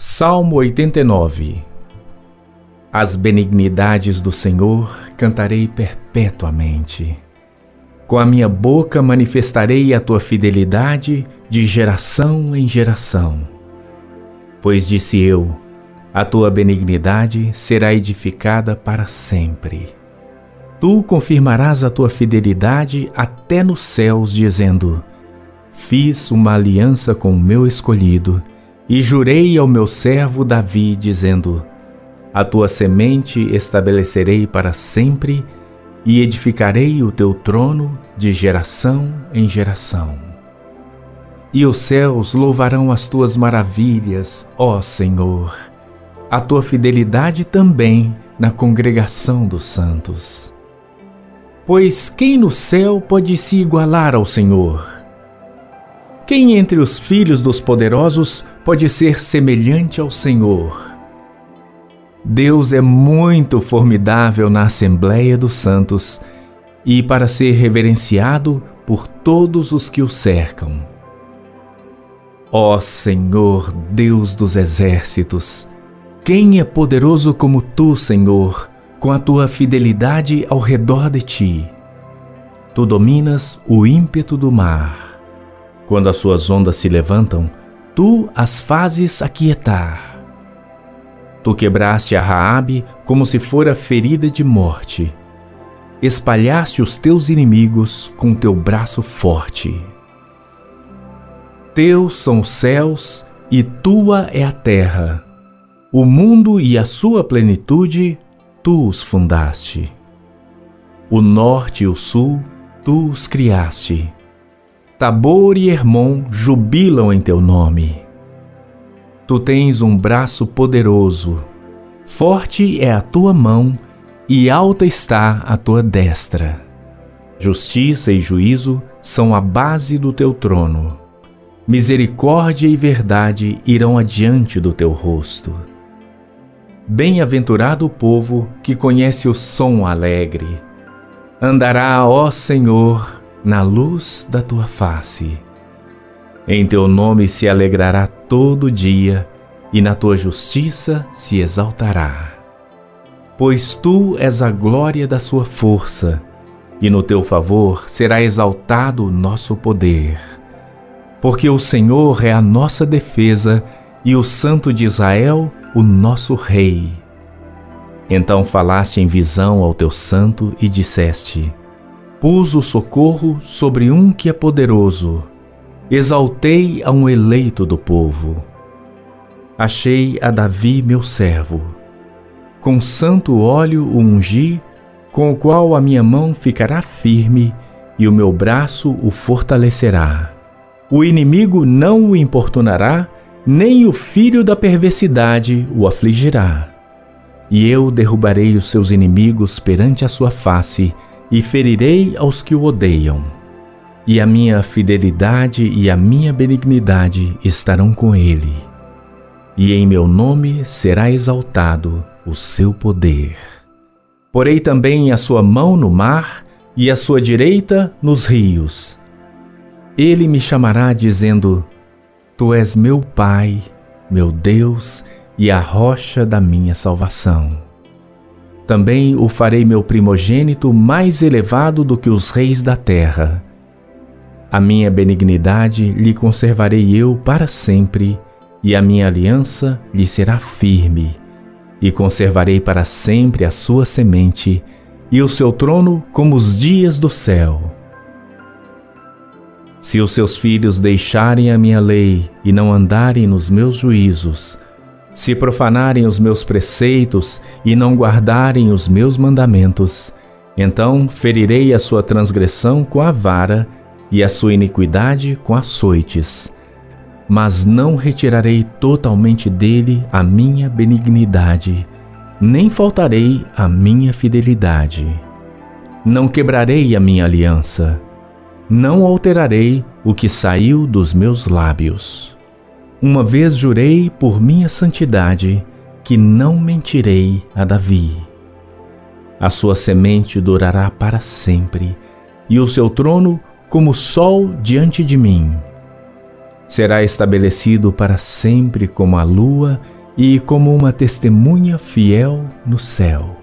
Salmo 89 As benignidades do Senhor cantarei perpetuamente. Com a minha boca manifestarei a tua fidelidade de geração em geração. Pois disse eu: a tua benignidade será edificada para sempre. Tu confirmarás a tua fidelidade até nos céus, dizendo: Fiz uma aliança com o meu escolhido e jurei ao meu servo Davi, dizendo: A tua semente estabelecerei para sempre, e edificarei o teu trono de geração em geração. E os céus louvarão as tuas maravilhas, ó Senhor, a tua fidelidade também na congregação dos santos. Pois quem no céu pode se igualar ao Senhor? Quem entre os filhos dos poderosos pode ser semelhante ao Senhor? Deus é muito formidável na Assembleia dos Santos e para ser reverenciado por todos os que o cercam. Ó Senhor, Deus dos exércitos, quem é poderoso como tu, Senhor, com a tua fidelidade ao redor de ti? Tu dominas o ímpeto do mar quando as suas ondas se levantam, tu as fazes aquietar. Tu quebraste a Raabe como se fora ferida de morte. Espalhaste os teus inimigos com teu braço forte. Teus são os céus e tua é a terra. O mundo e a sua plenitude, tu os fundaste. O norte e o sul, tu os criaste. Tabor e Hermon jubilam em teu nome. Tu tens um braço poderoso, forte é a tua mão e alta está a tua destra. Justiça e juízo são a base do teu trono. Misericórdia e verdade irão adiante do teu rosto. Bem-aventurado o povo que conhece o som alegre. Andará, ó Senhor, na luz da tua face. Em teu nome se alegrará todo dia, e na tua justiça se exaltará. Pois tu és a glória da sua força, e no teu favor será exaltado o nosso poder. Porque o Senhor é a nossa defesa e o Santo de Israel, o nosso Rei. Então falaste em visão ao teu santo e disseste: Pus o socorro sobre um que é poderoso, exaltei a um eleito do povo. Achei a Davi meu servo. Com santo óleo o ungi, com o qual a minha mão ficará firme e o meu braço o fortalecerá. O inimigo não o importunará, nem o filho da perversidade o afligirá. E eu derrubarei os seus inimigos perante a sua face, e ferirei aos que o odeiam. E a minha fidelidade e a minha benignidade estarão com ele. E em meu nome será exaltado o seu poder. Porei também a sua mão no mar e a sua direita nos rios. Ele me chamará dizendo: Tu és meu Pai, meu Deus e a rocha da minha salvação. Também o farei meu primogênito mais elevado do que os reis da terra. A minha benignidade lhe conservarei eu para sempre, e a minha aliança lhe será firme, e conservarei para sempre a sua semente e o seu trono como os dias do céu. Se os seus filhos deixarem a minha lei e não andarem nos meus juízos, se profanarem os meus preceitos e não guardarem os meus mandamentos, então ferirei a sua transgressão com a vara e a sua iniquidade com açoites. Mas não retirarei totalmente dele a minha benignidade, nem faltarei a minha fidelidade. Não quebrarei a minha aliança, não alterarei o que saiu dos meus lábios. Uma vez jurei por minha santidade que não mentirei a Davi. A sua semente durará para sempre, e o seu trono como o sol diante de mim. será estabelecido para sempre como a lua e como uma testemunha fiel no céu.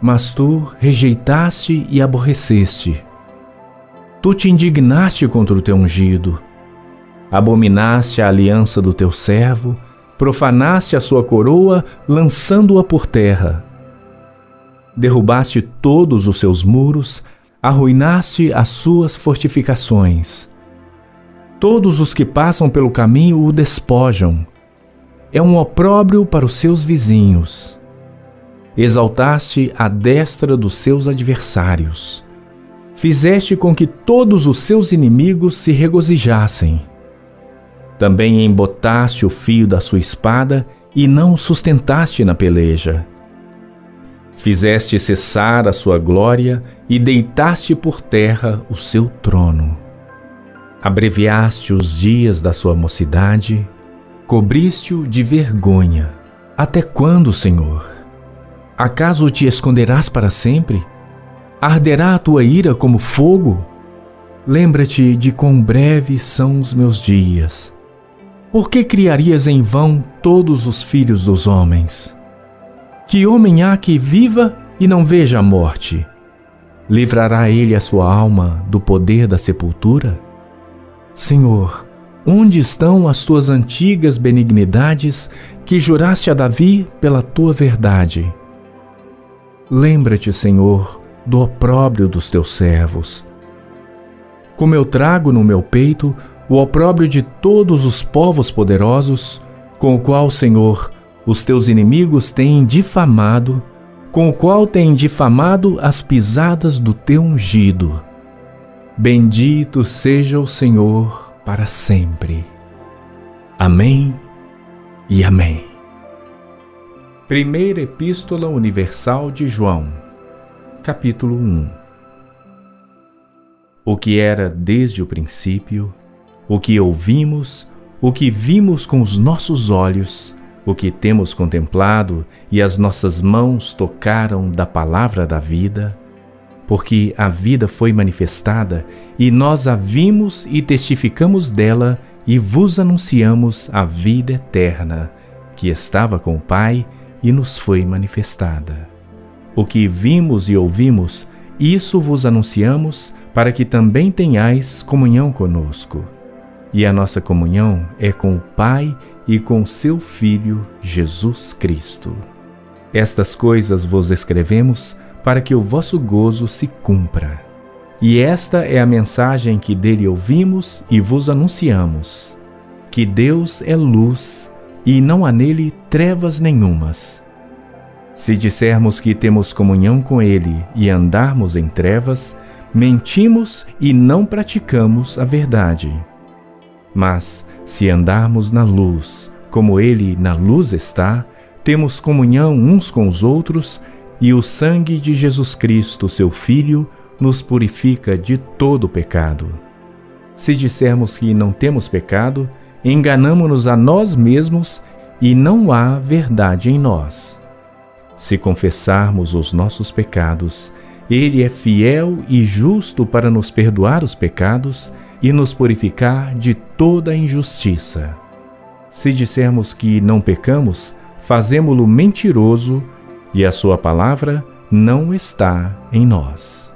Mas tu rejeitaste e aborreceste. Tu te indignaste contra o teu ungido, abominaste a aliança do teu servo, profanaste a sua coroa, lançando-a por terra. Derrubaste todos os seus muros, arruinaste as suas fortificações. Todos os que passam pelo caminho o despojam. É um opróbrio para os seus vizinhos. Exaltaste a destra dos seus adversários. Fizeste com que todos os seus inimigos se regozijassem. Também embotaste o fio da sua espada e não o sustentaste na peleja. Fizeste cessar a sua glória e deitaste por terra o seu trono. Abreviaste os dias da sua mocidade, cobriste-o de vergonha. Até quando, Senhor? Acaso te esconderás para sempre? Arderá a tua ira como fogo? Lembra-te de quão breves são os meus dias. Por que criarias em vão todos os filhos dos homens? Que homem há que viva e não veja a morte? Livrará ele a sua alma do poder da sepultura? Senhor, onde estão as tuas antigas benignidades que juraste a Davi pela tua verdade? Lembra-te, Senhor, do opróbrio dos teus servos. Como eu trago no meu peito o opróbrio de todos os povos poderosos, com o qual, Senhor, os teus inimigos têm difamado, com o qual têm difamado as pisadas do teu ungido. Bendito seja o Senhor para sempre. Amém e Amém. Primeira Epístola Universal de João, capítulo 1 O que era desde o princípio, o que ouvimos, o que vimos com os nossos olhos, o que temos contemplado e as nossas mãos tocaram da palavra da vida, porque a vida foi manifestada e nós a vimos e testificamos dela e vos anunciamos a vida eterna, que estava com o Pai e nos foi manifestada. O que vimos e ouvimos, isso vos anunciamos, para que também tenhais comunhão conosco. E a nossa comunhão é com o Pai e com seu Filho Jesus Cristo. Estas coisas vos escrevemos para que o vosso gozo se cumpra. E esta é a mensagem que dele ouvimos e vos anunciamos: que Deus é luz e não há nele trevas nenhumas. Se dissermos que temos comunhão com ele e andarmos em trevas, mentimos e não praticamos a verdade. Mas, se andarmos na luz, como ele na luz está, temos comunhão uns com os outros e o sangue de Jesus Cristo, seu Filho, nos purifica de todo pecado. Se dissermos que não temos pecado, enganamo-nos a nós mesmos e não há verdade em nós. Se confessarmos os nossos pecados, Ele é fiel e justo para nos perdoar os pecados e nos purificar de toda injustiça. Se dissermos que não pecamos, fazemo-lo mentiroso e a Sua palavra não está em nós.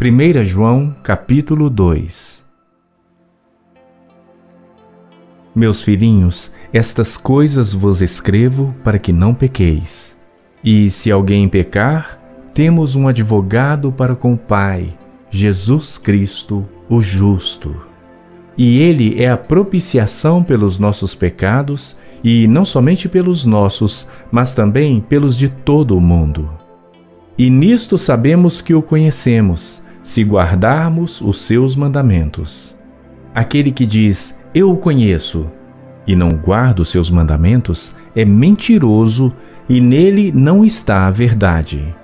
1 João capítulo 2 Meus filhinhos, estas coisas vos escrevo para que não pequeis. E se alguém pecar, temos um advogado para com o Pai, Jesus Cristo, o justo. E ele é a propiciação pelos nossos pecados e não somente pelos nossos, mas também pelos de todo o mundo. E nisto sabemos que o conhecemos, se guardarmos os seus mandamentos. Aquele que diz, Eu o conheço, e não guarda os seus mandamentos, é mentiroso e nele não está a verdade.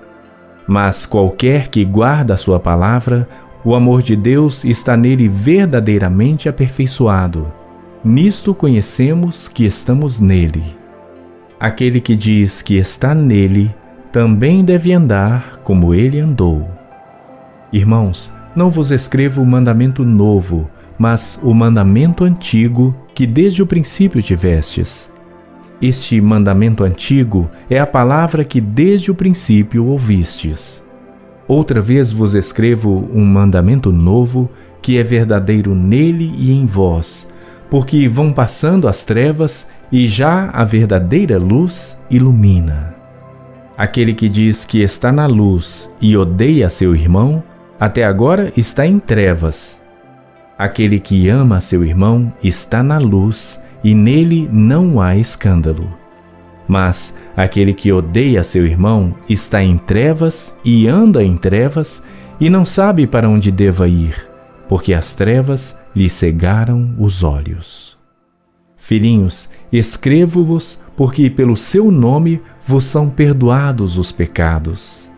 Mas qualquer que guarda a sua palavra, o amor de Deus está nele verdadeiramente aperfeiçoado. Nisto conhecemos que estamos nele. Aquele que diz que está nele também deve andar como ele andou. Irmãos, não vos escrevo o mandamento novo, mas o mandamento antigo que desde o princípio tivestes. Este mandamento antigo é a palavra que desde o princípio ouvistes. Outra vez vos escrevo um mandamento novo, que é verdadeiro nele e em vós, porque vão passando as trevas e já a verdadeira luz ilumina. Aquele que diz que está na luz e odeia seu irmão, até agora está em trevas. Aquele que ama seu irmão está na luz e nele não há escândalo. Mas aquele que odeia seu irmão está em trevas e anda em trevas e não sabe para onde deva ir, porque as trevas lhe cegaram os olhos. Filhinhos, escrevo-vos porque pelo seu nome vos são perdoados os pecados.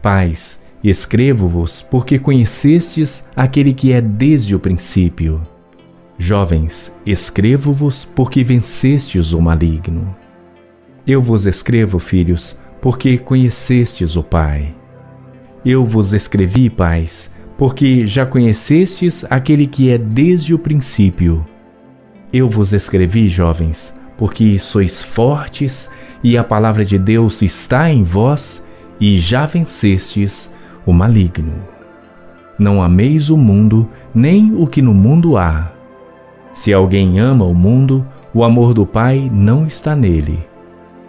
Pais, escrevo-vos porque conhecestes aquele que é desde o princípio. Jovens, escrevo-vos porque vencestes o maligno. Eu vos escrevo, filhos, porque conhecestes o Pai. Eu vos escrevi, pais, porque já conhecestes aquele que é desde o princípio. Eu vos escrevi, jovens, porque sois fortes e a palavra de Deus está em vós e já vencestes o maligno. Não ameis o mundo, nem o que no mundo há. Se alguém ama o mundo, o amor do Pai não está nele.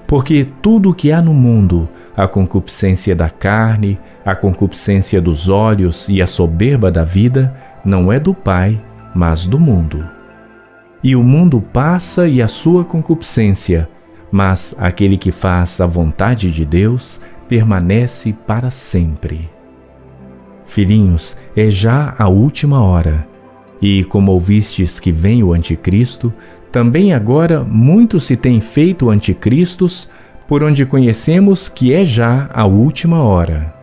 Porque tudo o que há no mundo, a concupiscência da carne, a concupiscência dos olhos e a soberba da vida, não é do Pai, mas do mundo e o mundo passa e a sua concupiscência, mas aquele que faz a vontade de Deus permanece para sempre. Filhinhos, é já a última hora. E como ouvistes que vem o Anticristo, também agora muitos se têm feito anticristos, por onde conhecemos que é já a última hora.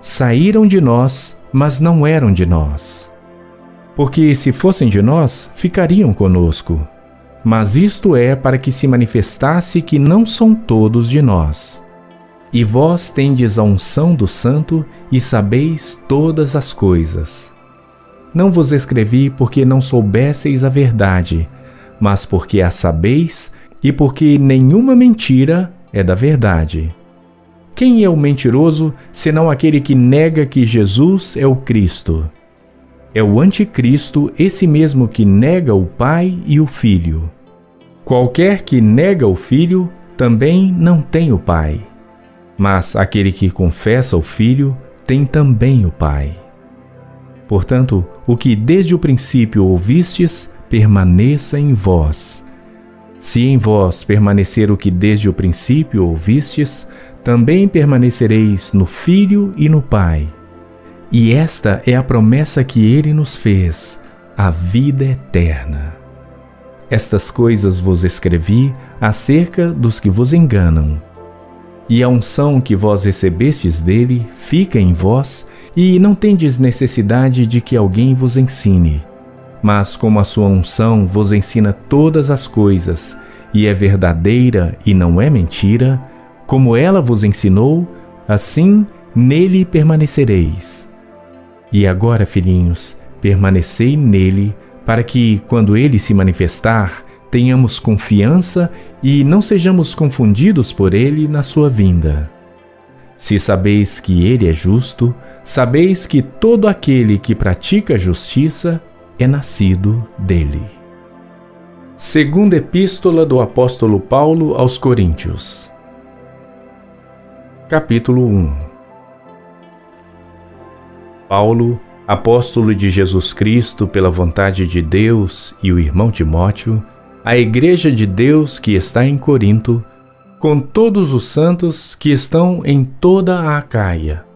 Saíram de nós, mas não eram de nós porque se fossem de nós, ficariam conosco. Mas isto é para que se manifestasse que não são todos de nós. E vós tendes a unção do Santo e sabeis todas as coisas. Não vos escrevi porque não soubesseis a verdade, mas porque a sabeis e porque nenhuma mentira é da verdade. Quem é o mentiroso senão aquele que nega que Jesus é o Cristo? é o Anticristo, esse mesmo que nega o Pai e o Filho. Qualquer que nega o Filho também não tem o Pai. Mas aquele que confessa o Filho tem também o Pai. Portanto, o que desde o princípio ouvistes, permaneça em vós. Se em vós permanecer o que desde o princípio ouvistes, também permanecereis no Filho e no Pai. E esta é a promessa que ele nos fez, a vida eterna. Estas coisas vos escrevi acerca dos que vos enganam. E a unção que vós recebestes dele fica em vós, e não tendes necessidade de que alguém vos ensine. Mas como a sua unção vos ensina todas as coisas, e é verdadeira e não é mentira, como ela vos ensinou, assim nele permanecereis. E agora, filhinhos, permanecei nele, para que, quando ele se manifestar, tenhamos confiança e não sejamos confundidos por ele na sua vinda. Se sabeis que ele é justo, sabeis que todo aquele que pratica justiça é nascido dele. Segunda Epístola do Apóstolo Paulo aos Coríntios. Capítulo 1 Paulo, apóstolo de Jesus Cristo pela vontade de Deus, e o irmão Timóteo, a Igreja de Deus que está em Corinto, com todos os santos que estão em toda a Acaia.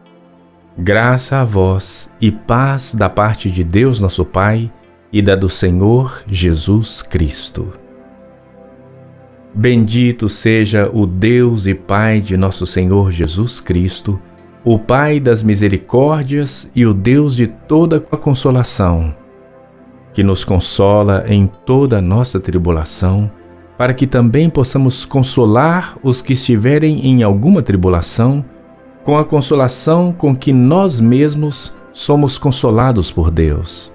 Graça a vós e paz da parte de Deus nosso Pai e da do Senhor Jesus Cristo. Bendito seja o Deus e Pai de nosso Senhor Jesus Cristo o Pai das misericórdias e o Deus de toda a consolação, que nos consola em toda a nossa tribulação, para que também possamos consolar os que estiverem em alguma tribulação, com a consolação com que nós mesmos somos consolados por Deus.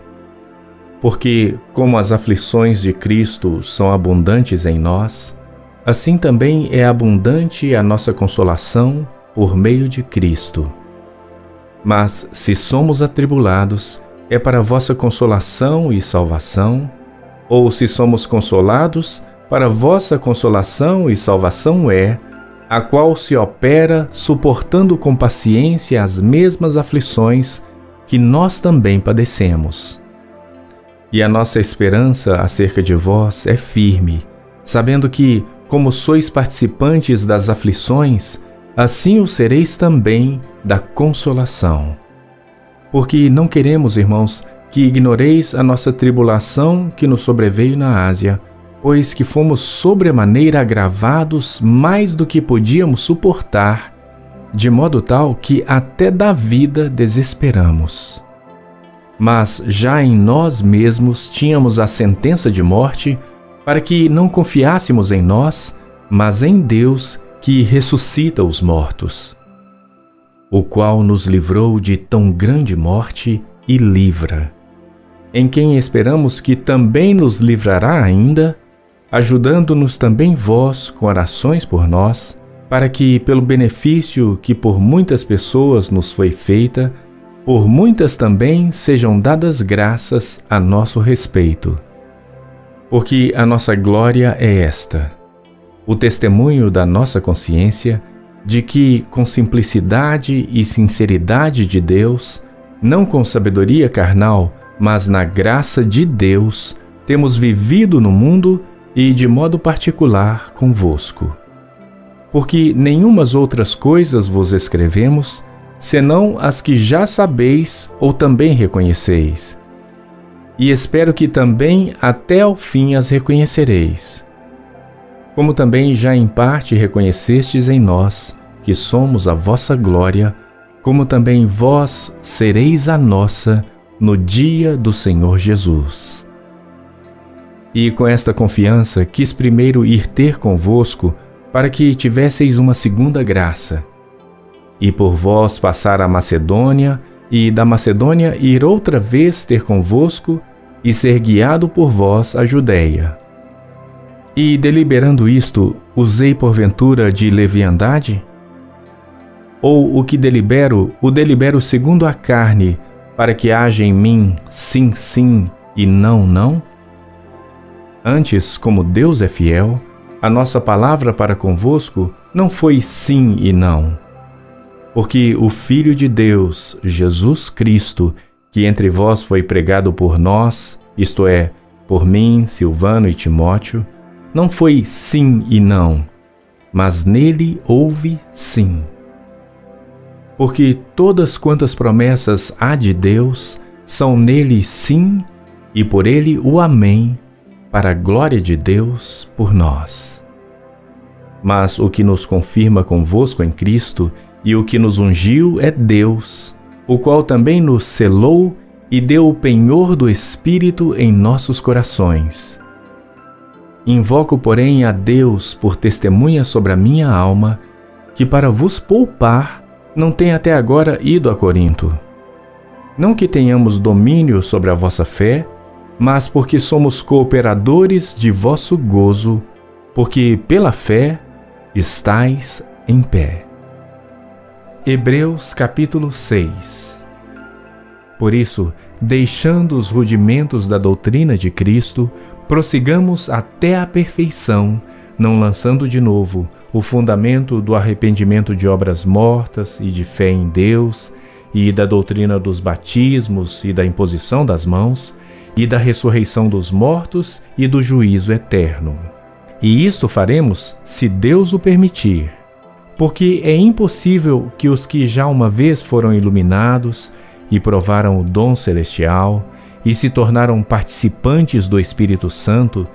Porque, como as aflições de Cristo são abundantes em nós, assim também é abundante a nossa consolação por meio de Cristo. Mas, se somos atribulados, é para vossa consolação e salvação, ou se somos consolados, para vossa consolação e salvação é, a qual se opera suportando com paciência as mesmas aflições que nós também padecemos. E a nossa esperança acerca de vós é firme, sabendo que, como sois participantes das aflições, assim o sereis também da consolação. Porque não queremos, irmãos, que ignoreis a nossa tribulação que nos sobreveio na Ásia, pois que fomos sobremaneira agravados mais do que podíamos suportar, de modo tal que até da vida desesperamos. Mas já em nós mesmos tínhamos a sentença de morte, para que não confiássemos em nós, mas em Deus que ressuscita os mortos, o qual nos livrou de tão grande morte e livra, em quem esperamos que também nos livrará ainda ajudando-nos também vós com orações por nós, para que, pelo benefício que por muitas pessoas nos foi feita, por muitas também sejam dadas graças a nosso respeito. Porque a nossa glória é esta: o testemunho da nossa consciência de que, com simplicidade e sinceridade de Deus, não com sabedoria carnal, mas na graça de Deus, temos vivido no mundo e de modo particular convosco. Porque nenhumas outras coisas vos escrevemos, senão as que já sabeis ou também reconheceis. E espero que também até ao fim as reconhecereis. Como também já em parte reconhecestes em nós, que somos a vossa glória, como também vós sereis a nossa no dia do Senhor Jesus. E com esta confiança quis primeiro ir ter convosco, para que tivesseis uma segunda graça. E por vós passar a Macedônia, e da Macedônia ir outra vez ter convosco, e ser guiado por vós a Judéia. E deliberando isto, usei porventura de leviandade? Ou o que delibero, o delibero segundo a carne, para que haja em mim sim, sim e não, não? Antes, como Deus é fiel, a nossa palavra para convosco não foi sim e não. Porque o Filho de Deus, Jesus Cristo, que entre vós foi pregado por nós, isto é, por mim, Silvano e Timóteo, não foi sim e não, mas nele houve sim. Porque todas quantas promessas há de Deus são nele sim e por ele o Amém para a glória de Deus por nós. Mas o que nos confirma convosco em Cristo e o que nos ungiu é Deus, o qual também nos selou e deu o penhor do Espírito em nossos corações. Invoco, porém, a Deus por testemunha sobre a minha alma, que para vos poupar não tem até agora ido a Corinto. Não que tenhamos domínio sobre a vossa fé, mas porque somos cooperadores de vosso gozo, porque pela fé estais em pé. Hebreus capítulo 6 Por isso, deixando os rudimentos da doutrina de Cristo, prossigamos até a perfeição, não lançando de novo o fundamento do arrependimento de obras mortas e de fé em Deus, e da doutrina dos batismos e da imposição das mãos, e da ressurreição dos mortos e do juízo eterno. E isto faremos se Deus o permitir. Porque é impossível que os que já uma vez foram iluminados e provaram o dom celestial e se tornaram participantes do Espírito Santo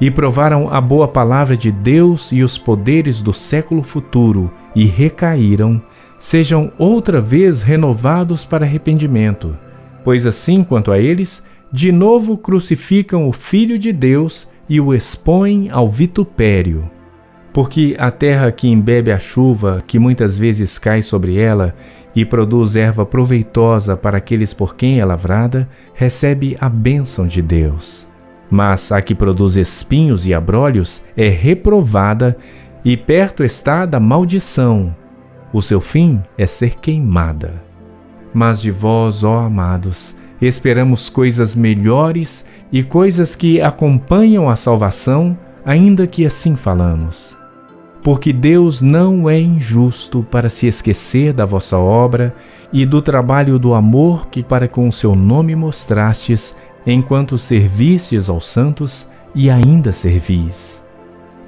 e provaram a boa palavra de Deus e os poderes do século futuro e recaíram, sejam outra vez renovados para arrependimento, pois assim quanto a eles, de novo crucificam o Filho de Deus e o expõem ao vitupério. Porque a terra que embebe a chuva, que muitas vezes cai sobre ela, e produz erva proveitosa para aqueles por quem é lavrada, recebe a bênção de Deus. Mas a que produz espinhos e abrolhos é reprovada e perto está da maldição. O seu fim é ser queimada. Mas de vós, ó amados, esperamos coisas melhores e coisas que acompanham a salvação, ainda que assim falamos. Porque Deus não é injusto para se esquecer da vossa obra e do trabalho do amor que para com o seu nome mostrastes, enquanto servistes aos santos e ainda servis.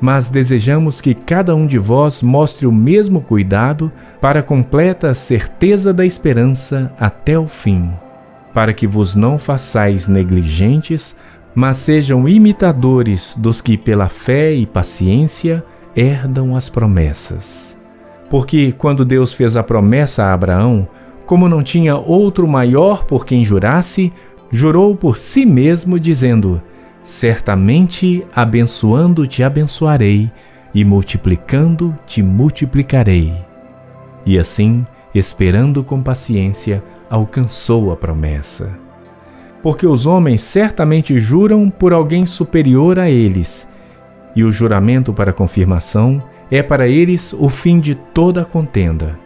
Mas desejamos que cada um de vós mostre o mesmo cuidado para completa certeza da esperança até o fim para que vos não façais negligentes, mas sejam imitadores dos que, pela fé e paciência, herdam as promessas. Porque quando Deus fez a promessa a Abraão, como não tinha outro maior por quem jurasse, jurou por si mesmo, dizendo: Certamente abençoando te abençoarei, e multiplicando te multiplicarei. E assim, esperando com paciência, alcançou a promessa. Porque os homens certamente juram por alguém superior a eles, e o juramento para confirmação é para eles o fim de toda contenda.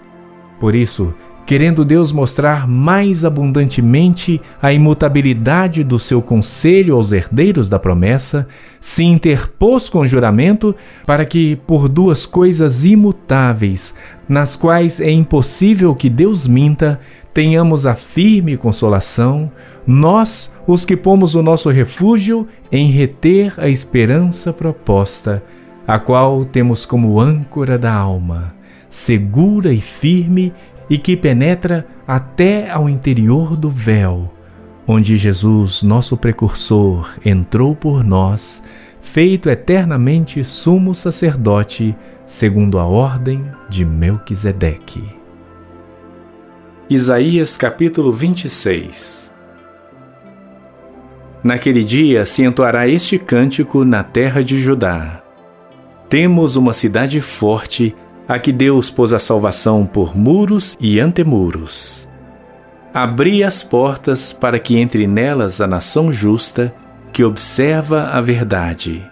Por isso, querendo Deus mostrar mais abundantemente a imutabilidade do seu conselho aos herdeiros da promessa, se interpôs com juramento para que, por duas coisas imutáveis, nas quais é impossível que Deus minta, tenhamos a firme consolação, nós, os que pomos o nosso refúgio em reter a esperança proposta, a qual temos como âncora da alma, segura e firme e que penetra até ao interior do véu, onde Jesus, nosso precursor, entrou por nós, feito eternamente sumo sacerdote, segundo a ordem de Melquisedeque. Isaías capítulo 26 Naquele dia se entoará este cântico na terra de Judá. Temos uma cidade forte a que Deus pôs a salvação por muros e antemuros. Abri as portas para que entre nelas a nação justa que observa a verdade.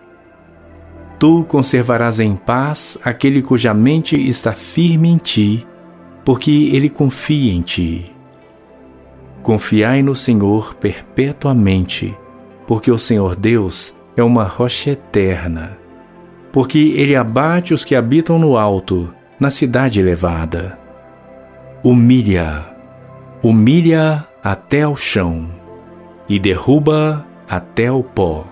Tu conservarás em paz aquele cuja mente está firme em ti, porque ele confia em ti. Confiai no Senhor perpetuamente, porque o Senhor Deus é uma rocha eterna porque ele abate os que habitam no alto, na cidade elevada. Humilha, humilha até ao chão, e derruba até o pó.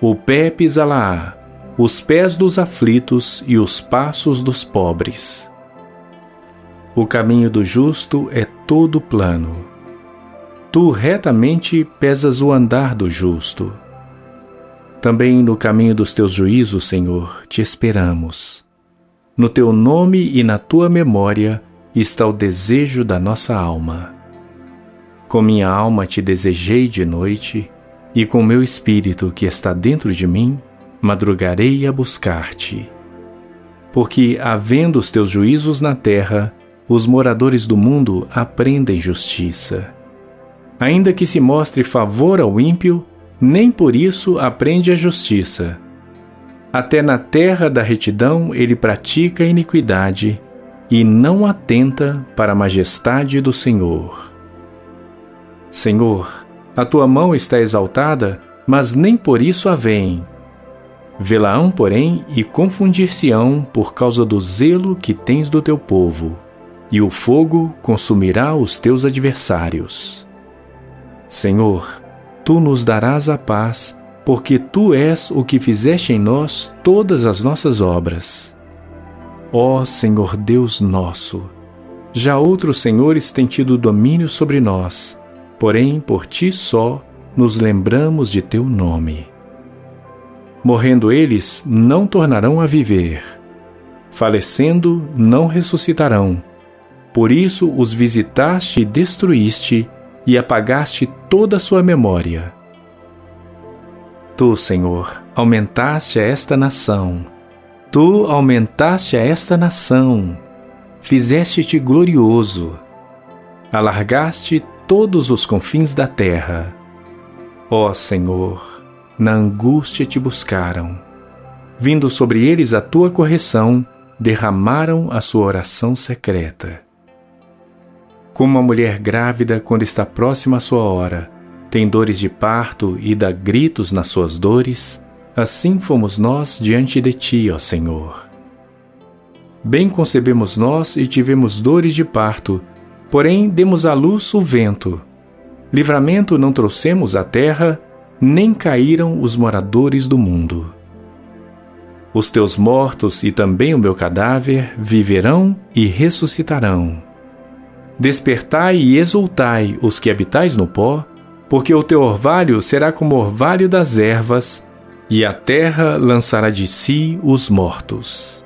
O pé pisará os pés dos aflitos e os passos dos pobres. O caminho do justo é todo plano. Tu retamente pesas o andar do justo também no caminho dos teus juízos, Senhor, te esperamos. No teu nome e na tua memória está o desejo da nossa alma. Com minha alma te desejei de noite, e com meu espírito que está dentro de mim, madrugarei a buscar-te. Porque, havendo os teus juízos na terra, os moradores do mundo aprendem justiça. Ainda que se mostre favor ao ímpio, nem por isso aprende a justiça. Até na terra da retidão ele pratica iniquidade e não atenta para a majestade do Senhor. Senhor, a tua mão está exaltada, mas nem por isso a veem. Vê-la-ão, porém, e confundir-se-ão por causa do zelo que tens do teu povo, e o fogo consumirá os teus adversários. Senhor, tu nos darás a paz, porque tu és o que fizeste em nós todas as nossas obras. Ó Senhor Deus nosso, já outros senhores têm tido domínio sobre nós, porém por ti só nos lembramos de teu nome. Morrendo eles, não tornarão a viver. Falecendo, não ressuscitarão. Por isso os visitaste e destruíste, e apagaste toda a sua memória. Tu, Senhor, aumentaste a esta nação. Tu aumentaste a esta nação. fizeste-te glorioso, alargaste todos os confins da terra. Ó Senhor, na angústia te buscaram. Vindo sobre eles a tua correção, derramaram a sua oração secreta. Como a mulher grávida, quando está próxima à sua hora, tem dores de parto e dá gritos nas suas dores, assim fomos nós diante de ti, ó Senhor. Bem concebemos nós e tivemos dores de parto, porém demos à luz o vento. Livramento não trouxemos à terra, nem caíram os moradores do mundo. Os teus mortos e também o meu cadáver viverão e ressuscitarão. Despertai e exultai os que habitais no pó, porque o teu orvalho será como orvalho das ervas, e a terra lançará de si os mortos.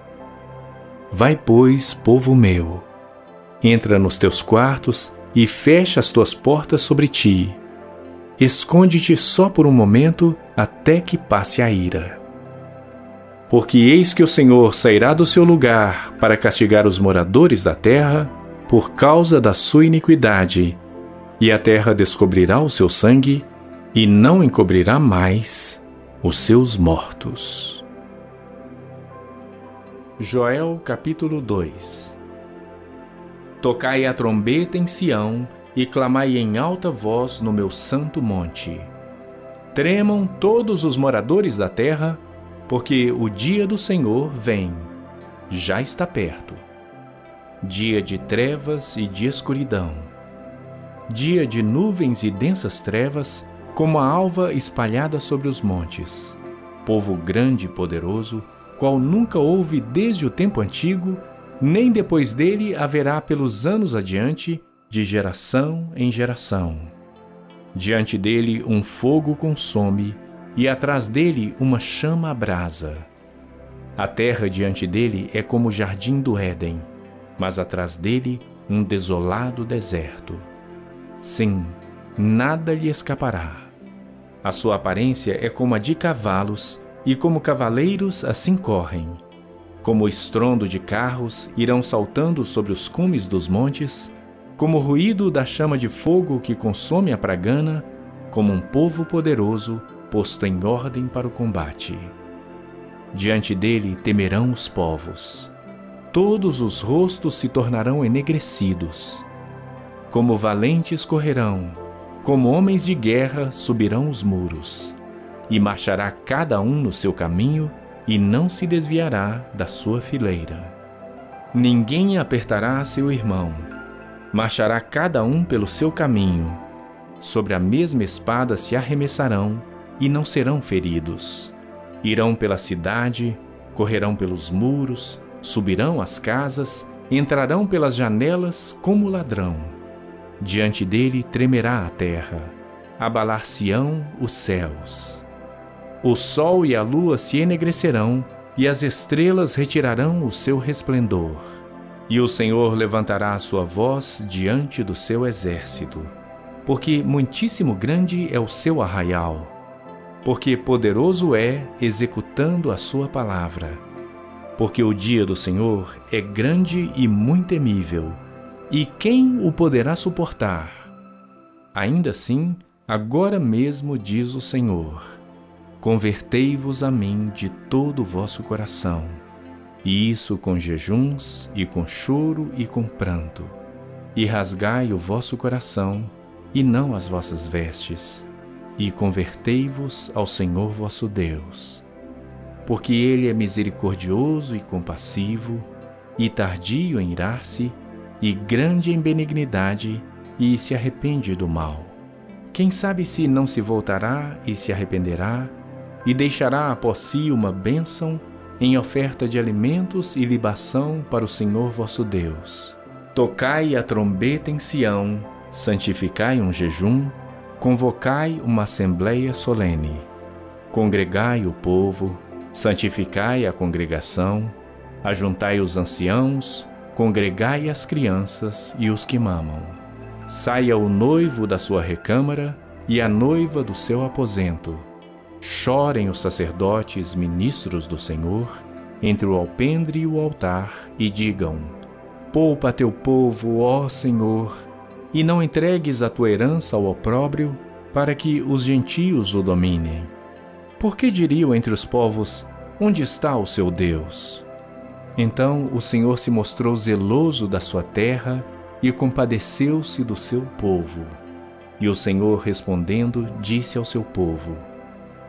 Vai, pois, povo meu, entra nos teus quartos e fecha as tuas portas sobre ti. Esconde-te só por um momento até que passe a ira. Porque eis que o Senhor sairá do seu lugar para castigar os moradores da terra por causa da sua iniquidade, e a terra descobrirá o seu sangue e não encobrirá mais os seus mortos. Joel capítulo 2 Tocai a trombeta em Sião e clamai em alta voz no meu santo monte. Tremam todos os moradores da terra, porque o dia do Senhor vem, já está perto. Dia de trevas e de escuridão. Dia de nuvens e densas trevas, como a alva espalhada sobre os montes. Povo grande e poderoso, qual nunca houve desde o tempo antigo, nem depois dele haverá pelos anos adiante, de geração em geração. Diante dele um fogo consome, e atrás dele uma chama abrasa. A terra diante dele é como o jardim do Éden, mas atrás dele um desolado deserto. Sim, nada lhe escapará. A sua aparência é como a de cavalos e como cavaleiros assim correm. Como o estrondo de carros irão saltando sobre os cumes dos montes, como o ruído da chama de fogo que consome a pragana, como um povo poderoso posto em ordem para o combate. Diante dele temerão os povos. Todos os rostos se tornarão enegrecidos. Como valentes correrão, como homens de guerra subirão os muros e marchará cada um no seu caminho e não se desviará da sua fileira. Ninguém apertará seu irmão, marchará cada um pelo seu caminho. Sobre a mesma espada se arremessarão e não serão feridos. Irão pela cidade, correrão pelos muros, subirão às casas, entrarão pelas janelas como ladrão. Diante dele tremerá a terra, abalar-se-ão os céus. O sol e a lua se enegrecerão, e as estrelas retirarão o seu resplendor. E o Senhor levantará a sua voz diante do seu exército, porque muitíssimo grande é o seu arraial, porque poderoso é executando a sua palavra. Porque o dia do Senhor é grande e muito temível, e quem o poderá suportar? Ainda assim, agora mesmo diz o Senhor Convertei-vos a mim de todo o vosso coração, e isso com jejuns, e com choro, e com pranto, e rasgai o vosso coração, e não as vossas vestes, e convertei-vos ao Senhor vosso Deus. Porque Ele é misericordioso e compassivo, e tardio em irar-se, e grande em benignidade, e se arrepende do mal. Quem sabe se não se voltará e se arrependerá, e deixará após si uma bênção em oferta de alimentos e libação para o Senhor vosso Deus. Tocai a trombeta em Sião, santificai um jejum, convocai uma assembleia solene. Congregai o povo, santificai a congregação, ajuntai os anciãos, congregai as crianças e os que mamam. Saia o noivo da sua recâmara e a noiva do seu aposento Chorem os sacerdotes ministros do Senhor entre o alpendre e o altar e digam: Poupa teu povo, ó Senhor, e não entregues a tua herança ao opróbrio, para que os gentios o dominem. Por que diriam entre os povos: Onde está o seu Deus? Então o Senhor se mostrou zeloso da sua terra e compadeceu-se do seu povo. E o Senhor, respondendo, disse ao seu povo: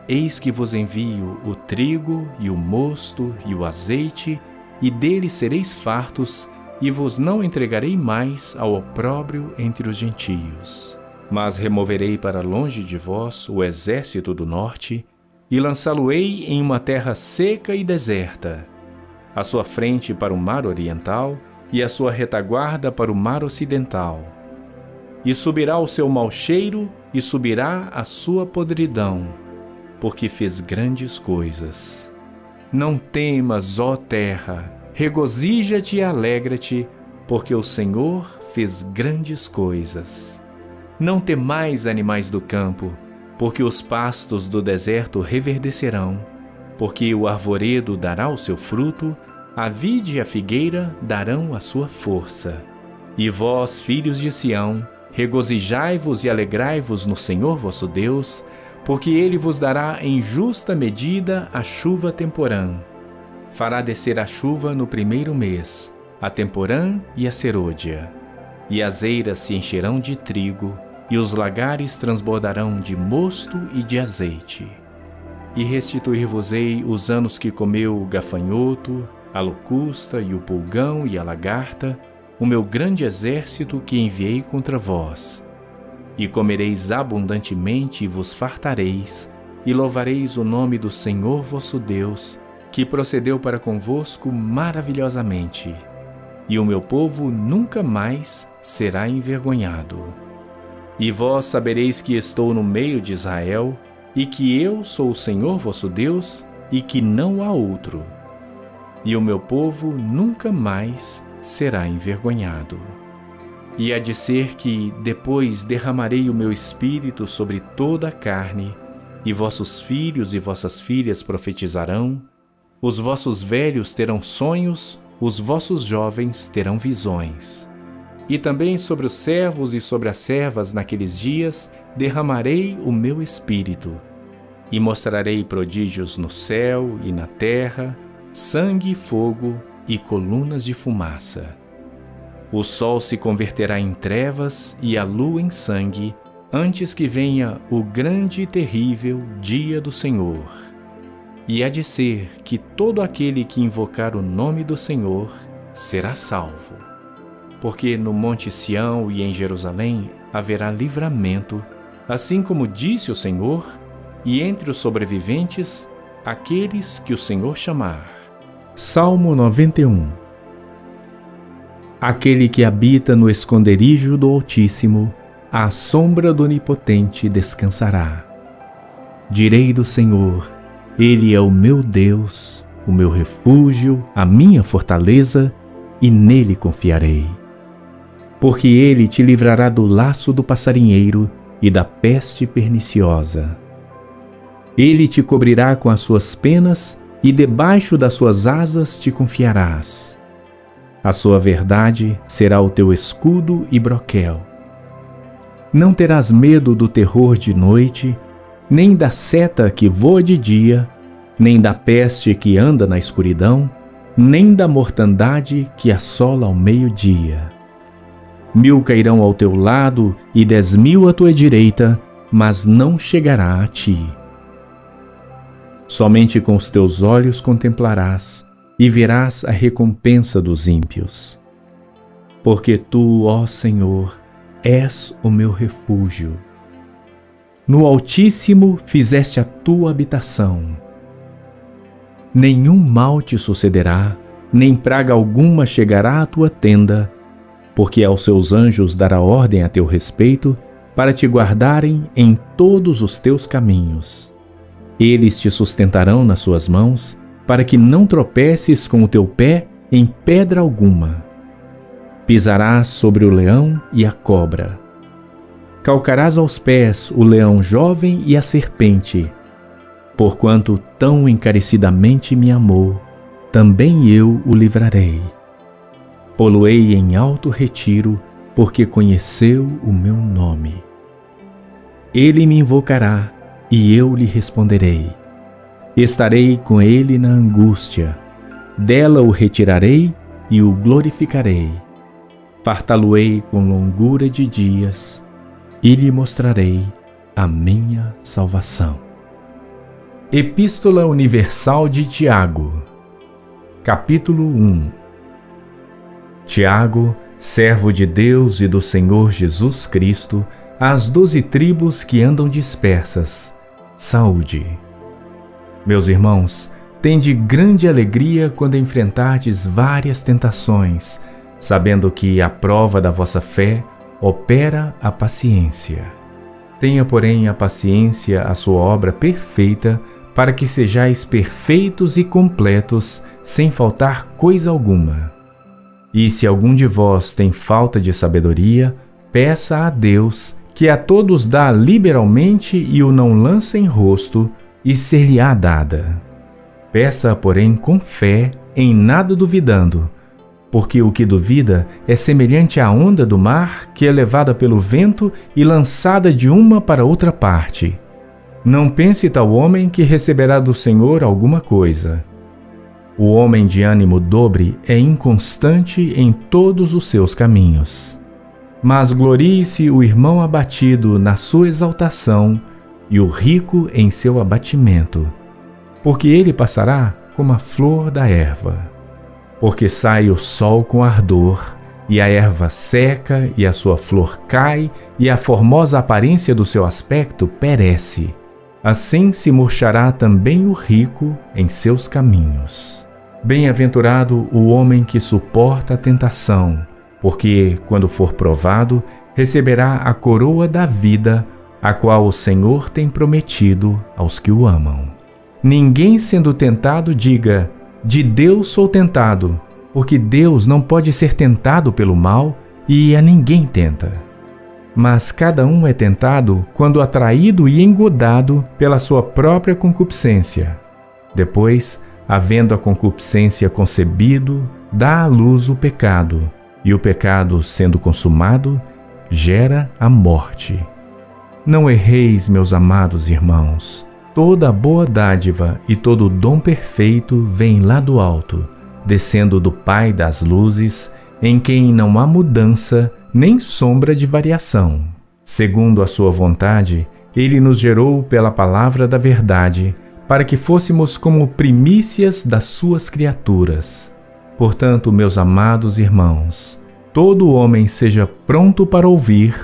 Eis que vos envio o trigo e o mosto e o azeite, e deles sereis fartos e vos não entregarei mais ao opróbrio entre os gentios. Mas removerei para longe de vós o exército do norte, e lançá-lo-ei em uma terra seca e deserta, a sua frente para o mar oriental e a sua retaguarda para o mar ocidental. E subirá o seu mau cheiro e subirá a sua podridão, porque fez grandes coisas. Não temas, ó terra, Regozija-te e alegra-te, porque o Senhor fez grandes coisas. Não temais, animais do campo, porque os pastos do deserto reverdecerão, porque o arvoredo dará o seu fruto, a vide e a figueira darão a sua força. E vós, filhos de Sião, regozijai-vos e alegrai-vos no Senhor vosso Deus, porque ele vos dará em justa medida a chuva temporã fará descer a chuva no primeiro mês, a temporã e a serôdia. E as eiras se encherão de trigo, e os lagares transbordarão de mosto e de azeite. E restituir-vos-ei os anos que comeu o gafanhoto, a locusta e o pulgão e a lagarta, o meu grande exército que enviei contra vós. E comereis abundantemente e vos fartareis, e louvareis o nome do Senhor vosso Deus, que procedeu para convosco maravilhosamente, e o meu povo nunca mais será envergonhado. E vós sabereis que estou no meio de Israel, e que eu sou o Senhor vosso Deus, e que não há outro. E o meu povo nunca mais será envergonhado. E há de ser que depois derramarei o meu espírito sobre toda a carne, e vossos filhos e vossas filhas profetizarão, os vossos velhos terão sonhos, os vossos jovens terão visões. E também sobre os servos e sobre as servas naqueles dias derramarei o meu espírito. E mostrarei prodígios no céu e na terra, sangue e fogo e colunas de fumaça. O sol se converterá em trevas e a lua em sangue, antes que venha o grande e terrível dia do Senhor. E há de ser que todo aquele que invocar o nome do Senhor será salvo. Porque no Monte Sião e em Jerusalém haverá livramento, assim como disse o Senhor, e entre os sobreviventes, aqueles que o Senhor chamar. Salmo 91 Aquele que habita no esconderijo do Altíssimo, à sombra do Onipotente descansará. Direi do Senhor, ele é o meu Deus, o meu refúgio, a minha fortaleza, e nele confiarei. Porque ele te livrará do laço do passarinheiro e da peste perniciosa. Ele te cobrirá com as suas penas e debaixo das suas asas te confiarás. A sua verdade será o teu escudo e broquel. Não terás medo do terror de noite, nem da seta que voa de dia, nem da peste que anda na escuridão, nem da mortandade que assola ao meio-dia. Mil cairão ao teu lado e dez mil à tua direita, mas não chegará a ti. Somente com os teus olhos contemplarás e verás a recompensa dos ímpios. Porque tu, ó Senhor, és o meu refúgio no Altíssimo fizeste a tua habitação. Nenhum mal te sucederá, nem praga alguma chegará à tua tenda, porque aos seus anjos dará ordem a teu respeito, para te guardarem em todos os teus caminhos. Eles te sustentarão nas suas mãos, para que não tropeces com o teu pé em pedra alguma. Pisarás sobre o leão e a cobra calcarás aos pés o leão jovem e a serpente. Porquanto tão encarecidamente me amou, também eu o livrarei. Poloei em alto retiro, porque conheceu o meu nome. Ele me invocará e eu lhe responderei. Estarei com ele na angústia, dela o retirarei e o glorificarei. Fartá-lo-ei com longura de dias e lhe mostrarei a minha salvação. Epístola Universal de Tiago, capítulo 1 Tiago, servo de Deus e do Senhor Jesus Cristo, às doze tribos que andam dispersas, saúde. Meus irmãos, tende grande alegria quando enfrentardes várias tentações, sabendo que a prova da vossa fé opera a paciência. Tenha, porém, a paciência a sua obra perfeita, para que sejais perfeitos e completos, sem faltar coisa alguma. E se algum de vós tem falta de sabedoria, peça a Deus, que a todos dá liberalmente e o não lança em rosto, e ser-lhe-á dada. Peça, porém, com fé, em nada duvidando, porque o que duvida é semelhante à onda do mar que é levada pelo vento e lançada de uma para outra parte. Não pense tal homem que receberá do Senhor alguma coisa. O homem de ânimo dobre é inconstante em todos os seus caminhos. Mas glorie-se o irmão abatido na sua exaltação e o rico em seu abatimento, porque ele passará como a flor da erva porque sai o sol com ardor, e a erva seca, e a sua flor cai, e a formosa aparência do seu aspecto perece. Assim se murchará também o rico em seus caminhos. Bem-aventurado o homem que suporta a tentação, porque, quando for provado, receberá a coroa da vida, a qual o Senhor tem prometido aos que o amam. Ninguém sendo tentado diga: de Deus sou tentado, porque Deus não pode ser tentado pelo mal e a ninguém tenta. Mas cada um é tentado quando atraído e engodado pela sua própria concupiscência. Depois, havendo a concupiscência concebido, dá à luz o pecado, e o pecado, sendo consumado, gera a morte. Não erreis, meus amados irmãos. Toda boa dádiva e todo dom perfeito vem lá do alto, descendo do Pai das luzes, em quem não há mudança nem sombra de variação. Segundo a sua vontade, ele nos gerou pela palavra da verdade, para que fôssemos como primícias das suas criaturas. Portanto, meus amados irmãos, todo homem seja pronto para ouvir,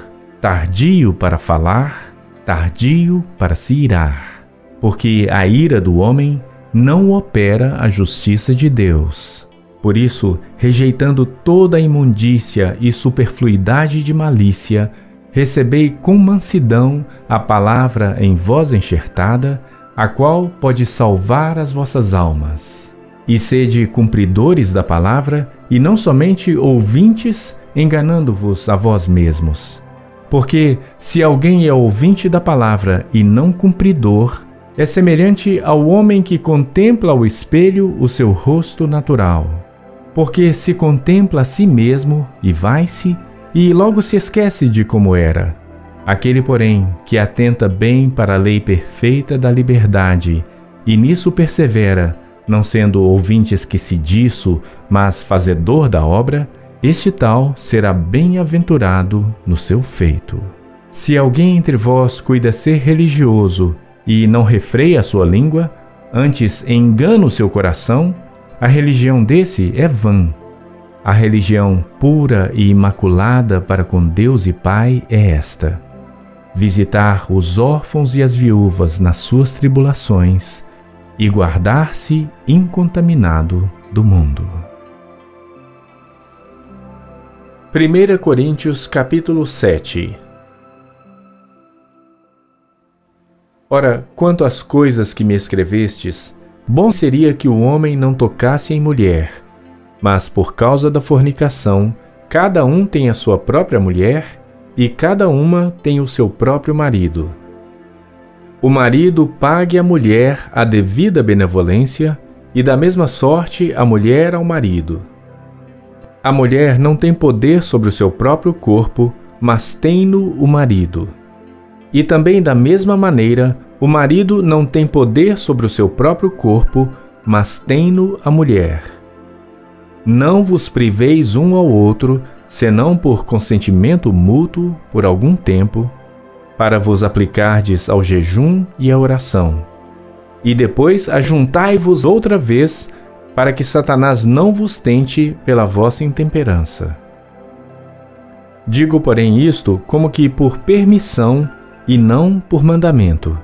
tardio para falar, tardio para se irar porque a ira do homem não opera a justiça de Deus. Por isso, rejeitando toda a imundícia e superfluidade de malícia, recebei com mansidão a palavra em vós enxertada, a qual pode salvar as vossas almas. E sede cumpridores da palavra, e não somente ouvintes, enganando-vos a vós mesmos. Porque se alguém é ouvinte da palavra e não cumpridor, é semelhante ao homem que contempla ao espelho o seu rosto natural, porque se contempla a si mesmo e vai-se, e logo se esquece de como era. Aquele, porém, que atenta bem para a lei perfeita da liberdade e nisso persevera, não sendo ouvinte esquecidiço, mas fazedor da obra, este tal será bem-aventurado no seu feito. Se alguém entre vós cuida ser religioso e não refreia a sua língua, antes engana o seu coração, a religião desse é vã. A religião pura e imaculada para com Deus e Pai é esta: visitar os órfãos e as viúvas nas suas tribulações e guardar-se incontaminado do mundo. 1 Coríntios capítulo 7 Ora, quanto às coisas que me escrevestes, bom seria que o homem não tocasse em mulher, mas por causa da fornicação, cada um tem a sua própria mulher e cada uma tem o seu próprio marido. O marido pague à mulher a devida benevolência e da mesma sorte a mulher ao marido. A mulher não tem poder sobre o seu próprio corpo, mas tem-no o marido. E também, da mesma maneira, o marido não tem poder sobre o seu próprio corpo, mas tem-no a mulher. Não vos priveis um ao outro, senão por consentimento mútuo por algum tempo, para vos aplicardes ao jejum e à oração. E depois ajuntai-vos outra vez para que Satanás não vos tente pela vossa intemperança. Digo, porém, isto como que por permissão e não por mandamento,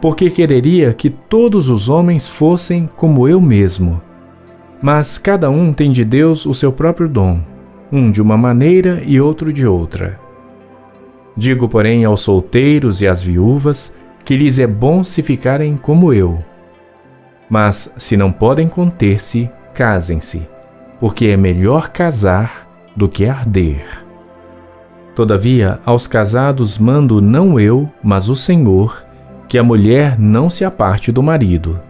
porque quereria que todos os homens fossem como eu mesmo. Mas cada um tem de Deus o seu próprio dom, um de uma maneira e outro de outra. Digo, porém, aos solteiros e às viúvas que lhes é bom se ficarem como eu mas se não podem conter-se, casem-se, porque é melhor casar do que arder. Todavia, aos casados mando não eu, mas o Senhor, que a mulher não se aparte do marido.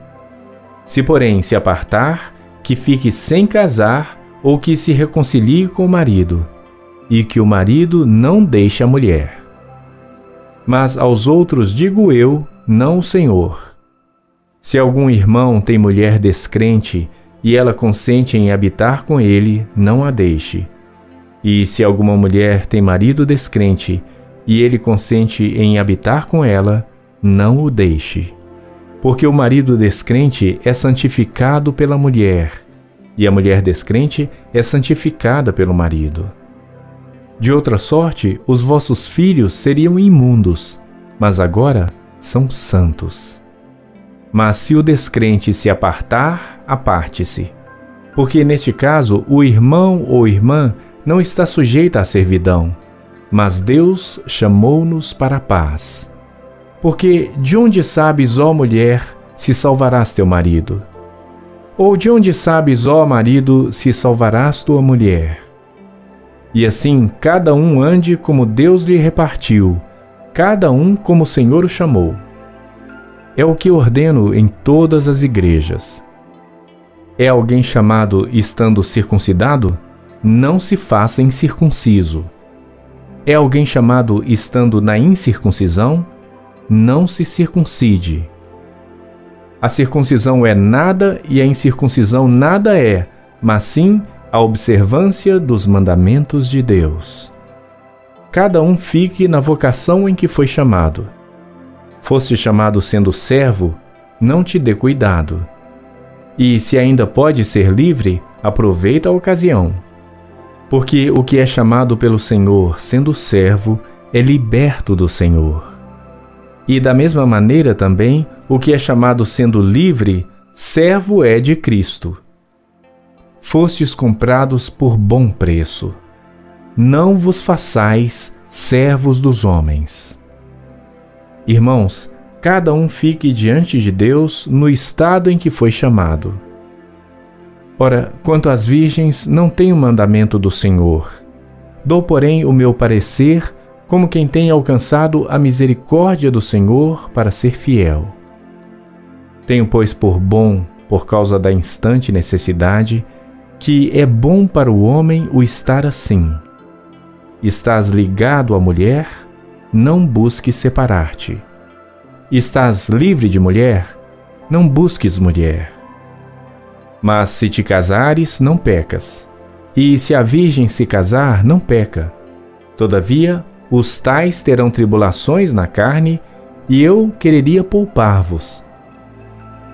Se, porém, se apartar, que fique sem casar ou que se reconcilie com o marido, e que o marido não deixe a mulher. Mas aos outros digo eu, não Senhor se algum irmão tem mulher descrente e ela consente em habitar com ele, não a deixe. E se alguma mulher tem marido descrente e ele consente em habitar com ela, não o deixe. Porque o marido descrente é santificado pela mulher, e a mulher descrente é santificada pelo marido. De outra sorte, os vossos filhos seriam imundos, mas agora são santos. Mas se o descrente se apartar, aparte-se. Porque neste caso o irmão ou irmã não está sujeito à servidão, mas Deus chamou-nos para a paz. Porque de onde sabes, ó mulher, se salvarás teu marido? Ou de onde sabes, ó marido, se salvarás tua mulher? E assim cada um ande como Deus lhe repartiu, cada um como o Senhor o chamou. É o que ordeno em todas as igrejas. É alguém chamado estando circuncidado? Não se faça incircunciso. É alguém chamado estando na incircuncisão? Não se circuncide. A circuncisão é nada e a incircuncisão nada é, mas sim a observância dos mandamentos de Deus. Cada um fique na vocação em que foi chamado. Foste chamado sendo servo, não te dê cuidado. E se ainda pode ser livre, aproveita a ocasião. Porque o que é chamado pelo Senhor sendo servo é liberto do Senhor. E da mesma maneira também, o que é chamado sendo livre, servo é de Cristo. Fostes comprados por bom preço. Não vos façais servos dos homens. Irmãos, cada um fique diante de Deus no estado em que foi chamado. Ora, quanto às virgens, não tenho mandamento do Senhor. Dou, porém, o meu parecer como quem tem alcançado a misericórdia do Senhor para ser fiel. Tenho, pois, por bom, por causa da instante necessidade, que é bom para o homem o estar assim. Estás ligado à mulher? não busques separar-te. Estás livre de mulher? Não busques mulher. Mas se te casares, não pecas. E se a virgem se casar, não peca. Todavia, os tais terão tribulações na carne, e eu quereria poupar-vos.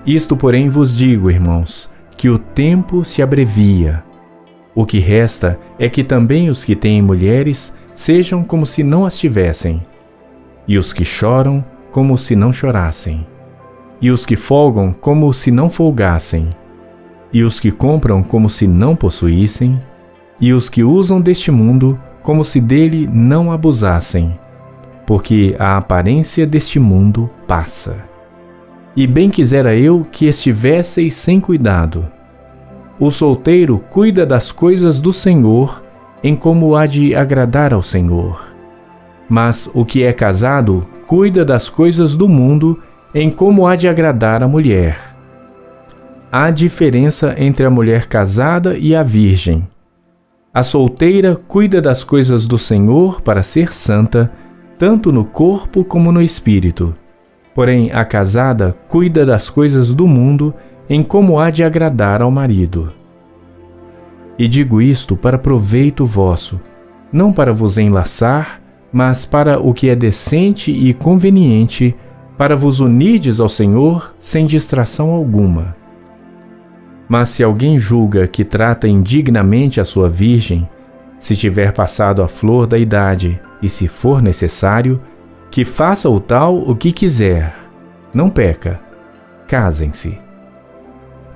Isto, porém, vos digo, irmãos, que o tempo se abrevia. O que resta é que também os que têm mulheres sejam como se não as tivessem, e os que choram, como se não chorassem, e os que folgam, como se não folgassem, e os que compram, como se não possuíssem, e os que usam deste mundo, como se dele não abusassem, porque a aparência deste mundo passa. E bem quisera eu que estivesseis sem cuidado. O solteiro cuida das coisas do Senhor em como há de agradar ao Senhor. Mas o que é casado cuida das coisas do mundo em como há de agradar a mulher. Há diferença entre a mulher casada e a virgem. A solteira cuida das coisas do Senhor para ser santa, tanto no corpo como no espírito. Porém, a casada cuida das coisas do mundo em como há de agradar ao marido. E digo isto para proveito vosso, não para vos enlaçar, mas para o que é decente e conveniente, para vos unirdes ao Senhor sem distração alguma. Mas se alguém julga que trata indignamente a sua virgem, se tiver passado a flor da idade e se for necessário, que faça o tal o que quiser, não peca, casem-se.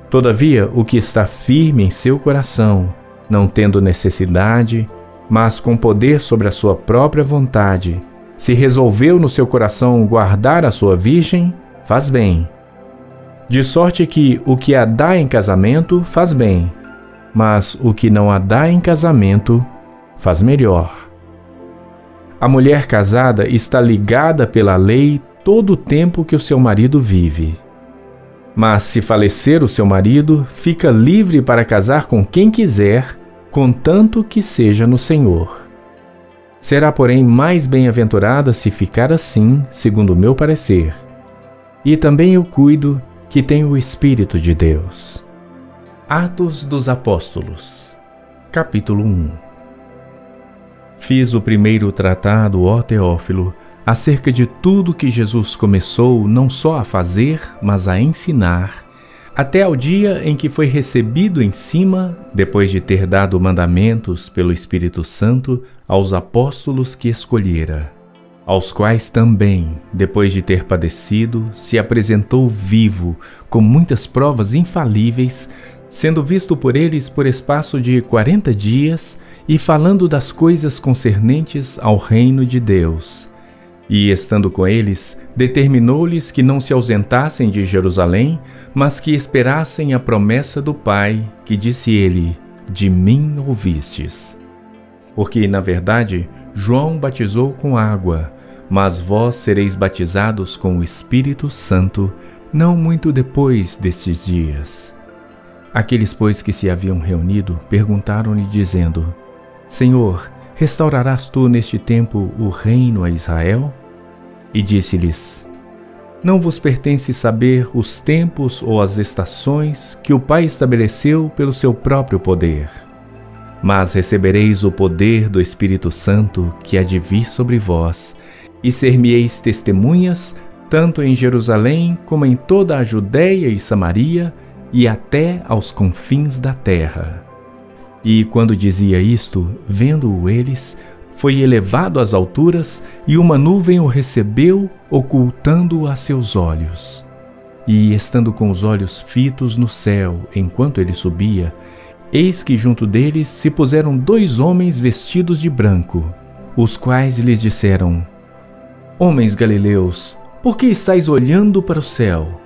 Todavia, o que está firme em seu coração, não tendo necessidade, mas com poder sobre a sua própria vontade, se resolveu no seu coração guardar a sua virgem, faz bem. De sorte que o que a dá em casamento faz bem, mas o que não a dá em casamento faz melhor. A mulher casada está ligada pela lei todo o tempo que o seu marido vive. Mas se falecer o seu marido, fica livre para casar com quem quiser, contanto que seja no Senhor. Será, porém, mais bem-aventurada se ficar assim, segundo o meu parecer. E também eu cuido que tenho o Espírito de Deus. Atos dos Apóstolos, capítulo 1 Fiz o primeiro tratado, ó Teófilo, acerca de tudo que Jesus começou não só a fazer, mas a ensinar, até ao dia em que foi recebido em cima, depois de ter dado mandamentos pelo Espírito Santo aos apóstolos que escolhera, aos quais também, depois de ter padecido, se apresentou vivo, com muitas provas infalíveis, sendo visto por eles por espaço de quarenta dias e falando das coisas concernentes ao reino de Deus e, estando com eles, determinou-lhes que não se ausentassem de Jerusalém, mas que esperassem a promessa do Pai, que disse ele: De mim ouvistes. Porque, na verdade, João batizou com água, mas vós sereis batizados com o Espírito Santo, não muito depois destes dias. Aqueles, pois, que se haviam reunido, perguntaram-lhe, dizendo: Senhor, restaurarás tu neste tempo o reino a Israel? E disse-lhes: Não vos pertence saber os tempos ou as estações que o Pai estabeleceu pelo seu próprio poder. Mas recebereis o poder do Espírito Santo que há de vir sobre vós, e ser-me-eis testemunhas, tanto em Jerusalém como em toda a Judéia e Samaria, e até aos confins da terra. E quando dizia isto, vendo-o eles, foi elevado às alturas e uma nuvem o recebeu, ocultando-o a seus olhos. E, estando com os olhos fitos no céu enquanto ele subia, eis que junto deles se puseram dois homens vestidos de branco, os quais lhes disseram: Homens galileus, por que estáis olhando para o céu?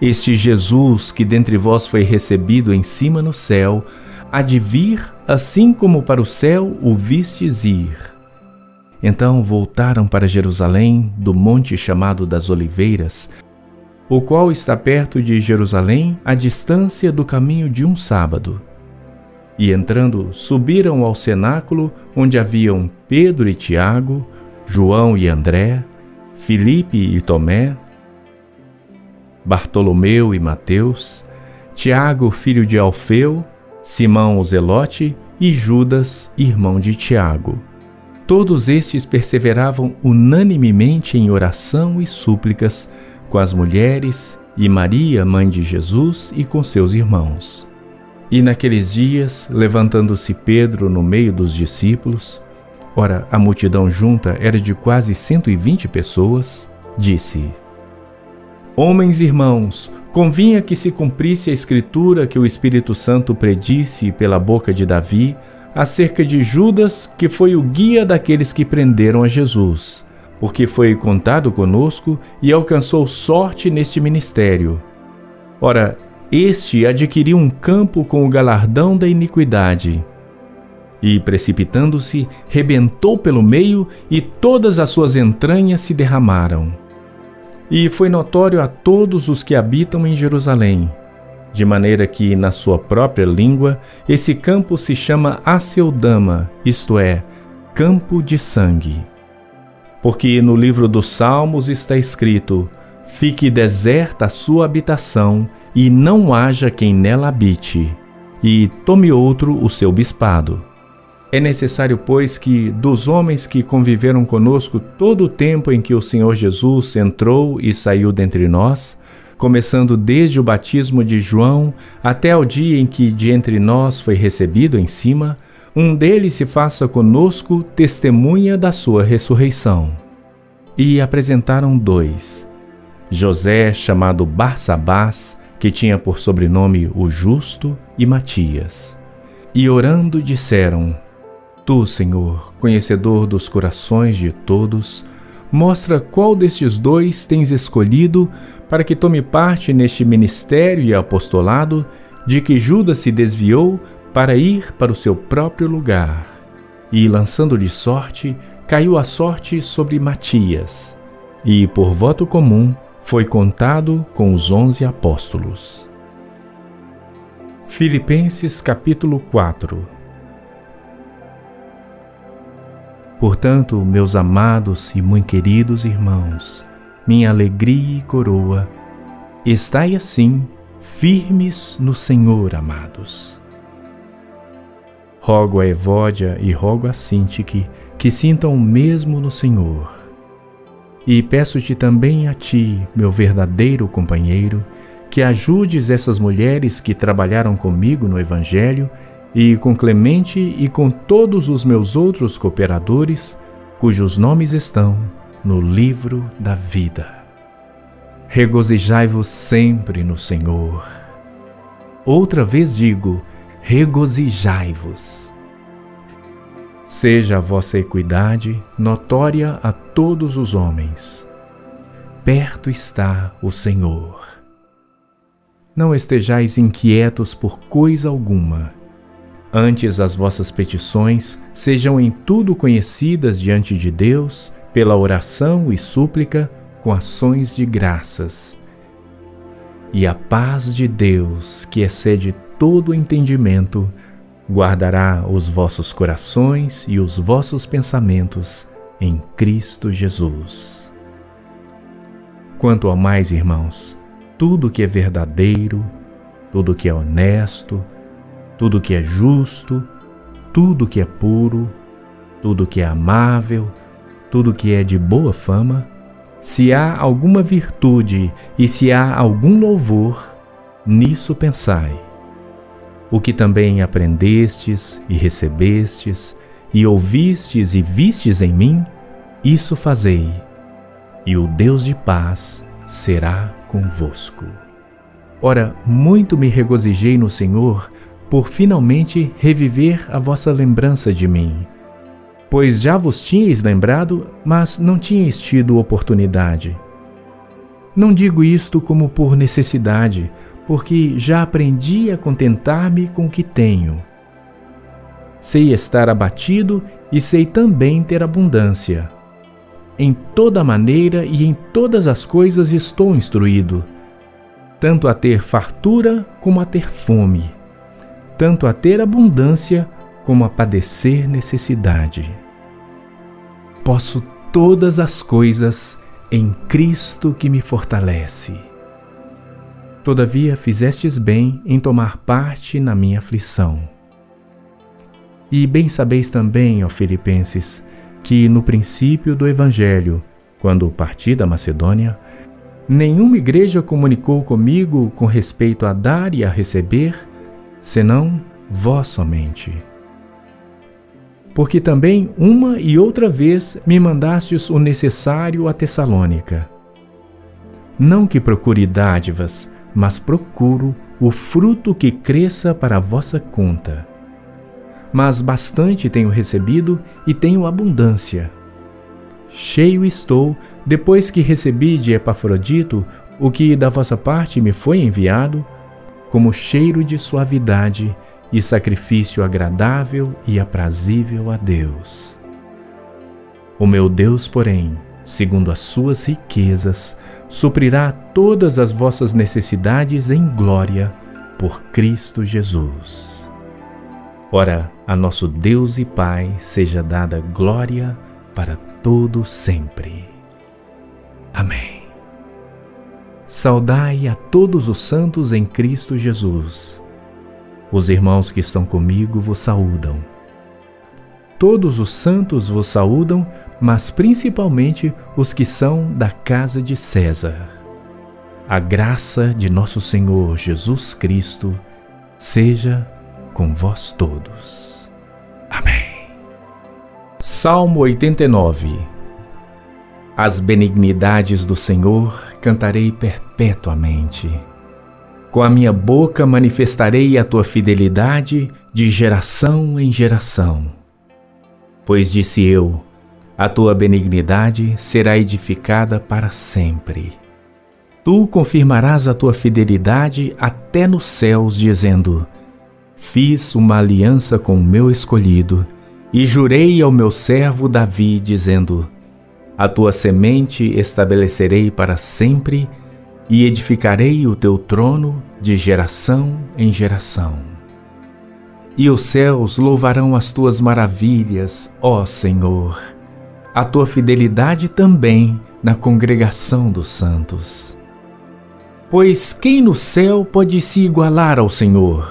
Este Jesus que dentre vós foi recebido em cima no céu, há de vir, assim como para o céu o vistes ir. Então voltaram para Jerusalém, do monte chamado das Oliveiras, o qual está perto de Jerusalém, à distância do caminho de um sábado. E entrando, subiram ao cenáculo, onde haviam Pedro e Tiago, João e André, Filipe e Tomé, Bartolomeu e Mateus, Tiago, filho de Alfeu, Simão o Zelote e Judas, irmão de Tiago. Todos estes perseveravam unanimemente em oração e súplicas com as mulheres e Maria, mãe de Jesus, e com seus irmãos. E naqueles dias, levantando-se Pedro no meio dos discípulos, ora, a multidão junta era de quase cento e vinte pessoas, disse: Homens irmãos, Convinha que se cumprisse a escritura que o Espírito Santo predisse pela boca de Davi acerca de Judas, que foi o guia daqueles que prenderam a Jesus, porque foi contado conosco e alcançou sorte neste ministério. Ora, este adquiriu um campo com o galardão da iniquidade. E, precipitando-se, rebentou pelo meio, e todas as suas entranhas se derramaram. E foi notório a todos os que habitam em Jerusalém. de maneira que, na sua própria língua, esse campo se chama Aceldama, isto é, campo de sangue. Porque no livro dos Salmos está escrito: Fique deserta a sua habitação, e não haja quem nela habite, e tome outro o seu bispado. É necessário, pois, que dos homens que conviveram conosco todo o tempo em que o Senhor Jesus entrou e saiu dentre nós, começando desde o batismo de João até o dia em que de entre nós foi recebido em cima, um deles se faça conosco testemunha da sua ressurreição. E apresentaram dois: José, chamado Barsabás, que tinha por sobrenome o Justo, e Matias. E orando disseram: Tu, Senhor, conhecedor dos corações de todos, mostra qual destes dois tens escolhido para que tome parte neste ministério e apostolado de que Judas se desviou para ir para o seu próprio lugar. E, lançando-lhe sorte, caiu a sorte sobre Matias, e, por voto comum, foi contado com os onze apóstolos. Filipenses capítulo 4 Portanto, meus amados e muito queridos irmãos, minha alegria e coroa, estai assim firmes no Senhor, amados. Rogo a Evódia e rogo a Sintique que sintam o mesmo no Senhor. E peço-te também a ti, meu verdadeiro companheiro, que ajudes essas mulheres que trabalharam comigo no Evangelho e com Clemente e com todos os meus outros cooperadores, cujos nomes estão no livro da vida. Regozijai-vos sempre no Senhor. Outra vez digo, regozijai-vos. Seja a vossa equidade notória a todos os homens. Perto está o Senhor. Não estejais inquietos por coisa alguma. Antes as vossas petições sejam em tudo conhecidas diante de Deus, pela oração e súplica, com ações de graças. E a paz de Deus, que excede todo entendimento, guardará os vossos corações e os vossos pensamentos em Cristo Jesus. Quanto ao mais, irmãos, tudo que é verdadeiro, tudo que é honesto, tudo que é justo, tudo que é puro, tudo que é amável, tudo que é de boa fama, se há alguma virtude e se há algum louvor, nisso pensai o que também aprendestes e recebestes, e ouvistes e vistes em mim, isso fazei, e o Deus de paz será convosco. Ora, muito me regozijei no Senhor por finalmente reviver a vossa lembrança de mim. Pois já vos tinhais lembrado, mas não tinhais tido oportunidade. Não digo isto como por necessidade, porque já aprendi a contentar-me com o que tenho. Sei estar abatido e sei também ter abundância. Em toda maneira e em todas as coisas estou instruído, tanto a ter fartura como a ter fome, tanto a ter abundância como a padecer necessidade. Posso todas as coisas em Cristo que me fortalece. Todavia fizestes bem em tomar parte na minha aflição. E bem sabeis também, ó Filipenses, que no princípio do Evangelho, quando parti da Macedônia, nenhuma igreja comunicou comigo com respeito a dar e a receber, senão vós somente. Porque também uma e outra vez me mandastes o necessário a Tessalônica. Não que procure dádivas, mas procuro o fruto que cresça para a vossa conta. Mas bastante tenho recebido e tenho abundância. Cheio estou, depois que recebi de Epafrodito o que da vossa parte me foi enviado, como cheiro de suavidade e sacrifício agradável e aprazível a Deus. O meu Deus, porém, segundo as suas riquezas, suprirá todas as vossas necessidades em glória, por Cristo Jesus. Ora, a nosso Deus e Pai seja dada glória para todo sempre. Amém. Saudai a todos os santos em Cristo Jesus. Os irmãos que estão comigo vos saúdam. Todos os santos vos saúdam, mas principalmente os que são da casa de César. A graça de nosso Senhor Jesus Cristo seja com vós todos. Amém. Salmo 89 As benignidades do Senhor cantarei perpetuamente. Com a minha boca manifestarei a tua fidelidade de geração em geração. Pois disse eu: a tua benignidade será edificada para sempre. Tu confirmarás a tua fidelidade até nos céus, dizendo: Fiz uma aliança com o meu escolhido, e jurei ao meu servo Davi, dizendo: A tua semente estabelecerei para sempre e edificarei o teu trono de geração em geração. E os céus louvarão as tuas maravilhas, ó Senhor, a tua fidelidade também na congregação dos santos. Pois quem no céu pode se igualar ao Senhor?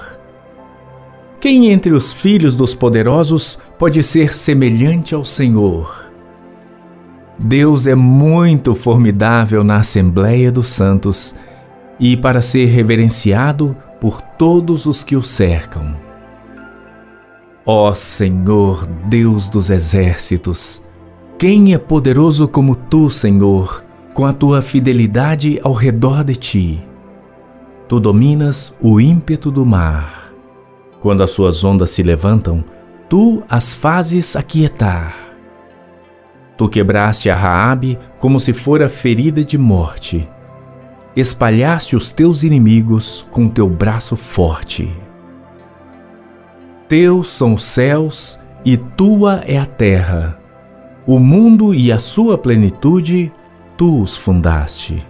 Quem entre os filhos dos poderosos pode ser semelhante ao Senhor? Deus é muito formidável na Assembleia dos Santos e para ser reverenciado por todos os que o cercam. Ó Senhor, Deus dos exércitos, quem é poderoso como tu, Senhor, com a tua fidelidade ao redor de ti? Tu dominas o ímpeto do mar. Quando as suas ondas se levantam, tu as fazes aquietar. Tu quebraste a Raabe como se fora ferida de morte. Espalhaste os teus inimigos com teu braço forte. Teus são os céus e tua é a terra. O mundo e a sua plenitude tu os fundaste.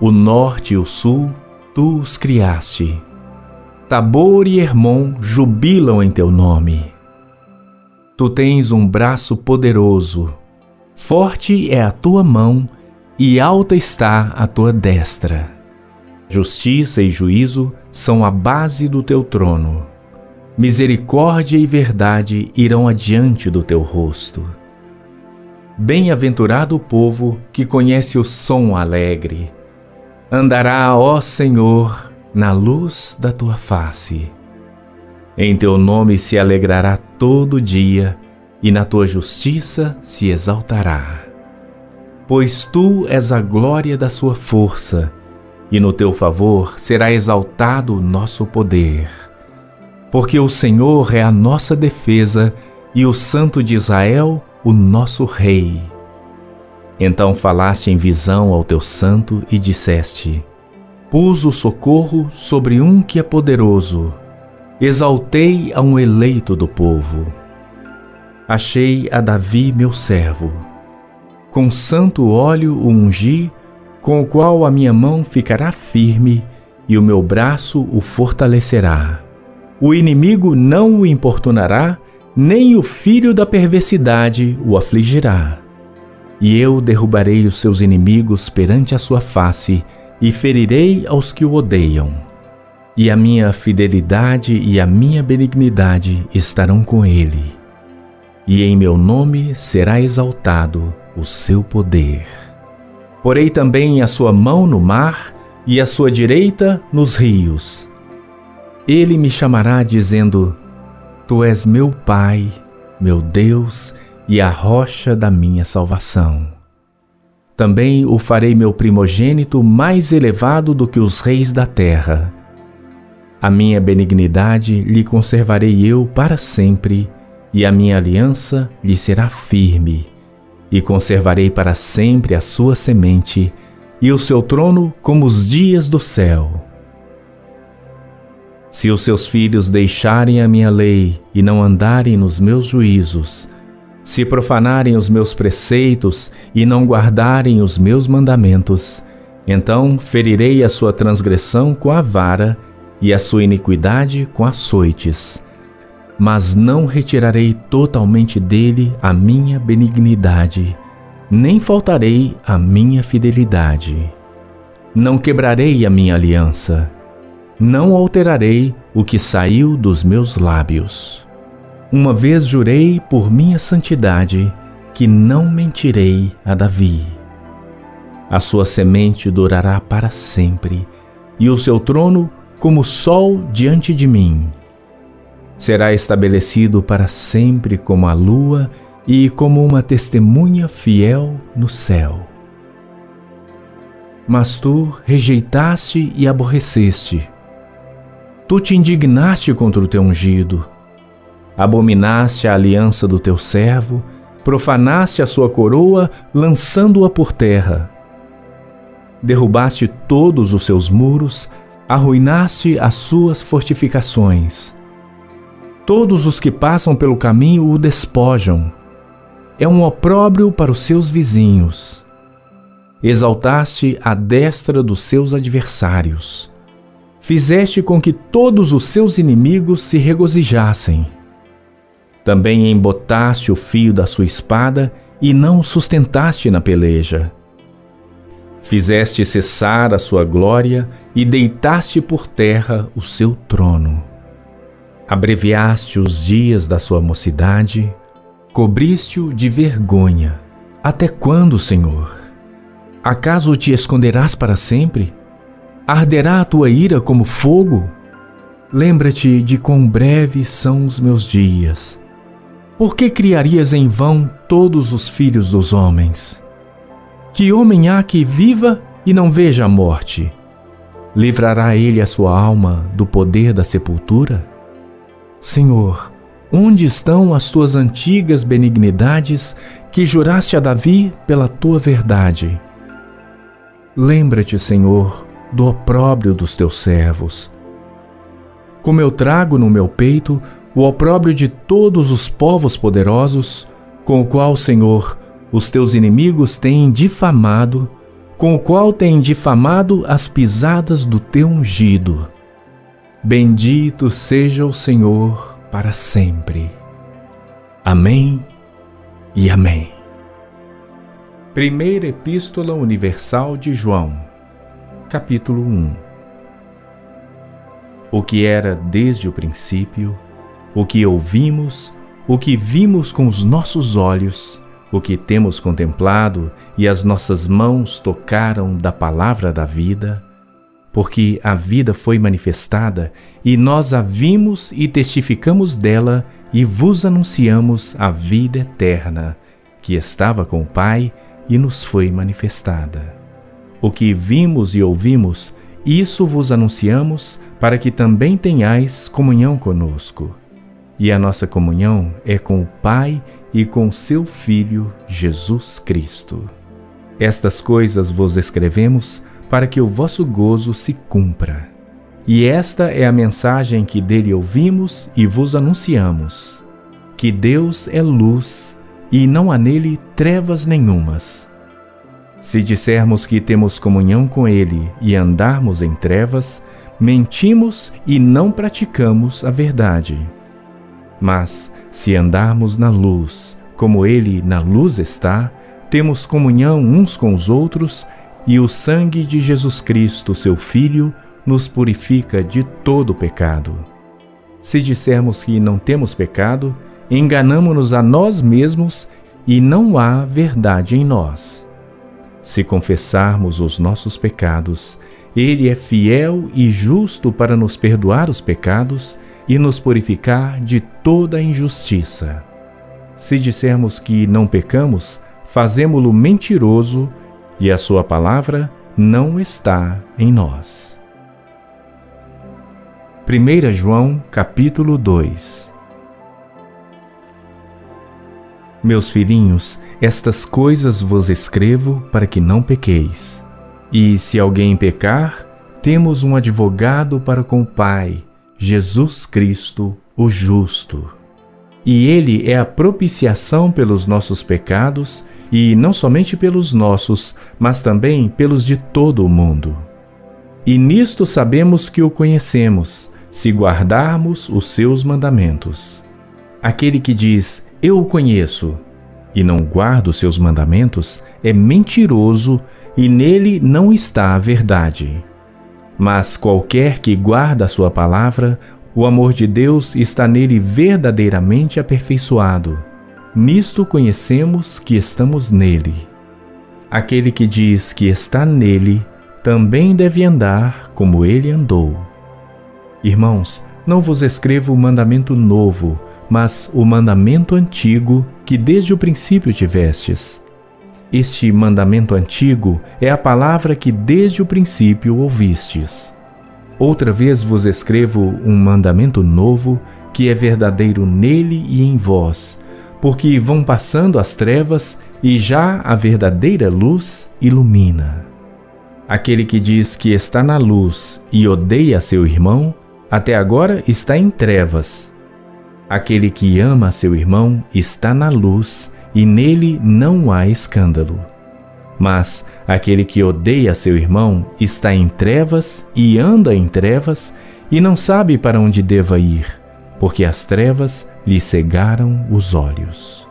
O norte e o sul tu os criaste. Tabor e Hermon jubilam em teu nome. Tu tens um braço poderoso, forte é a tua mão e alta está a tua destra. Justiça e juízo são a base do teu trono. Misericórdia e verdade irão adiante do teu rosto. Bem-aventurado o povo que conhece o som alegre. Andará, ó Senhor, na luz da tua face. Em teu nome se alegrará todo dia, e na tua justiça se exaltará. Pois tu és a glória da sua força, e no teu favor será exaltado o nosso poder. Porque o Senhor é a nossa defesa e o Santo de Israel, o nosso Rei. Então falaste em visão ao teu santo e disseste: Pus o socorro sobre um que é poderoso exaltei a um eleito do povo. Achei a Davi, meu servo. Com santo óleo o ungi, com o qual a minha mão ficará firme e o meu braço o fortalecerá. O inimigo não o importunará, nem o filho da perversidade o afligirá. E eu derrubarei os seus inimigos perante a sua face e ferirei aos que o odeiam e a minha fidelidade e a minha benignidade estarão com ele, e em meu nome será exaltado o seu poder. Porei também a sua mão no mar e a sua direita nos rios. Ele me chamará dizendo: Tu és meu Pai, meu Deus e a rocha da minha salvação. Também o farei meu primogênito mais elevado do que os reis da terra a minha benignidade lhe conservarei eu para sempre, e a minha aliança lhe será firme, e conservarei para sempre a sua semente e o seu trono como os dias do céu. Se os seus filhos deixarem a minha lei e não andarem nos meus juízos, se profanarem os meus preceitos e não guardarem os meus mandamentos, então ferirei a sua transgressão com a vara e a sua iniquidade com açoites. Mas não retirarei totalmente dele a minha benignidade, nem faltarei a minha fidelidade. Não quebrarei a minha aliança, não alterarei o que saiu dos meus lábios. Uma vez jurei por minha santidade que não mentirei a Davi. A sua semente durará para sempre, e o seu trono como o sol diante de mim. Será estabelecido para sempre como a lua e como uma testemunha fiel no céu. Mas tu rejeitaste e aborreceste. Tu te indignaste contra o teu ungido. Abominaste a aliança do teu servo, profanaste a sua coroa, lançando-a por terra. Derrubaste todos os seus muros, arruinaste as suas fortificações. Todos os que passam pelo caminho o despojam. É um opróbrio para os seus vizinhos. Exaltaste a destra dos seus adversários. Fizeste com que todos os seus inimigos se regozijassem. Também embotaste o fio da sua espada e não o sustentaste na peleja. Fizeste cessar a sua glória e deitaste por terra o seu trono. Abreviaste os dias da sua mocidade, cobriste-o de vergonha. Até quando, Senhor? Acaso te esconderás para sempre? Arderá a tua ira como fogo? Lembra-te de quão breves são os meus dias. Por que criarias em vão todos os filhos dos homens? Que homem há que viva e não veja a morte? Livrará ele a sua alma do poder da sepultura? Senhor, onde estão as tuas antigas benignidades que juraste a Davi pela tua verdade? Lembra-te, Senhor, do opróbrio dos teus servos. Como eu trago no meu peito o opróbrio de todos os povos poderosos, com o qual, Senhor, os teus inimigos têm difamado, com o qual têm difamado as pisadas do teu ungido. Bendito seja o Senhor para sempre. Amém e Amém. Primeira Epístola Universal de João, capítulo 1 O que era desde o princípio, o que ouvimos, o que vimos com os nossos olhos, o que temos contemplado e as nossas mãos tocaram da palavra da vida, porque a vida foi manifestada e nós a vimos e testificamos dela e vos anunciamos a vida eterna, que estava com o Pai e nos foi manifestada. O que vimos e ouvimos, isso vos anunciamos, para que também tenhais comunhão conosco. E a nossa comunhão é com o Pai e com seu Filho Jesus Cristo. Estas coisas vos escrevemos para que o vosso gozo se cumpra. E esta é a mensagem que dele ouvimos e vos anunciamos: que Deus é luz e não há nele trevas nenhumas. Se dissermos que temos comunhão com ele e andarmos em trevas, mentimos e não praticamos a verdade. Mas, se andarmos na luz, como ele na luz está, temos comunhão uns com os outros e o sangue de Jesus Cristo, seu Filho, nos purifica de todo pecado. Se dissermos que não temos pecado, enganamo-nos a nós mesmos e não há verdade em nós. Se confessarmos os nossos pecados, Ele é fiel e justo para nos perdoar os pecados e nos purificar de toda injustiça. Se dissermos que não pecamos, fazemo-lo mentiroso e a Sua palavra não está em nós. 1 João capítulo 2 Meus filhinhos, estas coisas vos escrevo para que não pequeis. E se alguém pecar, temos um advogado para com o Pai, Jesus Cristo, o justo. E ele é a propiciação pelos nossos pecados e não somente pelos nossos, mas também pelos de todo o mundo. E nisto sabemos que o conhecemos, se guardarmos os seus mandamentos. Aquele que diz, Eu o conheço, e não guarda os seus mandamentos, é mentiroso e nele não está a verdade. Mas qualquer que guarda a sua palavra, o amor de Deus está nele verdadeiramente aperfeiçoado. Nisto conhecemos que estamos nele. Aquele que diz que está nele, também deve andar como ele andou. Irmãos, não vos escrevo o mandamento novo, mas o mandamento antigo que desde o princípio tivestes. Este mandamento antigo é a palavra que desde o princípio ouvistes. Outra vez vos escrevo um mandamento novo, que é verdadeiro nele e em vós, porque vão passando as trevas e já a verdadeira luz ilumina. Aquele que diz que está na luz e odeia seu irmão, até agora está em trevas. Aquele que ama seu irmão está na luz e nele não há escândalo. Mas aquele que odeia seu irmão está em trevas e anda em trevas e não sabe para onde deva ir, porque as trevas lhe cegaram os olhos.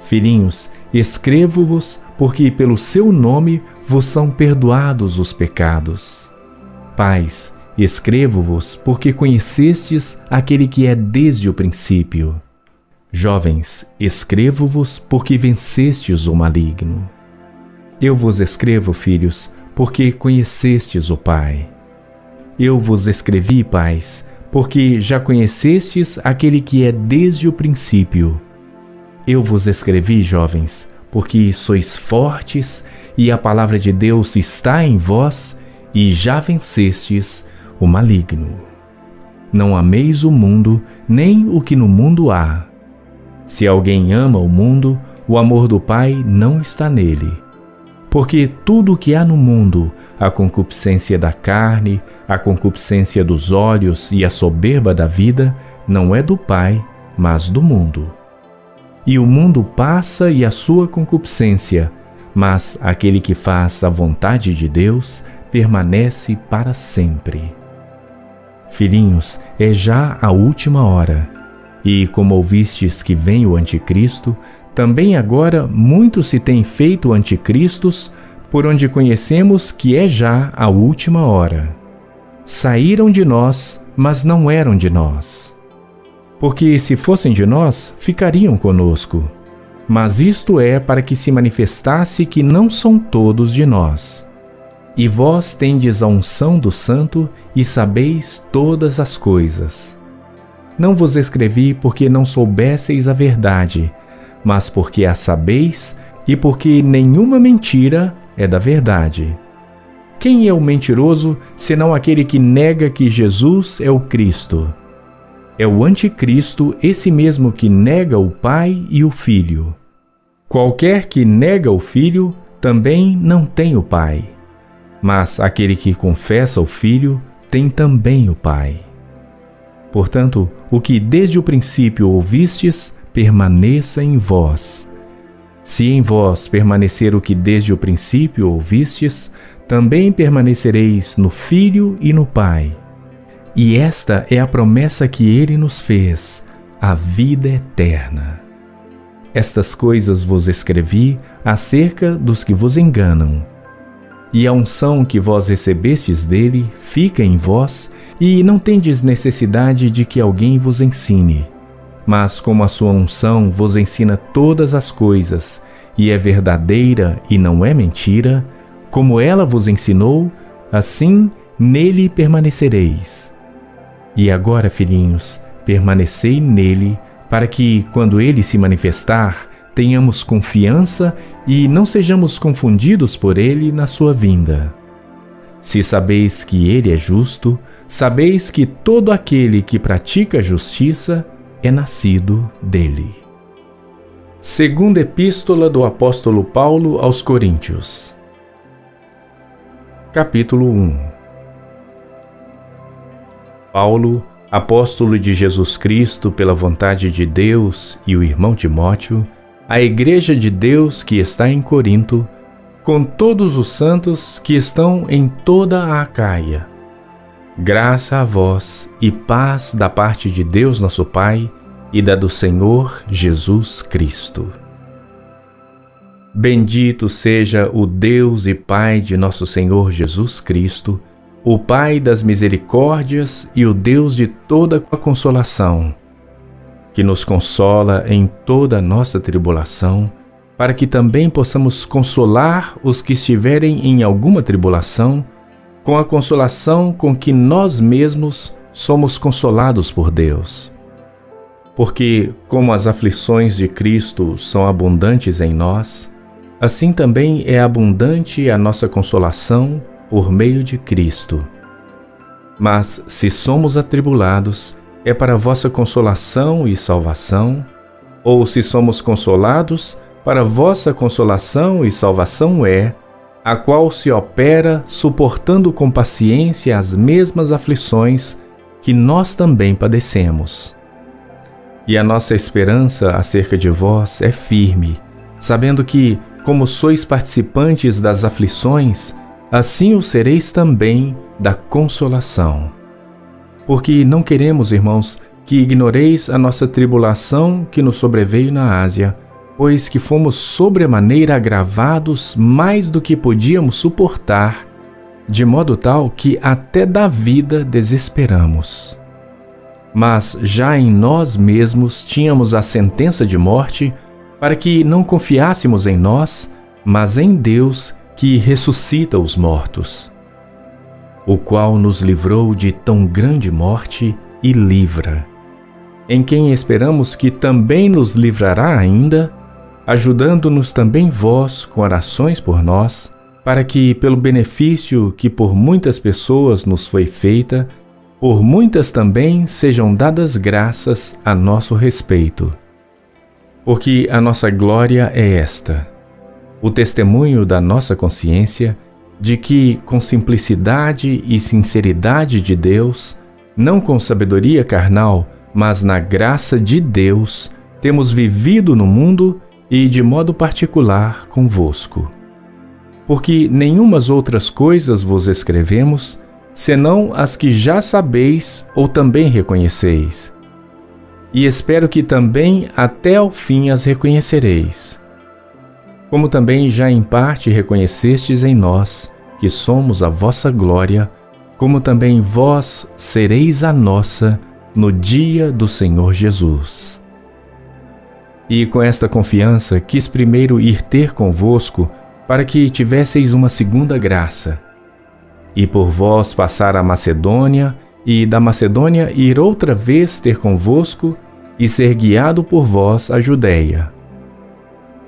Filhinhos, escrevo-vos porque pelo seu nome vos são perdoados os pecados. Pais, escrevo-vos porque conhecestes aquele que é desde o princípio. Jovens, escrevo-vos porque vencestes o maligno. Eu vos escrevo, filhos, porque conhecestes o Pai. Eu vos escrevi, pais, porque já conhecestes aquele que é desde o princípio. Eu vos escrevi, jovens, porque sois fortes e a palavra de Deus está em vós e já vencestes o maligno. Não ameis o mundo, nem o que no mundo há. Se alguém ama o mundo, o amor do Pai não está nele. Porque tudo o que há no mundo, a concupiscência da carne, a concupiscência dos olhos e a soberba da vida, não é do Pai, mas do mundo e o mundo passa e a sua concupiscência, mas aquele que faz a vontade de Deus permanece para sempre. Filhinhos, é já a última hora. E como ouvistes que vem o Anticristo, também agora muitos se têm feito anticristos, por onde conhecemos que é já a última hora. Saíram de nós, mas não eram de nós porque se fossem de nós, ficariam conosco. Mas isto é para que se manifestasse que não são todos de nós. E vós tendes a unção do Santo e sabeis todas as coisas. Não vos escrevi porque não soubesseis a verdade, mas porque a sabeis e porque nenhuma mentira é da verdade. Quem é o mentiroso senão aquele que nega que Jesus é o Cristo? é o Anticristo, esse mesmo que nega o Pai e o Filho. Qualquer que nega o Filho também não tem o Pai. Mas aquele que confessa o Filho tem também o Pai. Portanto, o que desde o princípio ouvistes, permaneça em vós. Se em vós permanecer o que desde o princípio ouvistes, também permanecereis no Filho e no Pai. E esta é a promessa que ele nos fez, a vida eterna. Estas coisas vos escrevi acerca dos que vos enganam. E a unção que vós recebestes dele fica em vós, e não tendes necessidade de que alguém vos ensine. Mas como a sua unção vos ensina todas as coisas, e é verdadeira e não é mentira, como ela vos ensinou, assim nele permanecereis. E agora, filhinhos, permanecei nele, para que, quando ele se manifestar, tenhamos confiança e não sejamos confundidos por ele na sua vinda. Se sabeis que ele é justo, sabeis que todo aquele que pratica justiça é nascido dele. Segunda Epístola do Apóstolo Paulo aos Coríntios. Capítulo 1 Paulo, apóstolo de Jesus Cristo pela vontade de Deus, e o irmão Timóteo, a Igreja de Deus que está em Corinto, com todos os santos que estão em toda a Acaia. Graça a vós e paz da parte de Deus nosso Pai e da do Senhor Jesus Cristo. Bendito seja o Deus e Pai de nosso Senhor Jesus Cristo, o Pai das misericórdias e o Deus de toda a consolação, que nos consola em toda a nossa tribulação, para que também possamos consolar os que estiverem em alguma tribulação, com a consolação com que nós mesmos somos consolados por Deus. Porque, como as aflições de Cristo são abundantes em nós, assim também é abundante a nossa consolação por meio de Cristo. Mas, se somos atribulados, é para vossa consolação e salvação, ou se somos consolados, para vossa consolação e salvação é, a qual se opera suportando com paciência as mesmas aflições que nós também padecemos. E a nossa esperança acerca de vós é firme, sabendo que, como sois participantes das aflições, assim o sereis também da consolação. Porque não queremos, irmãos, que ignoreis a nossa tribulação que nos sobreveio na Ásia, pois que fomos sobremaneira agravados mais do que podíamos suportar, de modo tal que até da vida desesperamos. Mas já em nós mesmos tínhamos a sentença de morte, para que não confiássemos em nós, mas em Deus que ressuscita os mortos, o qual nos livrou de tão grande morte e livra, em quem esperamos que também nos livrará ainda ajudando-nos também vós com orações por nós, para que, pelo benefício que por muitas pessoas nos foi feita, por muitas também sejam dadas graças a nosso respeito. Porque a nossa glória é esta: o testemunho da nossa consciência de que, com simplicidade e sinceridade de Deus, não com sabedoria carnal, mas na graça de Deus, temos vivido no mundo e de modo particular convosco. Porque nenhumas outras coisas vos escrevemos, senão as que já sabeis ou também reconheceis. E espero que também até ao fim as reconhecereis. Como também já em parte reconhecestes em nós, que somos a vossa glória, como também vós sereis a nossa no dia do Senhor Jesus. E com esta confiança quis primeiro ir ter convosco, para que tivesseis uma segunda graça. E por vós passar a Macedônia, e da Macedônia ir outra vez ter convosco, e ser guiado por vós a Judéia.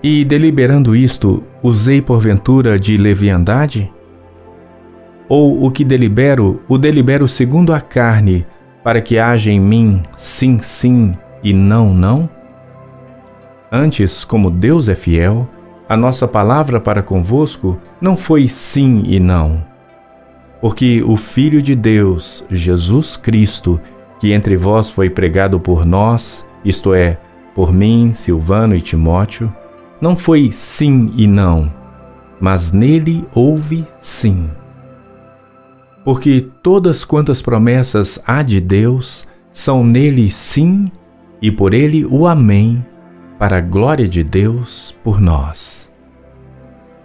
E deliberando isto, usei porventura de leviandade? Ou o que delibero, o delibero segundo a carne, para que haja em mim sim, sim e não, não? Antes, como Deus é fiel, a nossa palavra para convosco não foi sim e não. Porque o Filho de Deus, Jesus Cristo, que entre vós foi pregado por nós, isto é, por mim, Silvano e Timóteo, não foi sim e não, mas nele houve sim. Porque todas quantas promessas há de Deus são nele sim e por ele o Amém para a glória de Deus por nós.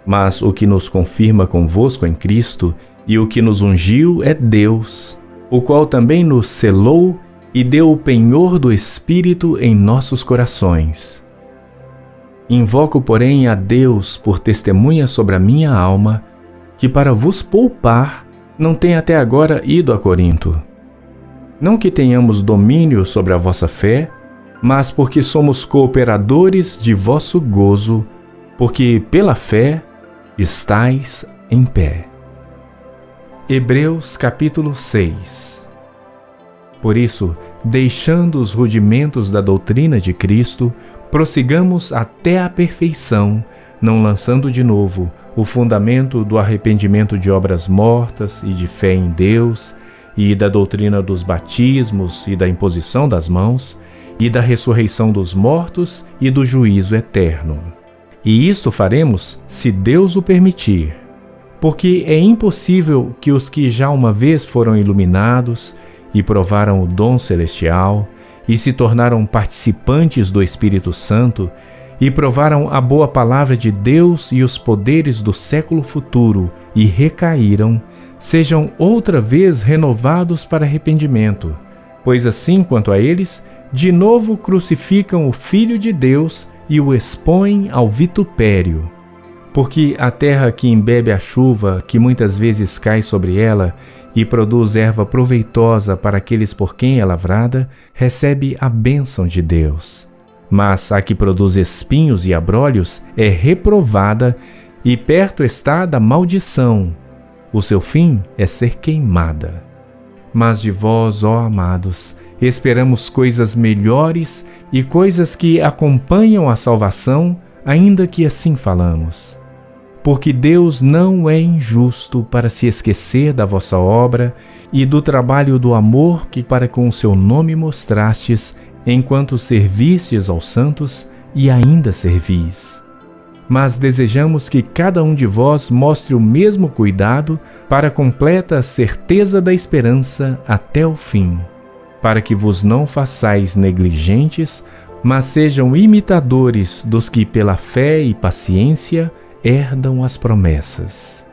Mas o que nos confirma convosco em Cristo e o que nos ungiu é Deus, o qual também nos selou e deu o penhor do Espírito em nossos corações. Invoco, porém, a Deus por testemunha sobre a minha alma, que para vos poupar não tem até agora ido a Corinto. Não que tenhamos domínio sobre a vossa fé, mas porque somos cooperadores de vosso gozo, porque pela fé estais em pé. Hebreus capítulo 6 Por isso, deixando os rudimentos da doutrina de Cristo, prossigamos até a perfeição, não lançando de novo o fundamento do arrependimento de obras mortas e de fé em Deus, e da doutrina dos batismos e da imposição das mãos, e da ressurreição dos mortos e do juízo eterno. E isto faremos se Deus o permitir. Porque é impossível que os que já uma vez foram iluminados e provaram o dom celestial e se tornaram participantes do Espírito Santo e provaram a boa palavra de Deus e os poderes do século futuro e recaíram, sejam outra vez renovados para arrependimento, pois assim quanto a eles, de novo crucificam o Filho de Deus e o expõem ao vitupério. Porque a terra que embebe a chuva, que muitas vezes cai sobre ela, e produz erva proveitosa para aqueles por quem é lavrada, recebe a bênção de Deus. Mas a que produz espinhos e abrolhos é reprovada, e perto está da maldição. O seu fim é ser queimada. Mas de vós, ó amados, esperamos coisas melhores e coisas que acompanham a salvação, ainda que assim falamos. Porque Deus não é injusto para se esquecer da vossa obra e do trabalho do amor que para com o seu nome mostrastes, enquanto servistes aos santos e ainda servis. Mas desejamos que cada um de vós mostre o mesmo cuidado para completa certeza da esperança até o fim para que vos não façais negligentes, mas sejam imitadores dos que pela fé e paciência herdam as promessas.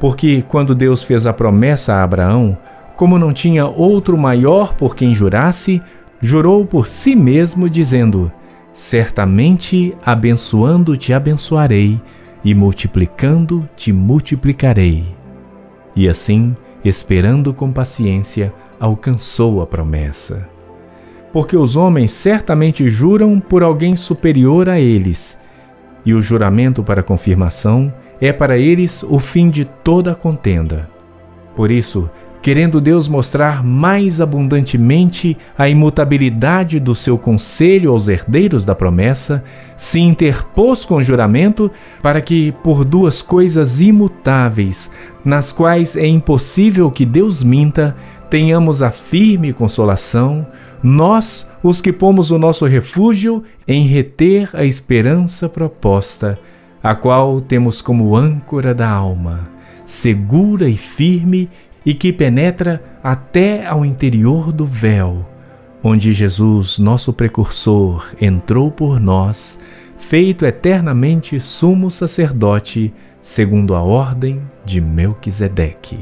Porque quando Deus fez a promessa a Abraão, como não tinha outro maior por quem jurasse, jurou por si mesmo, dizendo: Certamente abençoando te abençoarei, e multiplicando te multiplicarei. E assim, esperando com paciência, alcançou a promessa. Porque os homens certamente juram por alguém superior a eles, e o juramento para confirmação é para eles o fim de toda a contenda. Por isso, querendo Deus mostrar mais abundantemente a imutabilidade do seu conselho aos herdeiros da promessa, se interpôs com juramento para que, por duas coisas imutáveis, nas quais é impossível que Deus minta, tenhamos a firme consolação, nós, os que pomos o nosso refúgio em reter a esperança proposta, a qual temos como âncora da alma, segura e firme e que penetra até ao interior do véu, onde Jesus, nosso precursor, entrou por nós, feito eternamente sumo sacerdote, segundo a ordem de Melquisedeque.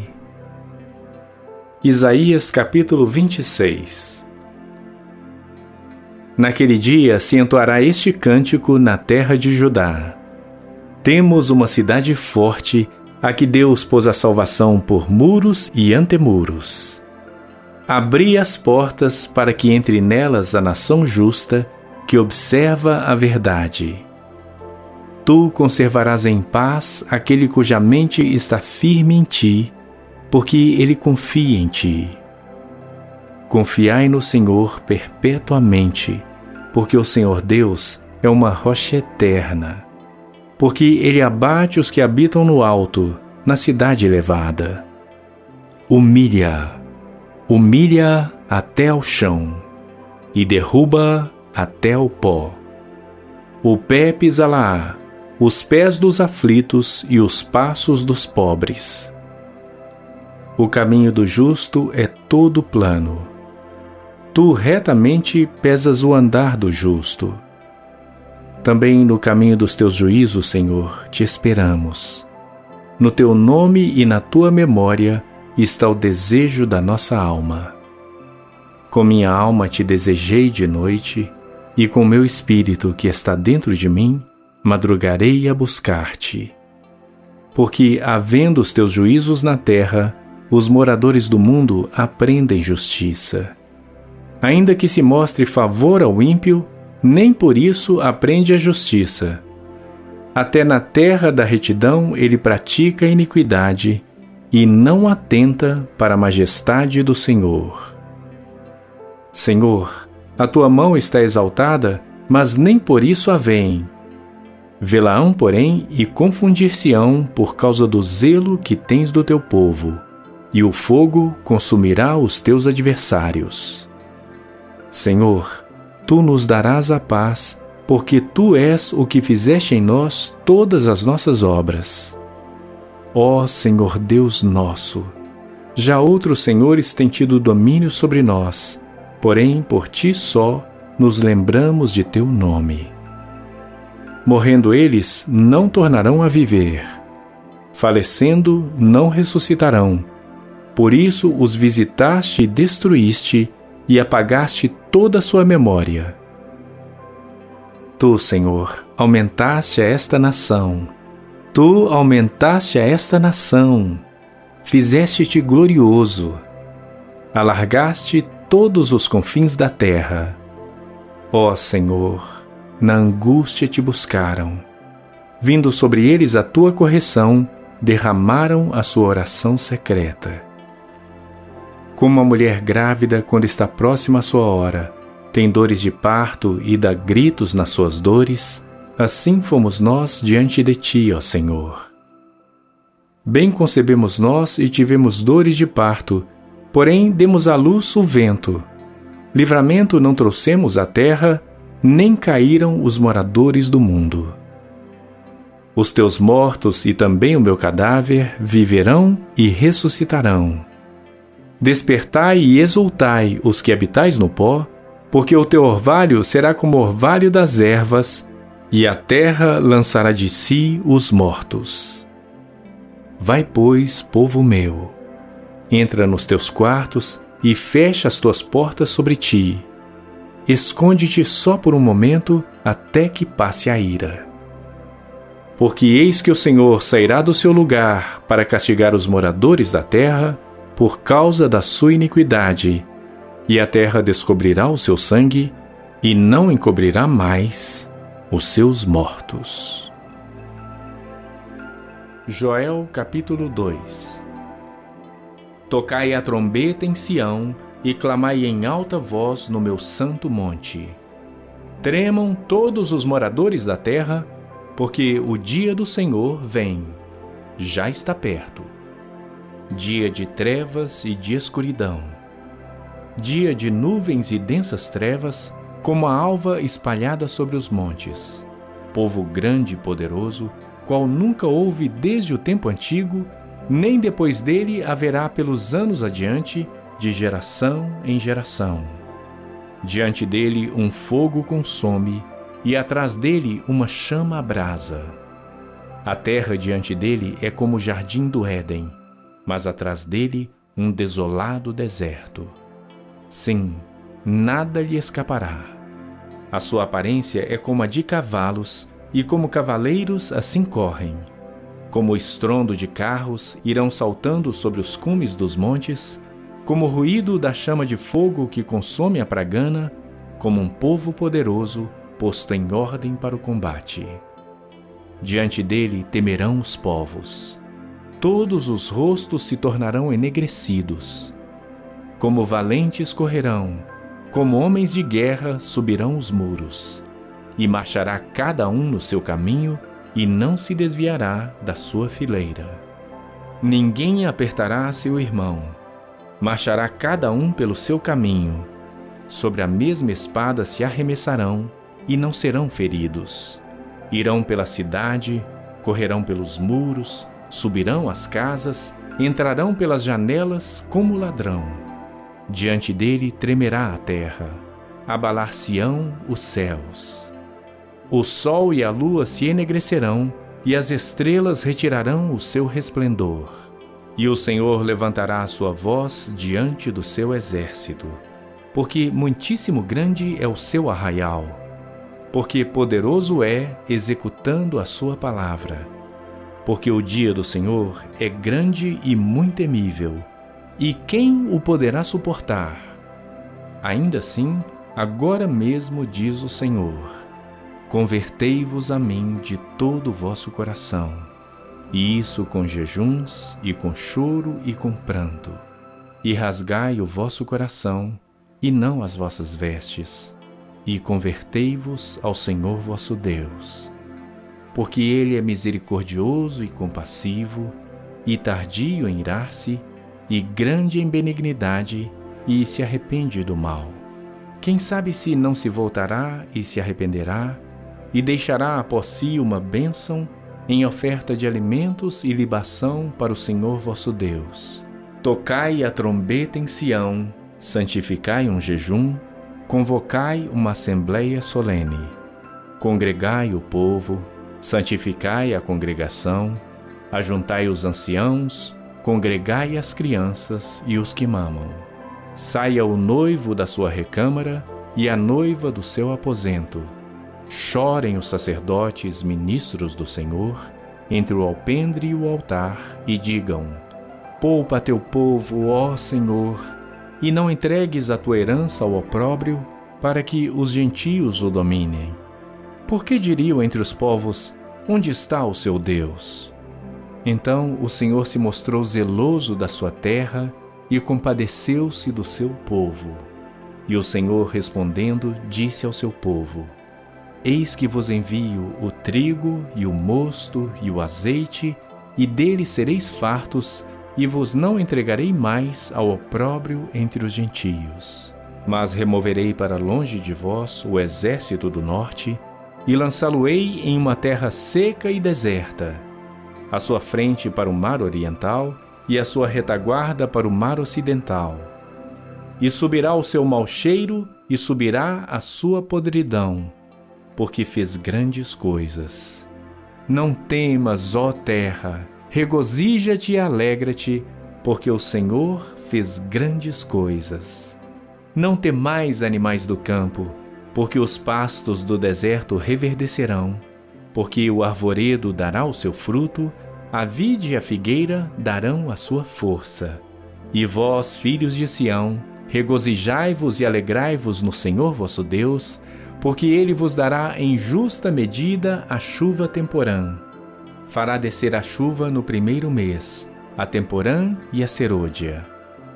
Isaías capítulo 26 Naquele dia se entoará este cântico na terra de Judá. Temos uma cidade forte a que Deus pôs a salvação por muros e antemuros. Abri as portas para que entre nelas a nação justa que observa a verdade. Tu conservarás em paz aquele cuja mente está firme em ti, porque ele confia em ti. Confiai no Senhor perpetuamente, porque o Senhor Deus é uma rocha eterna porque ele abate os que habitam no alto, na cidade elevada. Humilha, humilha até ao chão, e derruba até o pó. O pé pisa lá, os pés dos aflitos e os passos dos pobres. O caminho do justo é todo plano. Tu retamente pesas o andar do justo também no caminho dos teus juízos, Senhor, te esperamos. No teu nome e na tua memória está o desejo da nossa alma. Com minha alma te desejei de noite, e com meu espírito que está dentro de mim, madrugarei a buscar-te. Porque, havendo os teus juízos na terra, os moradores do mundo aprendem justiça. Ainda que se mostre favor ao ímpio, nem por isso aprende a justiça. Até na terra da retidão ele pratica a iniquidade e não atenta para a majestade do Senhor. Senhor, a tua mão está exaltada, mas nem por isso a veem. Vê-la-ão, porém, e confundir-se-ão por causa do zelo que tens do teu povo, e o fogo consumirá os teus adversários. Senhor, tu nos darás a paz porque tu és o que fizeste em nós todas as nossas obras. Ó Senhor Deus nosso, já outros senhores têm tido domínio sobre nós, porém por ti só nos lembramos de teu nome. Morrendo eles, não tornarão a viver. Falecendo, não ressuscitarão. Por isso os visitaste e destruíste, e apagaste toda a sua memória. Tu, Senhor, aumentaste a esta nação. Tu aumentaste a esta nação. Fizeste-te glorioso. Alargaste todos os confins da terra. Ó Senhor, na angústia te buscaram. Vindo sobre eles a tua correção, derramaram a sua oração secreta. Como a mulher grávida, quando está próxima à sua hora, tem dores de parto e dá gritos nas suas dores, assim fomos nós diante de ti, ó Senhor. Bem concebemos nós e tivemos dores de parto, porém demos à luz o vento. Livramento não trouxemos à terra, nem caíram os moradores do mundo. Os teus mortos e também o meu cadáver viverão e ressuscitarão. Despertai e exultai os que habitais no pó, porque o teu orvalho será como orvalho das ervas, e a terra lançará de si os mortos. Vai, pois, povo meu, entra nos teus quartos e fecha as tuas portas sobre ti. Esconde-te só por um momento até que passe a ira. Porque eis que o Senhor sairá do seu lugar para castigar os moradores da terra por causa da sua iniquidade e a terra descobrirá o seu sangue e não encobrirá mais os seus mortos. Joel capítulo 2 Tocai a trombeta em Sião e clamai em alta voz no meu santo monte. Tremam todos os moradores da terra, porque o dia do Senhor vem, já está perto. Dia de trevas e de escuridão dia de nuvens e densas trevas, como a alva espalhada sobre os montes. Povo grande e poderoso, qual nunca houve desde o tempo antigo, nem depois dele haverá pelos anos adiante, de geração em geração. Diante dele um fogo consome, e atrás dele uma chama abrasa. A terra diante dele é como o jardim do Éden, mas atrás dele um desolado deserto. Sim, nada lhe escapará. A sua aparência é como a de cavalos, e como cavaleiros assim correm. Como o estrondo de carros irão saltando sobre os cumes dos montes, como o ruído da chama de fogo que consome a pragana, como um povo poderoso posto em ordem para o combate. Diante dele temerão os povos. Todos os rostos se tornarão enegrecidos como valentes correrão, como homens de guerra subirão os muros, e marchará cada um no seu caminho e não se desviará da sua fileira. Ninguém apertará seu irmão, marchará cada um pelo seu caminho, sobre a mesma espada se arremessarão e não serão feridos. Irão pela cidade, correrão pelos muros, subirão as casas, entrarão pelas janelas como ladrão Diante dele tremerá a terra, abalar-se-ão os céus. O sol e a lua se enegrecerão, e as estrelas retirarão o seu resplendor. E o Senhor levantará a sua voz diante do seu exército, porque muitíssimo grande é o seu arraial, porque poderoso é executando a sua palavra. Porque o dia do Senhor é grande e muito temível e quem o poderá suportar? Ainda assim, agora mesmo diz o Senhor: Convertei-vos a mim de todo o vosso coração, e isso com jejuns, e com choro, e com pranto, e rasgai o vosso coração, e não as vossas vestes, e convertei-vos ao Senhor vosso Deus. Porque Ele é misericordioso e compassivo, e tardio em irar-se, e grande em benignidade, e se arrepende do mal. Quem sabe se não se voltará e se arrependerá e deixará após si uma bênção em oferta de alimentos e libação para o Senhor vosso Deus. Tocai a trombeta em Sião, santificai um jejum, convocai uma assembleia solene. Congregai o povo, santificai a congregação, ajuntai os anciãos, congregai as crianças e os que mamam. Saia o noivo da sua recâmara e a noiva do seu aposento Chorem os sacerdotes, ministros do Senhor, entre o alpendre e o altar, e digam: Poupa teu povo, ó Senhor, e não entregues a tua herança ao opróbrio, para que os gentios o dominem. Por que diriam entre os povos: Onde está o seu Deus? Então o Senhor se mostrou zeloso da sua terra e compadeceu-se do seu povo. E o Senhor, respondendo, disse ao seu povo: Eis que vos envio o trigo e o mosto e o azeite, e dele sereis fartos, e vos não entregarei mais ao opróbrio entre os gentios. Mas removerei para longe de vós o exército do norte, e lançá-lo-ei em uma terra seca e deserta, a sua frente para o mar oriental e a sua retaguarda para o mar ocidental. E subirá o seu mau cheiro e subirá a sua podridão, porque fez grandes coisas. Não temas, ó terra, regozija-te e alegra-te, porque o Senhor fez grandes coisas. Não temais, animais do campo, porque os pastos do deserto reverdecerão, porque o arvoredo dará o seu fruto, a vide e a figueira darão a sua força. E vós, filhos de Sião, regozijai-vos e alegrai-vos no Senhor vosso Deus, porque ele vos dará em justa medida a chuva temporã. Fará descer a chuva no primeiro mês, a temporã e a serôdia.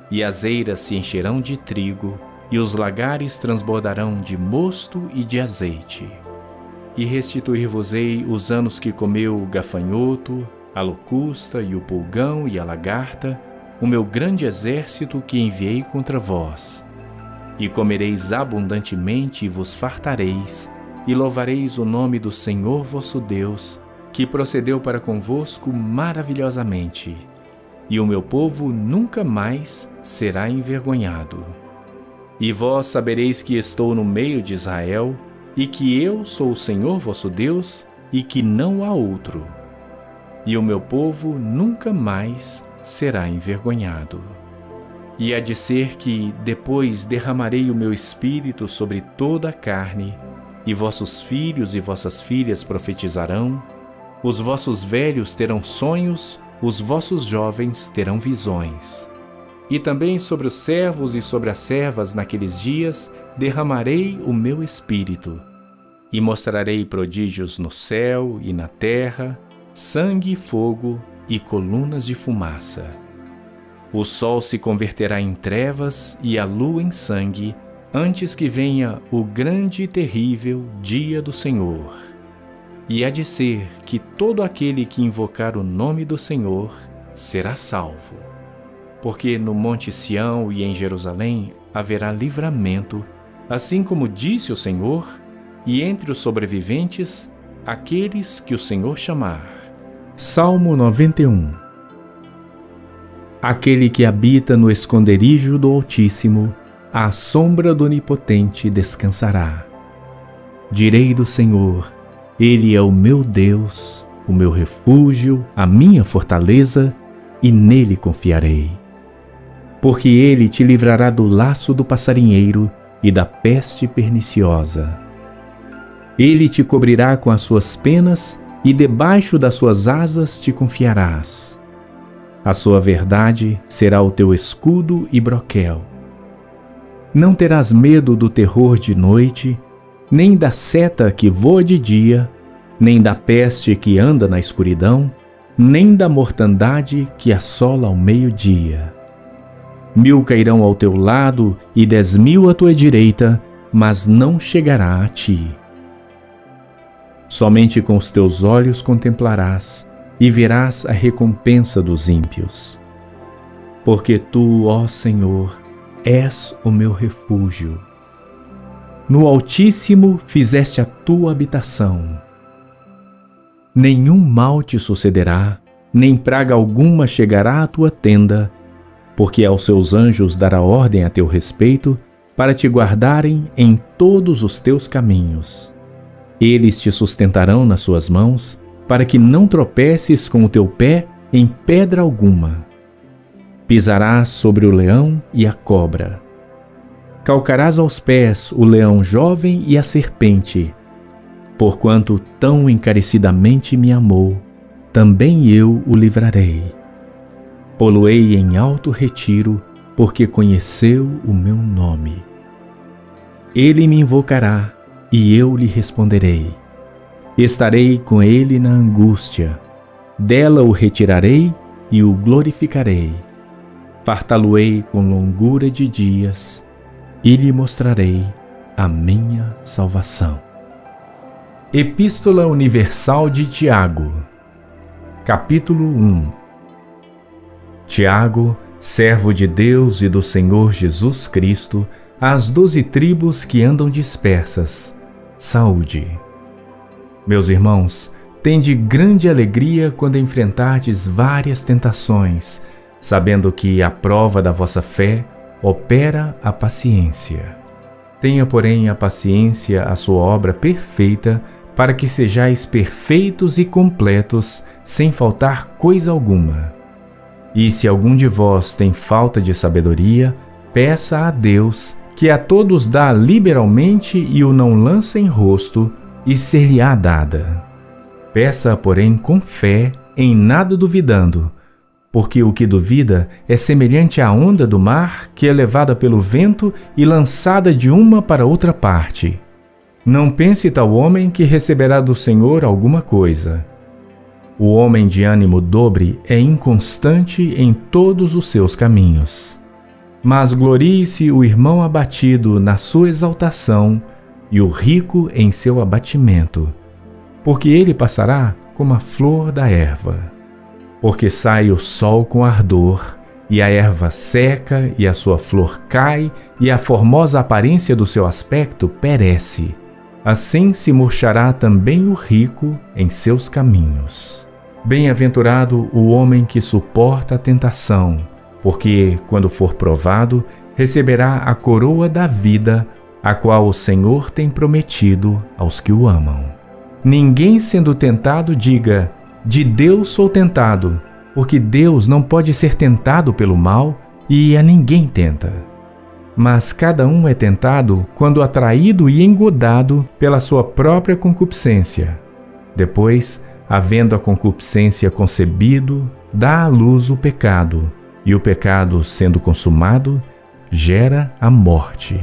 E as eiras se encherão de trigo, e os lagares transbordarão de mosto e de azeite. E restituir-vos-ei os anos que comeu o gafanhoto, a locusta e o pulgão e a lagarta, o meu grande exército que enviei contra vós e comereis abundantemente e vos fartareis, e louvareis o nome do Senhor vosso Deus, que procedeu para convosco maravilhosamente. E o meu povo nunca mais será envergonhado. E vós sabereis que estou no meio de Israel, e que eu sou o Senhor vosso Deus, e que não há outro. E o meu povo nunca mais será envergonhado. E há de ser que depois derramarei o meu espírito sobre toda a carne, e vossos filhos e vossas filhas profetizarão, os vossos velhos terão sonhos, os vossos jovens terão visões. E também sobre os servos e sobre as servas naqueles dias derramarei o meu espírito, e mostrarei prodígios no céu e na terra, sangue e fogo e colunas de fumaça. O sol se converterá em trevas e a lua em sangue, antes que venha o grande e terrível dia do Senhor. E há de ser que todo aquele que invocar o nome do Senhor será salvo. Porque no Monte Sião e em Jerusalém haverá livramento, assim como disse o Senhor, e entre os sobreviventes, aqueles que o Senhor chamar. Salmo 91 Aquele que habita no esconderijo do Altíssimo, à sombra do Onipotente descansará. Direi do Senhor: Ele é o meu Deus, o meu refúgio, a minha fortaleza, e nele confiarei. Porque ele te livrará do laço do passarinheiro e da peste perniciosa. Ele te cobrirá com as suas penas e debaixo das suas asas te confiarás. A sua verdade será o teu escudo e broquel. Não terás medo do terror de noite, nem da seta que voa de dia, nem da peste que anda na escuridão, nem da mortandade que assola ao meio-dia. Mil cairão ao teu lado e dez mil à tua direita, mas não chegará a ti. Somente com os teus olhos contemplarás e verás a recompensa dos ímpios. Porque tu, ó Senhor, és o meu refúgio. no Altíssimo fizeste a tua habitação. Nenhum mal te sucederá, nem praga alguma chegará à tua tenda, porque aos seus anjos dará ordem a teu respeito, para te guardarem em todos os teus caminhos. Eles te sustentarão nas suas mãos, para que não tropeces com o teu pé em pedra alguma. Pisarás sobre o leão e a cobra calcarás aos pés o leão jovem e a serpente. Porquanto tão encarecidamente me amou, também eu o livrarei. Poloei em alto retiro, porque conheceu o meu nome. Ele me invocará, e eu lhe responderei. Estarei com ele na angústia, dela o retirarei e o glorificarei. Fartá-lo-ei com longura de dias e lhe mostrarei a minha salvação. Epístola Universal de Tiago, capítulo 1 Tiago, servo de Deus e do Senhor Jesus Cristo, às doze tribos que andam dispersas, saúde. Meus irmãos, tende grande alegria quando enfrentardes várias tentações, sabendo que a prova da vossa fé opera a paciência. Tenha, porém, a paciência a sua obra perfeita, para que sejais perfeitos e completos, sem faltar coisa alguma. E se algum de vós tem falta de sabedoria, peça a Deus, que a todos dá liberalmente e o não lança em rosto, e ser-lhe-á dada. Peça, porém, com fé, em nada duvidando, porque o que duvida é semelhante à onda do mar que é levada pelo vento e lançada de uma para outra parte. Não pense tal homem que receberá do Senhor alguma coisa. O homem de ânimo dobre é inconstante em todos os seus caminhos. Mas glorie-se o irmão abatido na sua exaltação e o rico em seu abatimento, porque ele passará como a flor da erva porque sai o sol com ardor, e a erva seca, e a sua flor cai, e a formosa aparência do seu aspecto perece. Assim se murchará também o rico em seus caminhos. Bem-aventurado o homem que suporta a tentação, porque, quando for provado, receberá a coroa da vida, a qual o Senhor tem prometido aos que o amam. Ninguém sendo tentado diga: de Deus sou tentado, porque Deus não pode ser tentado pelo mal e a ninguém tenta. Mas cada um é tentado quando atraído e engodado pela sua própria concupiscência. Depois, havendo a concupiscência concebido, dá à luz o pecado, e o pecado, sendo consumado, gera a morte.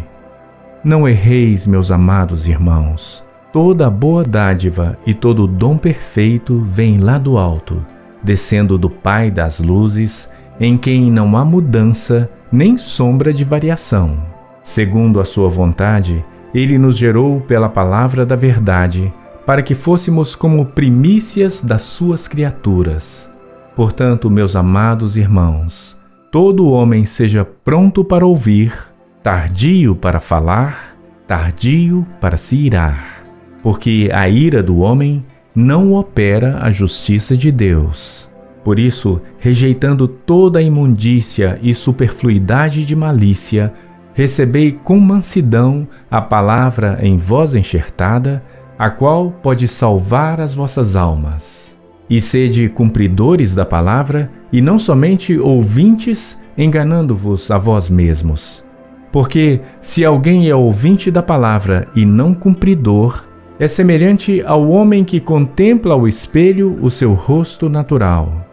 Não erreis, meus amados irmãos. Toda boa dádiva e todo dom perfeito vem lá do alto, descendo do Pai das luzes, em quem não há mudança nem sombra de variação. Segundo a sua vontade, ele nos gerou pela palavra da verdade, para que fôssemos como primícias das suas criaturas. Portanto, meus amados irmãos, todo homem seja pronto para ouvir, tardio para falar, tardio para se irar porque a ira do homem não opera a justiça de Deus. Por isso, rejeitando toda a imundícia e superfluidade de malícia, recebei com mansidão a palavra em vós enxertada, a qual pode salvar as vossas almas. E sede cumpridores da palavra, e não somente ouvintes, enganando-vos a vós mesmos. Porque se alguém é ouvinte da palavra e não cumpridor, é semelhante ao homem que contempla ao espelho o seu rosto natural,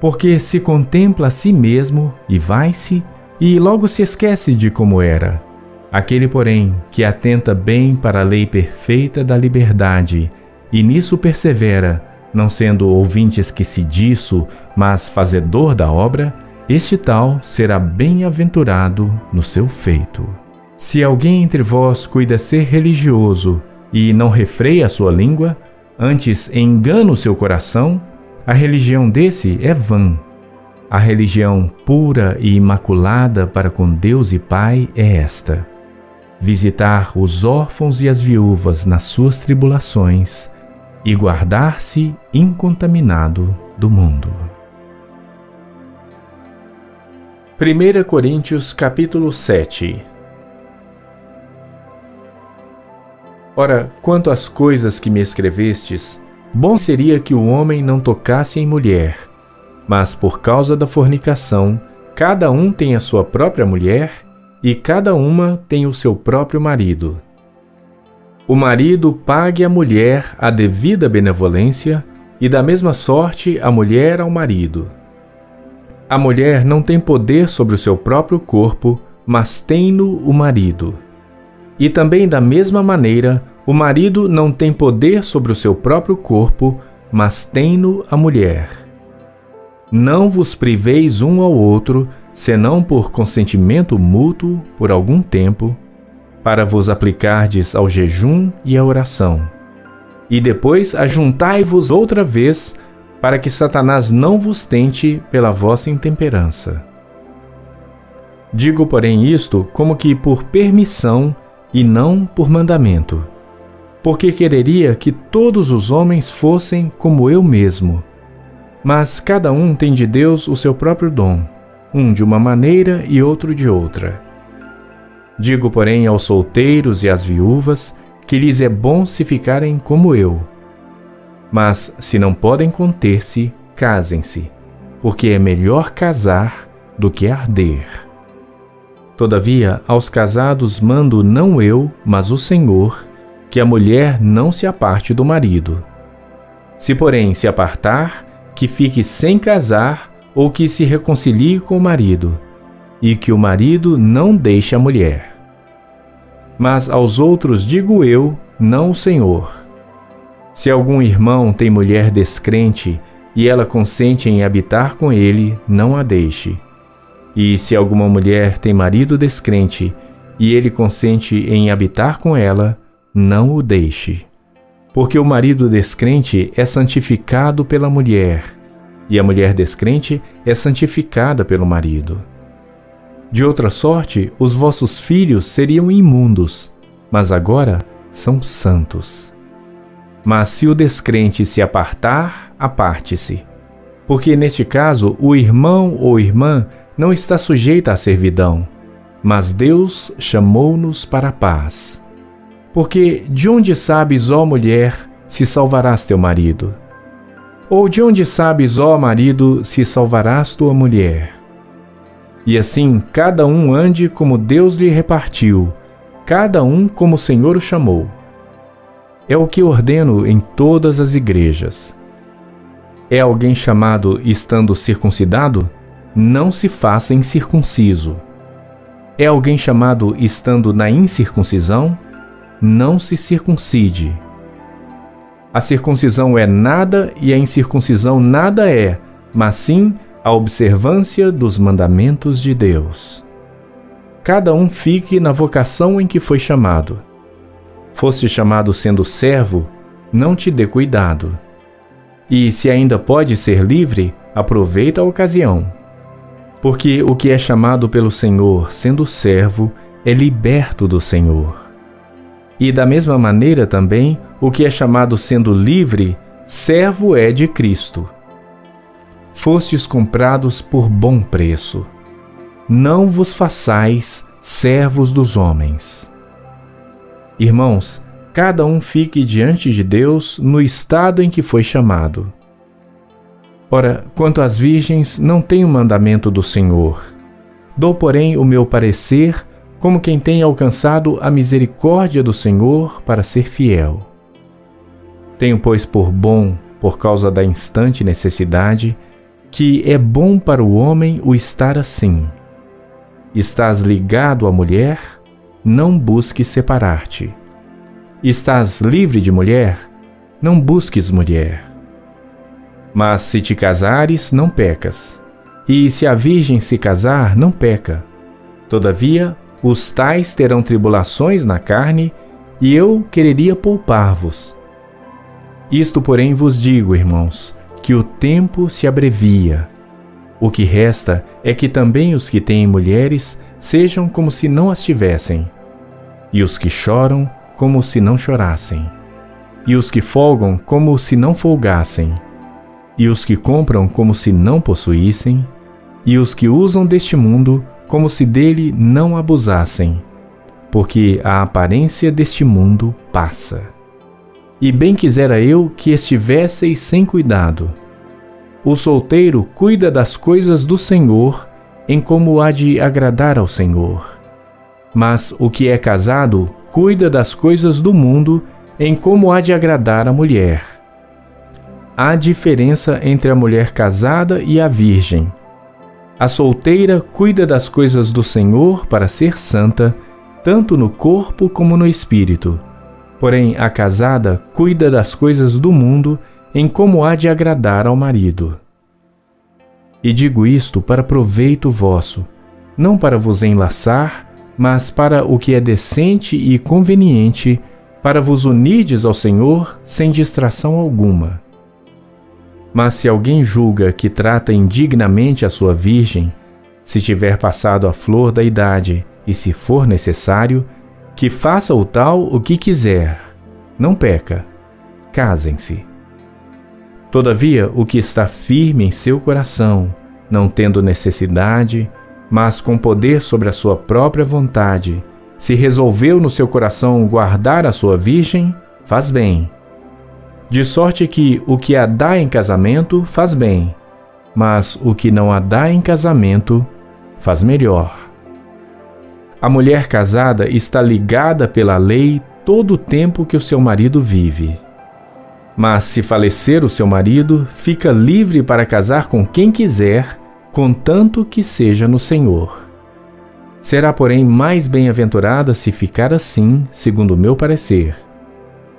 porque se contempla a si mesmo e vai-se, e logo se esquece de como era. Aquele, porém, que atenta bem para a lei perfeita da liberdade e nisso persevera, não sendo ouvinte esquecidiço, mas fazedor da obra, este tal será bem-aventurado no seu feito. Se alguém entre vós cuida ser religioso e não refreia a sua língua, antes engana o seu coração, a religião desse é vã. A religião pura e imaculada para com Deus e Pai é esta: visitar os órfãos e as viúvas nas suas tribulações e guardar-se incontaminado do mundo. 1 Coríntios capítulo 7 Ora, quanto às coisas que me escrevestes, bom seria que o homem não tocasse em mulher, mas por causa da fornicação, cada um tem a sua própria mulher e cada uma tem o seu próprio marido. O marido pague à mulher a devida benevolência e da mesma sorte a mulher ao marido. A mulher não tem poder sobre o seu próprio corpo, mas tem-no o marido. E também da mesma maneira, o marido não tem poder sobre o seu próprio corpo, mas tem-no a mulher. Não vos priveis um ao outro, senão por consentimento mútuo por algum tempo, para vos aplicardes ao jejum e à oração. E depois ajuntai-vos outra vez para que Satanás não vos tente pela vossa intemperança. Digo, porém, isto como que por permissão e não por mandamento, porque quereria que todos os homens fossem como eu mesmo. Mas cada um tem de Deus o seu próprio dom, um de uma maneira e outro de outra. Digo, porém, aos solteiros e às viúvas que lhes é bom se ficarem como eu mas se não podem conter-se, casem-se, porque é melhor casar do que arder. Todavia, aos casados mando não eu, mas o Senhor, que a mulher não se aparte do marido. Se, porém, se apartar, que fique sem casar ou que se reconcilie com o marido, e que o marido não deixe a mulher. Mas aos outros digo eu, não o Senhor se algum irmão tem mulher descrente e ela consente em habitar com ele, não a deixe. E se alguma mulher tem marido descrente e ele consente em habitar com ela, não o deixe. Porque o marido descrente é santificado pela mulher, e a mulher descrente é santificada pelo marido. De outra sorte, os vossos filhos seriam imundos, mas agora são santos. Mas se o descrente se apartar, aparte-se. Porque neste caso o irmão ou irmã não está sujeito à servidão, mas Deus chamou-nos para a paz. Porque de onde sabes, ó mulher, se salvarás teu marido? Ou de onde sabes, ó marido, se salvarás tua mulher? E assim cada um ande como Deus lhe repartiu, cada um como o Senhor o chamou. É o que ordeno em todas as igrejas. É alguém chamado estando circuncidado? Não se faça incircunciso. É alguém chamado estando na incircuncisão? Não se circuncide. A circuncisão é nada e a incircuncisão nada é, mas sim a observância dos mandamentos de Deus. Cada um fique na vocação em que foi chamado foste chamado sendo servo, não te dê cuidado. E se ainda pode ser livre, aproveita a ocasião. Porque o que é chamado pelo Senhor sendo servo é liberto do Senhor. E da mesma maneira também, o que é chamado sendo livre, servo é de Cristo. Fostes comprados por bom preço. Não vos façais servos dos homens. Irmãos, cada um fique diante de Deus no estado em que foi chamado. Ora, quanto às virgens, não tenho mandamento do Senhor. Dou, porém, o meu parecer como quem tem alcançado a misericórdia do Senhor para ser fiel. Tenho, pois, por bom, por causa da instante necessidade, que é bom para o homem o estar assim. Estás ligado à mulher? não busques separar-te. Estás livre de mulher? Não busques mulher. Mas se te casares, não pecas. E se a virgem se casar, não peca. Todavia, os tais terão tribulações na carne, e eu quereria poupar-vos. Isto, porém, vos digo, irmãos, que o tempo se abrevia. O que resta é que também os que têm mulheres sejam como se não as tivessem, e os que choram, como se não chorassem, e os que folgam, como se não folgassem, e os que compram, como se não possuíssem, e os que usam deste mundo, como se dele não abusassem, porque a aparência deste mundo passa. E bem quisera eu que estivesseis sem cuidado. O solteiro cuida das coisas do Senhor, em como há de agradar ao Senhor. Mas o que é casado cuida das coisas do mundo, em como há de agradar a mulher. Há diferença entre a mulher casada e a virgem. A solteira cuida das coisas do Senhor para ser santa, tanto no corpo como no espírito. Porém, a casada cuida das coisas do mundo, em como há de agradar ao marido. E digo isto para proveito vosso, não para vos enlaçar, mas para o que é decente e conveniente, para vos unirdes ao Senhor sem distração alguma. Mas se alguém julga que trata indignamente a sua virgem, se tiver passado a flor da idade e se for necessário, que faça o tal o que quiser, não peca, casem-se. Todavia, o que está firme em seu coração, não tendo necessidade, mas com poder sobre a sua própria vontade, se resolveu no seu coração guardar a sua virgem, faz bem. De sorte que o que a dá em casamento faz bem, mas o que não a dá em casamento faz melhor. A mulher casada está ligada pela lei todo o tempo que o seu marido vive. Mas se falecer o seu marido, fica livre para casar com quem quiser, contanto que seja no Senhor. Será, porém, mais bem-aventurada se ficar assim, segundo o meu parecer.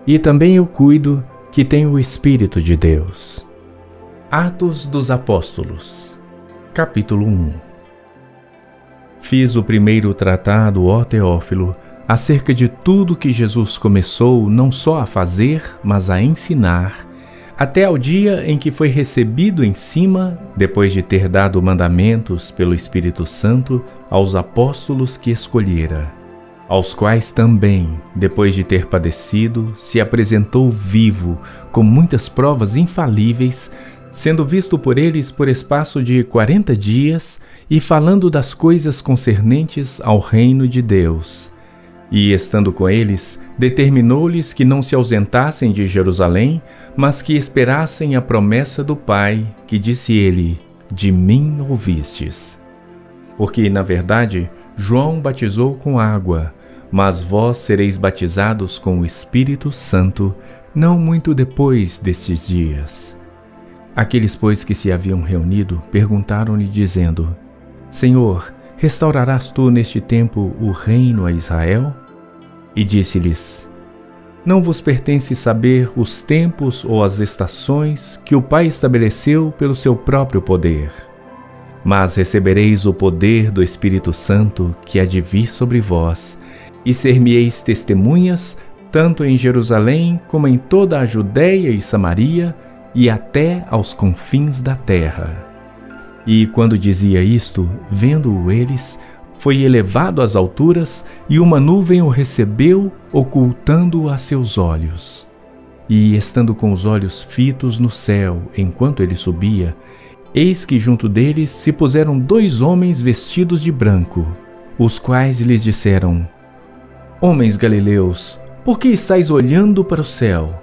E também eu cuido que tenho o Espírito de Deus. Atos dos Apóstolos, capítulo 1 Fiz o primeiro tratado, ó Teófilo, acerca de tudo que Jesus começou não só a fazer, mas a ensinar, até ao dia em que foi recebido em cima, depois de ter dado mandamentos pelo Espírito Santo aos apóstolos que escolhera, aos quais também, depois de ter padecido, se apresentou vivo, com muitas provas infalíveis, sendo visto por eles por espaço de quarenta dias e falando das coisas concernentes ao reino de Deus e, estando com eles, determinou-lhes que não se ausentassem de Jerusalém, mas que esperassem a promessa do Pai, que disse ele: De mim ouvistes. Porque, na verdade, João batizou com água, mas vós sereis batizados com o Espírito Santo, não muito depois destes dias. Aqueles, pois, que se haviam reunido, perguntaram-lhe, dizendo: Senhor, restaurarás tu neste tempo o reino a Israel? E disse-lhes: Não vos pertence saber os tempos ou as estações que o Pai estabeleceu pelo seu próprio poder. Mas recebereis o poder do Espírito Santo que há de vir sobre vós, e ser-me-eis testemunhas, tanto em Jerusalém como em toda a Judéia e Samaria, e até aos confins da terra. E quando dizia isto, vendo-o eles, foi elevado às alturas e uma nuvem o recebeu, ocultando-o a seus olhos. E, estando com os olhos fitos no céu enquanto ele subia, eis que junto deles se puseram dois homens vestidos de branco, os quais lhes disseram: Homens galileus, por que estáis olhando para o céu?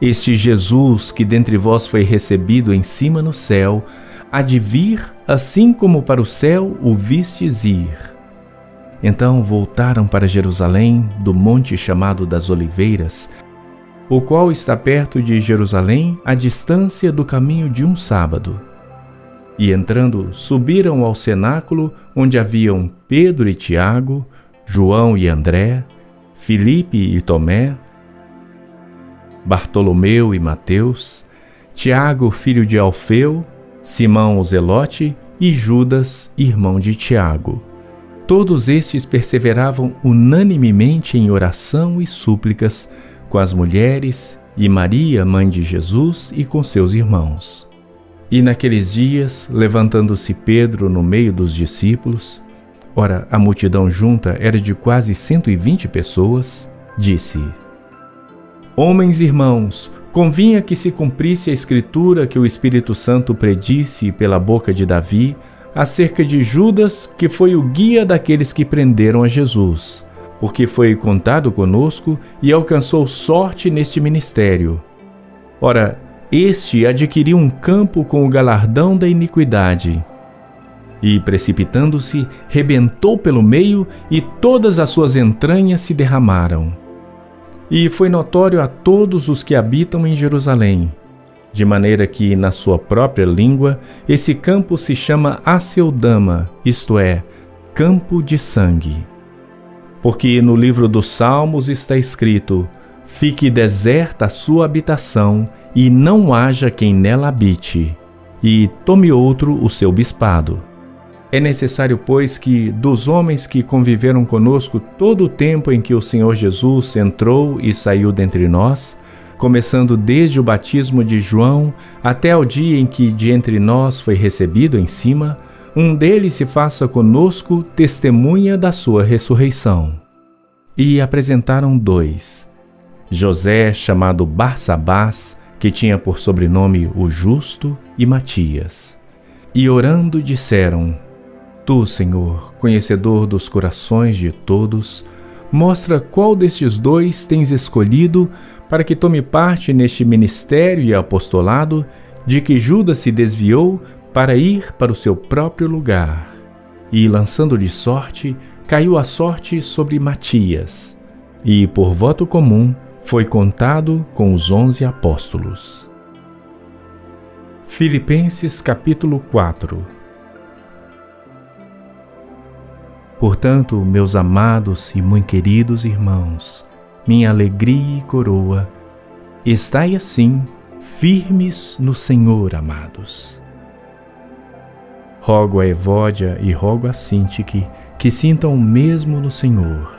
Este Jesus que dentre vós foi recebido em cima no céu, há de vir, assim como para o céu o vistes ir. Então voltaram para Jerusalém, do monte chamado das Oliveiras, o qual está perto de Jerusalém, à distância do caminho de um sábado. E entrando, subiram ao cenáculo, onde haviam Pedro e Tiago, João e André, Filipe e Tomé, Bartolomeu e Mateus, Tiago, filho de Alfeu, Simão o Zelote e Judas, irmão de Tiago. Todos estes perseveravam unanimemente em oração e súplicas com as mulheres e Maria, mãe de Jesus, e com seus irmãos. E naqueles dias, levantando-se Pedro no meio dos discípulos, ora a multidão junta era de quase 120 pessoas, disse: Homens irmãos, convinha que se cumprisse a escritura que o Espírito Santo predisse pela boca de Davi acerca de Judas, que foi o guia daqueles que prenderam a Jesus, porque foi contado conosco e alcançou sorte neste ministério. Ora, este adquiriu um campo com o galardão da iniquidade. E, precipitando-se, rebentou pelo meio, e todas as suas entranhas se derramaram. E foi notório a todos os que habitam em Jerusalém, de maneira que, na sua própria língua, esse campo se chama Aceldama, isto é, campo de sangue. Porque no livro dos Salmos está escrito: Fique deserta a sua habitação, e não haja quem nela habite, e tome outro o seu bispado. É necessário, pois, que dos homens que conviveram conosco todo o tempo em que o Senhor Jesus entrou e saiu dentre nós, começando desde o batismo de João até o dia em que de entre nós foi recebido em cima, um deles se faça conosco testemunha da sua ressurreição. E apresentaram dois: José, chamado Barsabás, que tinha por sobrenome o Justo, e Matias. E orando disseram: Tu, Senhor, conhecedor dos corações de todos, mostra qual destes dois tens escolhido para que tome parte neste ministério e apostolado de que Judas se desviou para ir para o seu próprio lugar. E, lançando-lhe sorte, caiu a sorte sobre Matias. E, por voto comum, foi contado com os onze apóstolos. Filipenses capítulo 4 Portanto, meus amados e muito queridos irmãos, minha alegria e coroa, estai assim firmes no Senhor, amados. Rogo a Evódia e rogo a Sintique que sintam o mesmo no Senhor.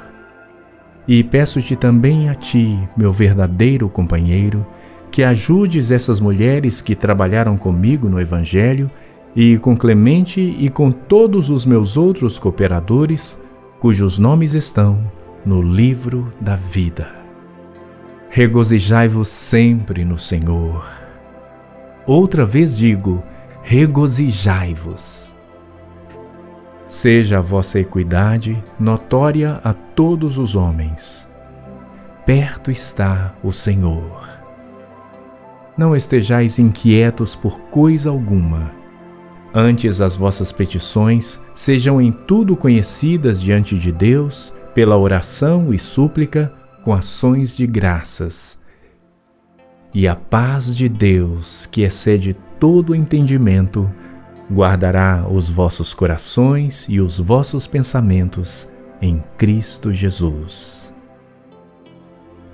E peço-te também a ti, meu verdadeiro companheiro, que ajudes essas mulheres que trabalharam comigo no Evangelho e com Clemente e com todos os meus outros cooperadores, cujos nomes estão no livro da vida. Regozijai-vos sempre no Senhor. Outra vez digo: regozijai-vos. Seja a vossa equidade notória a todos os homens. Perto está o Senhor. Não estejais inquietos por coisa alguma. Antes as vossas petições sejam em tudo conhecidas diante de Deus, pela oração e súplica, com ações de graças. E a paz de Deus, que excede todo entendimento, guardará os vossos corações e os vossos pensamentos em Cristo Jesus.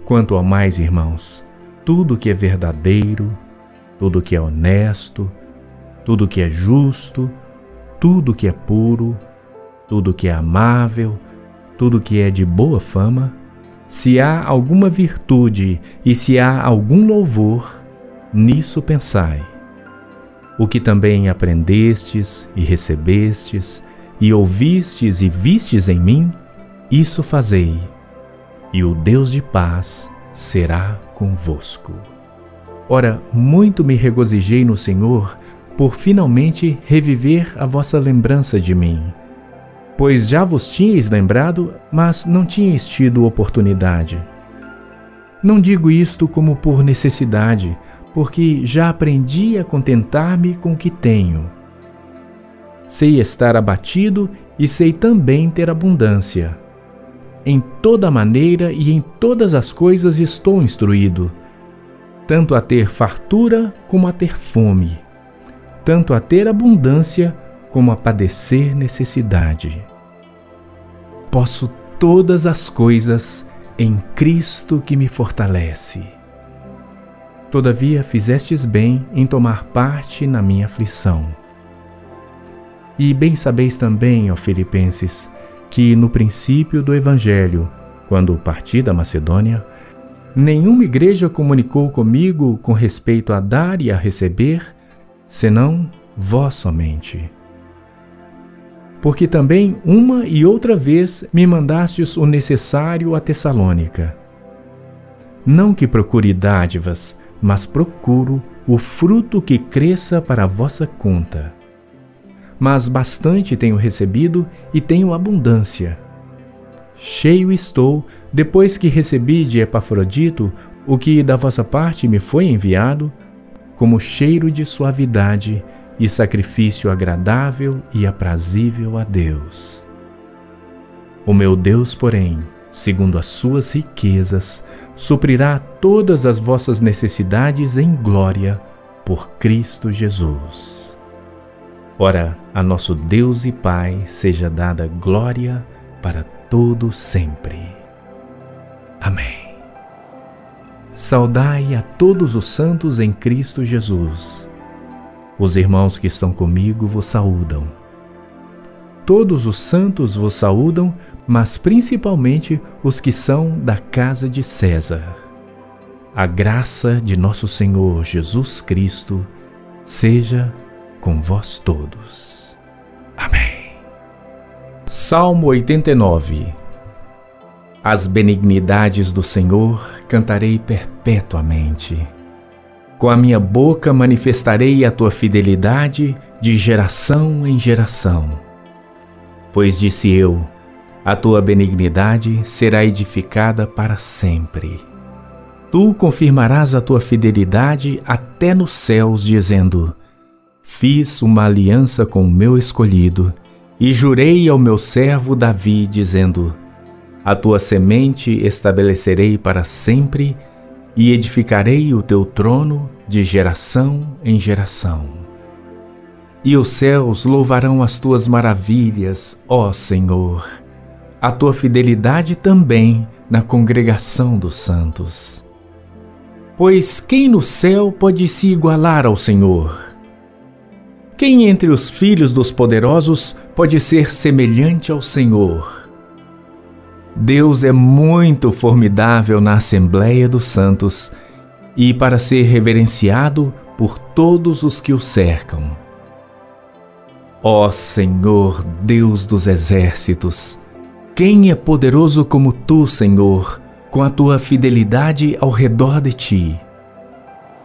Quanto ao mais, irmãos, tudo que é verdadeiro, tudo que é honesto, tudo que é justo, tudo que é puro, tudo que é amável, tudo que é de boa fama, se há alguma virtude e se há algum louvor, nisso pensai o que também aprendestes e recebestes, e ouvistes e vistes em mim, isso fazei, e o Deus de paz será convosco. Ora, muito me regozijei no Senhor por finalmente reviver a vossa lembrança de mim. Pois já vos tinhais lembrado, mas não tinhais tido oportunidade. Não digo isto como por necessidade, porque já aprendi a contentar-me com o que tenho. Sei estar abatido e sei também ter abundância. Em toda maneira e em todas as coisas estou instruído, tanto a ter fartura como a ter fome, tanto a ter abundância como a padecer necessidade. Posso todas as coisas em Cristo que me fortalece. Todavia fizestes bem em tomar parte na minha aflição. E bem sabeis também, ó Filipenses, que no princípio do Evangelho, quando parti da Macedônia, nenhuma igreja comunicou comigo com respeito a dar e a receber, senão vós somente. porque também uma e outra vez me mandastes o necessário a Tessalônica. Não que procure dádivas, mas procuro o fruto que cresça para a vossa conta. Mas bastante tenho recebido e tenho abundância. Cheio estou, depois que recebi de Epafrodito o que da vossa parte me foi enviado, como cheiro de suavidade e sacrifício agradável e aprazível a Deus. O meu Deus, porém, segundo as suas riquezas, suprirá todas as vossas necessidades em glória por Cristo Jesus. Ora, a nosso Deus e Pai seja dada glória para todo sempre. Amém. Saudai a todos os santos em Cristo Jesus. Os irmãos que estão comigo vos saúdam. Todos os santos vos saúdam, mas principalmente os que são da casa de César. A graça de nosso Senhor Jesus Cristo seja com vós todos. Amém. Salmo 89 As benignidades do Senhor cantarei perpetuamente. Com a minha boca manifestarei a tua fidelidade de geração em geração. Pois disse eu: a tua benignidade será edificada para sempre. Tu confirmarás a tua fidelidade até nos céus, dizendo: Fiz uma aliança com o meu escolhido, e jurei ao meu servo Davi, dizendo: A tua semente estabelecerei para sempre e edificarei o teu trono de geração em geração. E os céus louvarão as tuas maravilhas, ó Senhor, a tua fidelidade também na congregação dos santos. Pois quem no céu pode se igualar ao Senhor? Quem entre os filhos dos poderosos pode ser semelhante ao Senhor? Deus é muito formidável na Assembleia dos Santos e para ser reverenciado por todos os que o cercam. Ó Senhor, Deus dos exércitos, quem é poderoso como tu, Senhor, com a tua fidelidade ao redor de ti?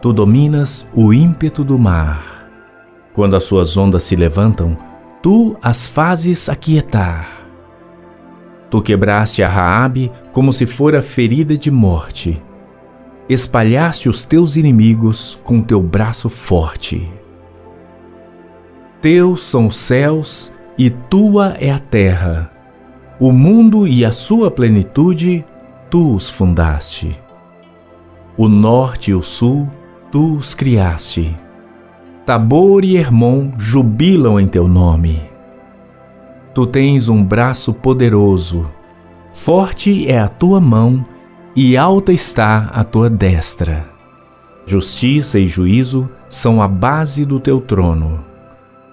Tu dominas o ímpeto do mar. Quando as suas ondas se levantam, tu as fazes aquietar. Tu quebraste a Raabe como se fora ferida de morte. Espalhaste os teus inimigos com teu braço forte. Teus são os céus e tua é a terra. O mundo e a sua plenitude, tu os fundaste. O norte e o sul, tu os criaste. Tabor e Hermon jubilam em teu nome. Tu tens um braço poderoso, forte é a tua mão e alta está a tua destra. Justiça e juízo são a base do teu trono.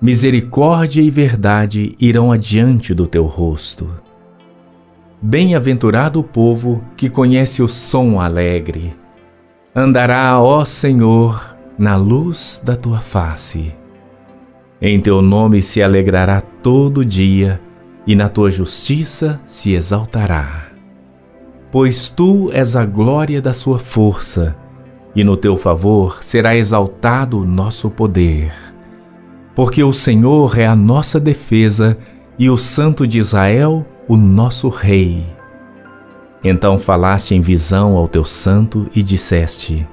Misericórdia e verdade irão adiante do teu rosto. Bem-aventurado o povo que conhece o som alegre. Andará, ó Senhor, na luz da tua face. Em teu nome se alegrará todo dia, e na tua justiça se exaltará. Pois tu és a glória da sua força, e no teu favor será exaltado o nosso poder. Porque o Senhor é a nossa defesa e o Santo de Israel, o nosso Rei. Então falaste em visão ao teu santo e disseste: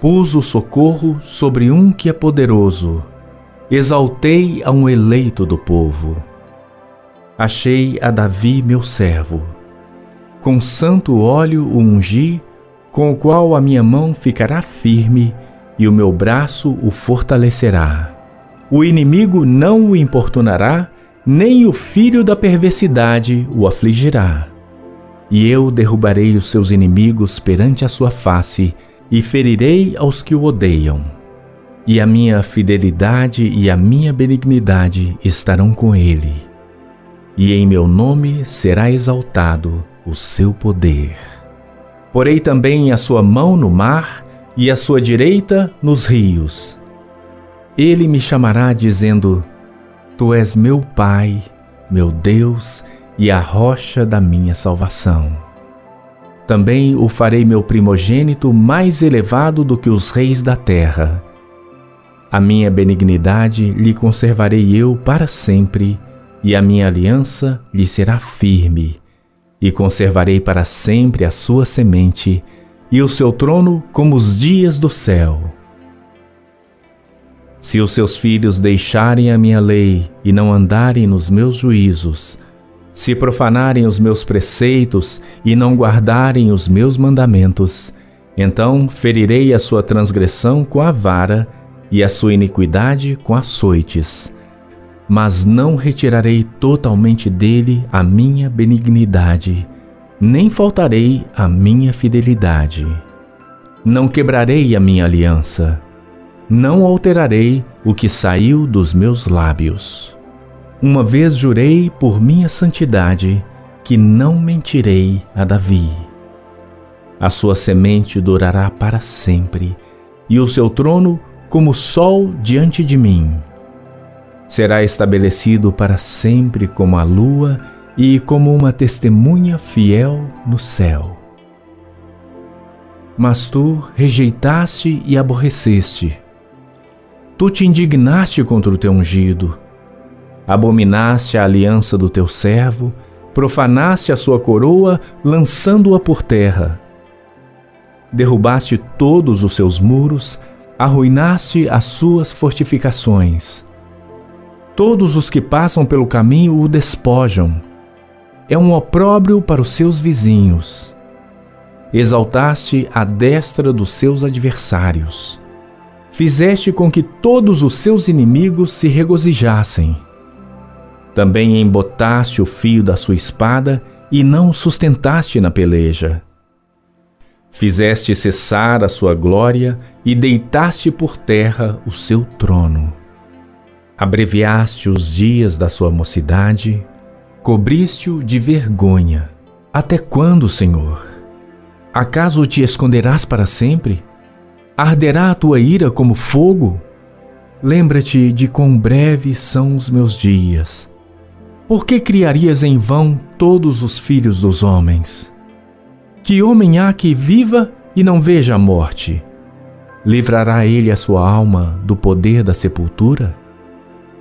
Pus o socorro sobre um que é poderoso exaltei a um eleito do povo. Achei a Davi, meu servo. Com santo óleo o ungi, com o qual a minha mão ficará firme e o meu braço o fortalecerá. O inimigo não o importunará, nem o filho da perversidade o afligirá. E eu derrubarei os seus inimigos perante a sua face e ferirei aos que o odeiam e a minha fidelidade e a minha benignidade estarão com ele, e em meu nome será exaltado o seu poder. Porei também a sua mão no mar e a sua direita nos rios. Ele me chamará dizendo: Tu és meu Pai, meu Deus e a rocha da minha salvação. Também o farei meu primogênito mais elevado do que os reis da terra. A minha benignidade lhe conservarei eu para sempre, e a minha aliança lhe será firme, e conservarei para sempre a sua semente e o seu trono como os dias do céu. Se os seus filhos deixarem a minha lei e não andarem nos meus juízos, se profanarem os meus preceitos e não guardarem os meus mandamentos, então ferirei a sua transgressão com a vara e a sua iniquidade com açoites. Mas não retirarei totalmente dele a minha benignidade, nem faltarei a minha fidelidade. Não quebrarei a minha aliança, não alterarei o que saiu dos meus lábios. Uma vez jurei por minha santidade que não mentirei a Davi. A sua semente durará para sempre, e o seu trono como o sol diante de mim. Será estabelecido para sempre como a lua e como uma testemunha fiel no céu. Mas tu rejeitaste e aborreceste. Tu te indignaste contra o teu ungido Abominaste a aliança do teu servo, profanaste a sua coroa, lançando-a por terra. Derrubaste todos os seus muros, arruinaste as suas fortificações. Todos os que passam pelo caminho o despojam. É um opróbrio para os seus vizinhos. Exaltaste a destra dos seus adversários. Fizeste com que todos os seus inimigos se regozijassem. Também embotaste o fio da sua espada e não o sustentaste na peleja. Fizeste cessar a sua glória e deitaste por terra o seu trono. Abreviaste os dias da sua mocidade, cobriste-o de vergonha. Até quando, Senhor? Acaso te esconderás para sempre? Arderá a tua ira como fogo? Lembra-te de quão breves são os meus dias. Por que criarias em vão todos os filhos dos homens? Que homem há que viva e não veja a morte? Livrará ele a sua alma do poder da sepultura?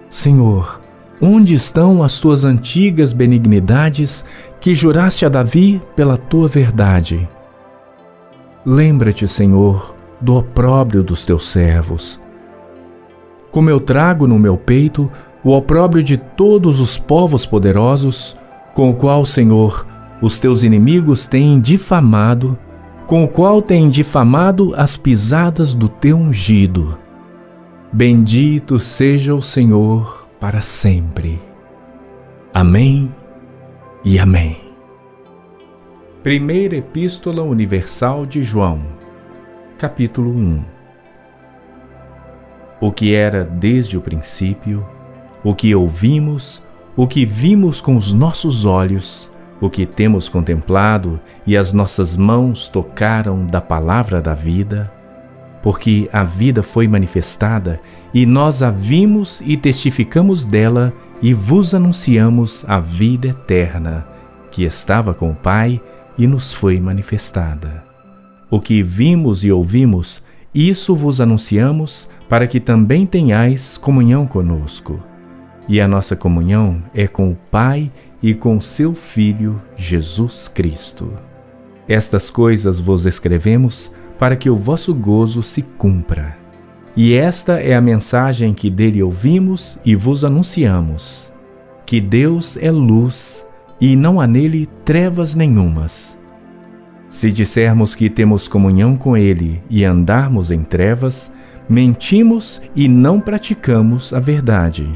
Senhor, onde estão as tuas antigas benignidades que juraste a Davi pela tua verdade? Lembra-te, Senhor, do opróbrio dos teus servos. Como eu trago no meu peito o opróbrio de todos os povos poderosos, com o qual, Senhor, os teus inimigos têm difamado, com o qual têm difamado as pisadas do teu ungido. Bendito seja o Senhor para sempre. Amém e Amém. Primeira Epístola Universal de João, capítulo 1 O que era desde o princípio, o que ouvimos, o que vimos com os nossos olhos, o que temos contemplado e as nossas mãos tocaram da palavra da vida, porque a vida foi manifestada e nós a vimos e testificamos dela e vos anunciamos a vida eterna, que estava com o Pai e nos foi manifestada. O que vimos e ouvimos, isso vos anunciamos, para que também tenhais comunhão conosco e a nossa comunhão é com o Pai e com seu Filho Jesus Cristo. Estas coisas vos escrevemos para que o vosso gozo se cumpra. E esta é a mensagem que dele ouvimos e vos anunciamos: que Deus é luz e não há nele trevas nenhumas. Se dissermos que temos comunhão com ele e andarmos em trevas, mentimos e não praticamos a verdade.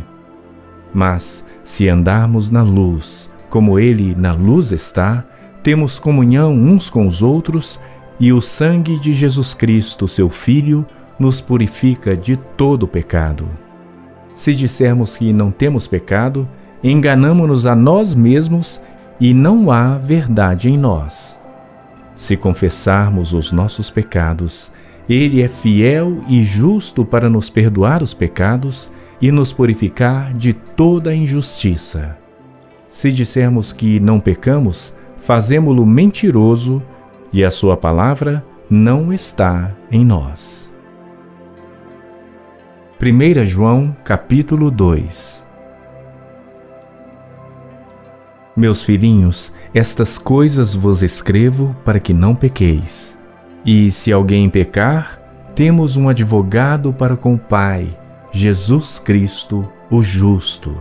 Mas, se andarmos na luz, como Ele na luz está, temos comunhão uns com os outros e o sangue de Jesus Cristo, seu Filho, nos purifica de todo pecado. Se dissermos que não temos pecado, enganamo-nos a nós mesmos e não há verdade em nós. Se confessarmos os nossos pecados, Ele é fiel e justo para nos perdoar os pecados e nos purificar de toda injustiça. Se dissermos que não pecamos, fazemo-lo mentiroso e a sua palavra não está em nós. 1 João capítulo 2 Meus filhinhos, estas coisas vos escrevo para que não pequeis. E se alguém pecar, temos um advogado para com o Pai, Jesus Cristo, o justo.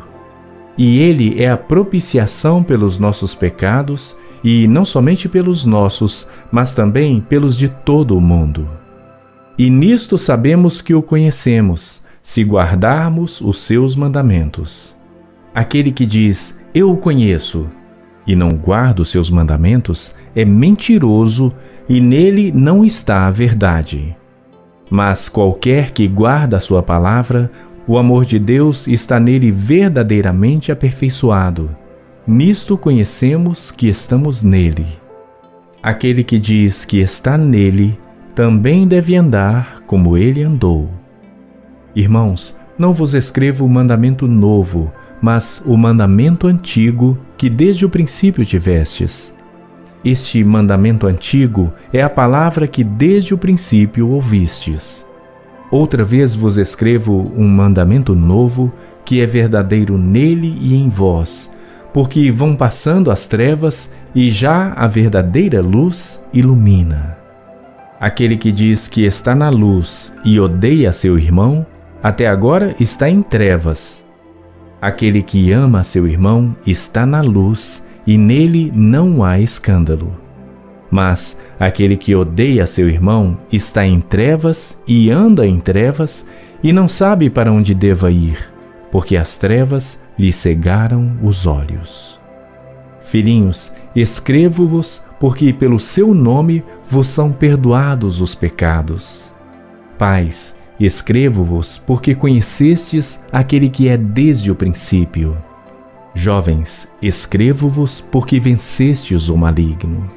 E ele é a propiciação pelos nossos pecados e não somente pelos nossos, mas também pelos de todo o mundo. E nisto sabemos que o conhecemos, se guardarmos os seus mandamentos. Aquele que diz, Eu o conheço, e não guarda os seus mandamentos, é mentiroso e nele não está a verdade. Mas qualquer que guarda a sua palavra, o amor de Deus está nele verdadeiramente aperfeiçoado. Nisto conhecemos que estamos nele. Aquele que diz que está nele também deve andar como ele andou. Irmãos, não vos escrevo o mandamento novo, mas o mandamento antigo que desde o princípio tivestes. Este mandamento antigo é a palavra que desde o princípio ouvistes. Outra vez vos escrevo um mandamento novo, que é verdadeiro nele e em vós, porque vão passando as trevas e já a verdadeira luz ilumina. Aquele que diz que está na luz e odeia seu irmão, até agora está em trevas. Aquele que ama seu irmão está na luz e nele não há escândalo. Mas aquele que odeia seu irmão está em trevas e anda em trevas e não sabe para onde deva ir, porque as trevas lhe cegaram os olhos. Filhinhos, escrevo-vos porque pelo seu nome vos são perdoados os pecados. Pais, escrevo-vos porque conhecestes aquele que é desde o princípio. Jovens, escrevo-vos porque vencestes o maligno.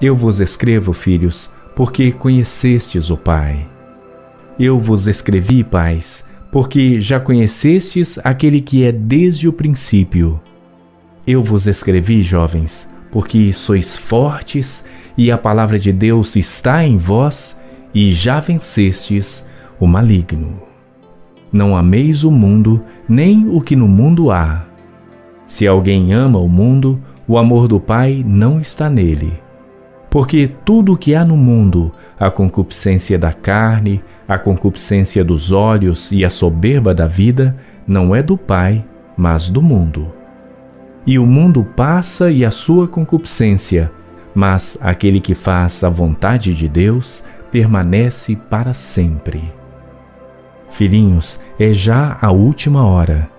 Eu vos escrevo, filhos, porque conhecestes o Pai. Eu vos escrevi, pais, porque já conhecestes aquele que é desde o princípio. Eu vos escrevi, jovens, porque sois fortes e a palavra de Deus está em vós e já vencestes o maligno. Não ameis o mundo, nem o que no mundo há. Se alguém ama o mundo, o amor do Pai não está nele. Porque tudo o que há no mundo, a concupiscência da carne, a concupiscência dos olhos e a soberba da vida, não é do Pai, mas do mundo. E o mundo passa e a sua concupiscência, mas aquele que faz a vontade de Deus permanece para sempre. Filhinhos, é já a última hora.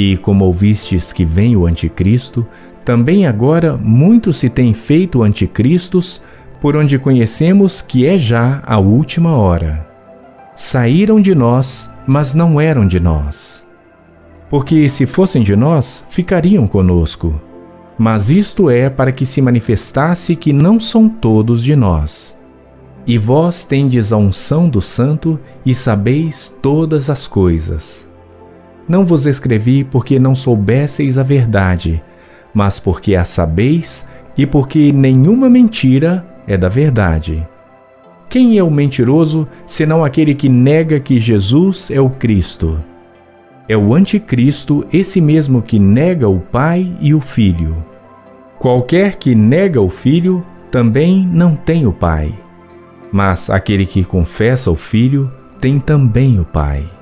E como ouvistes que vem o Anticristo, também agora muito se tem feito anticristos, por onde conhecemos que é já a última hora. Saíram de nós, mas não eram de nós. Porque se fossem de nós, ficariam conosco. Mas isto é para que se manifestasse que não são todos de nós. E vós tendes a unção do Santo e sabeis todas as coisas. Não vos escrevi porque não soubesseis a verdade, mas porque a sabeis e porque nenhuma mentira é da verdade. Quem é o mentiroso senão aquele que nega que Jesus é o Cristo? É o Anticristo, esse mesmo que nega o Pai e o Filho. Qualquer que nega o Filho também não tem o Pai. Mas aquele que confessa o Filho tem também o Pai.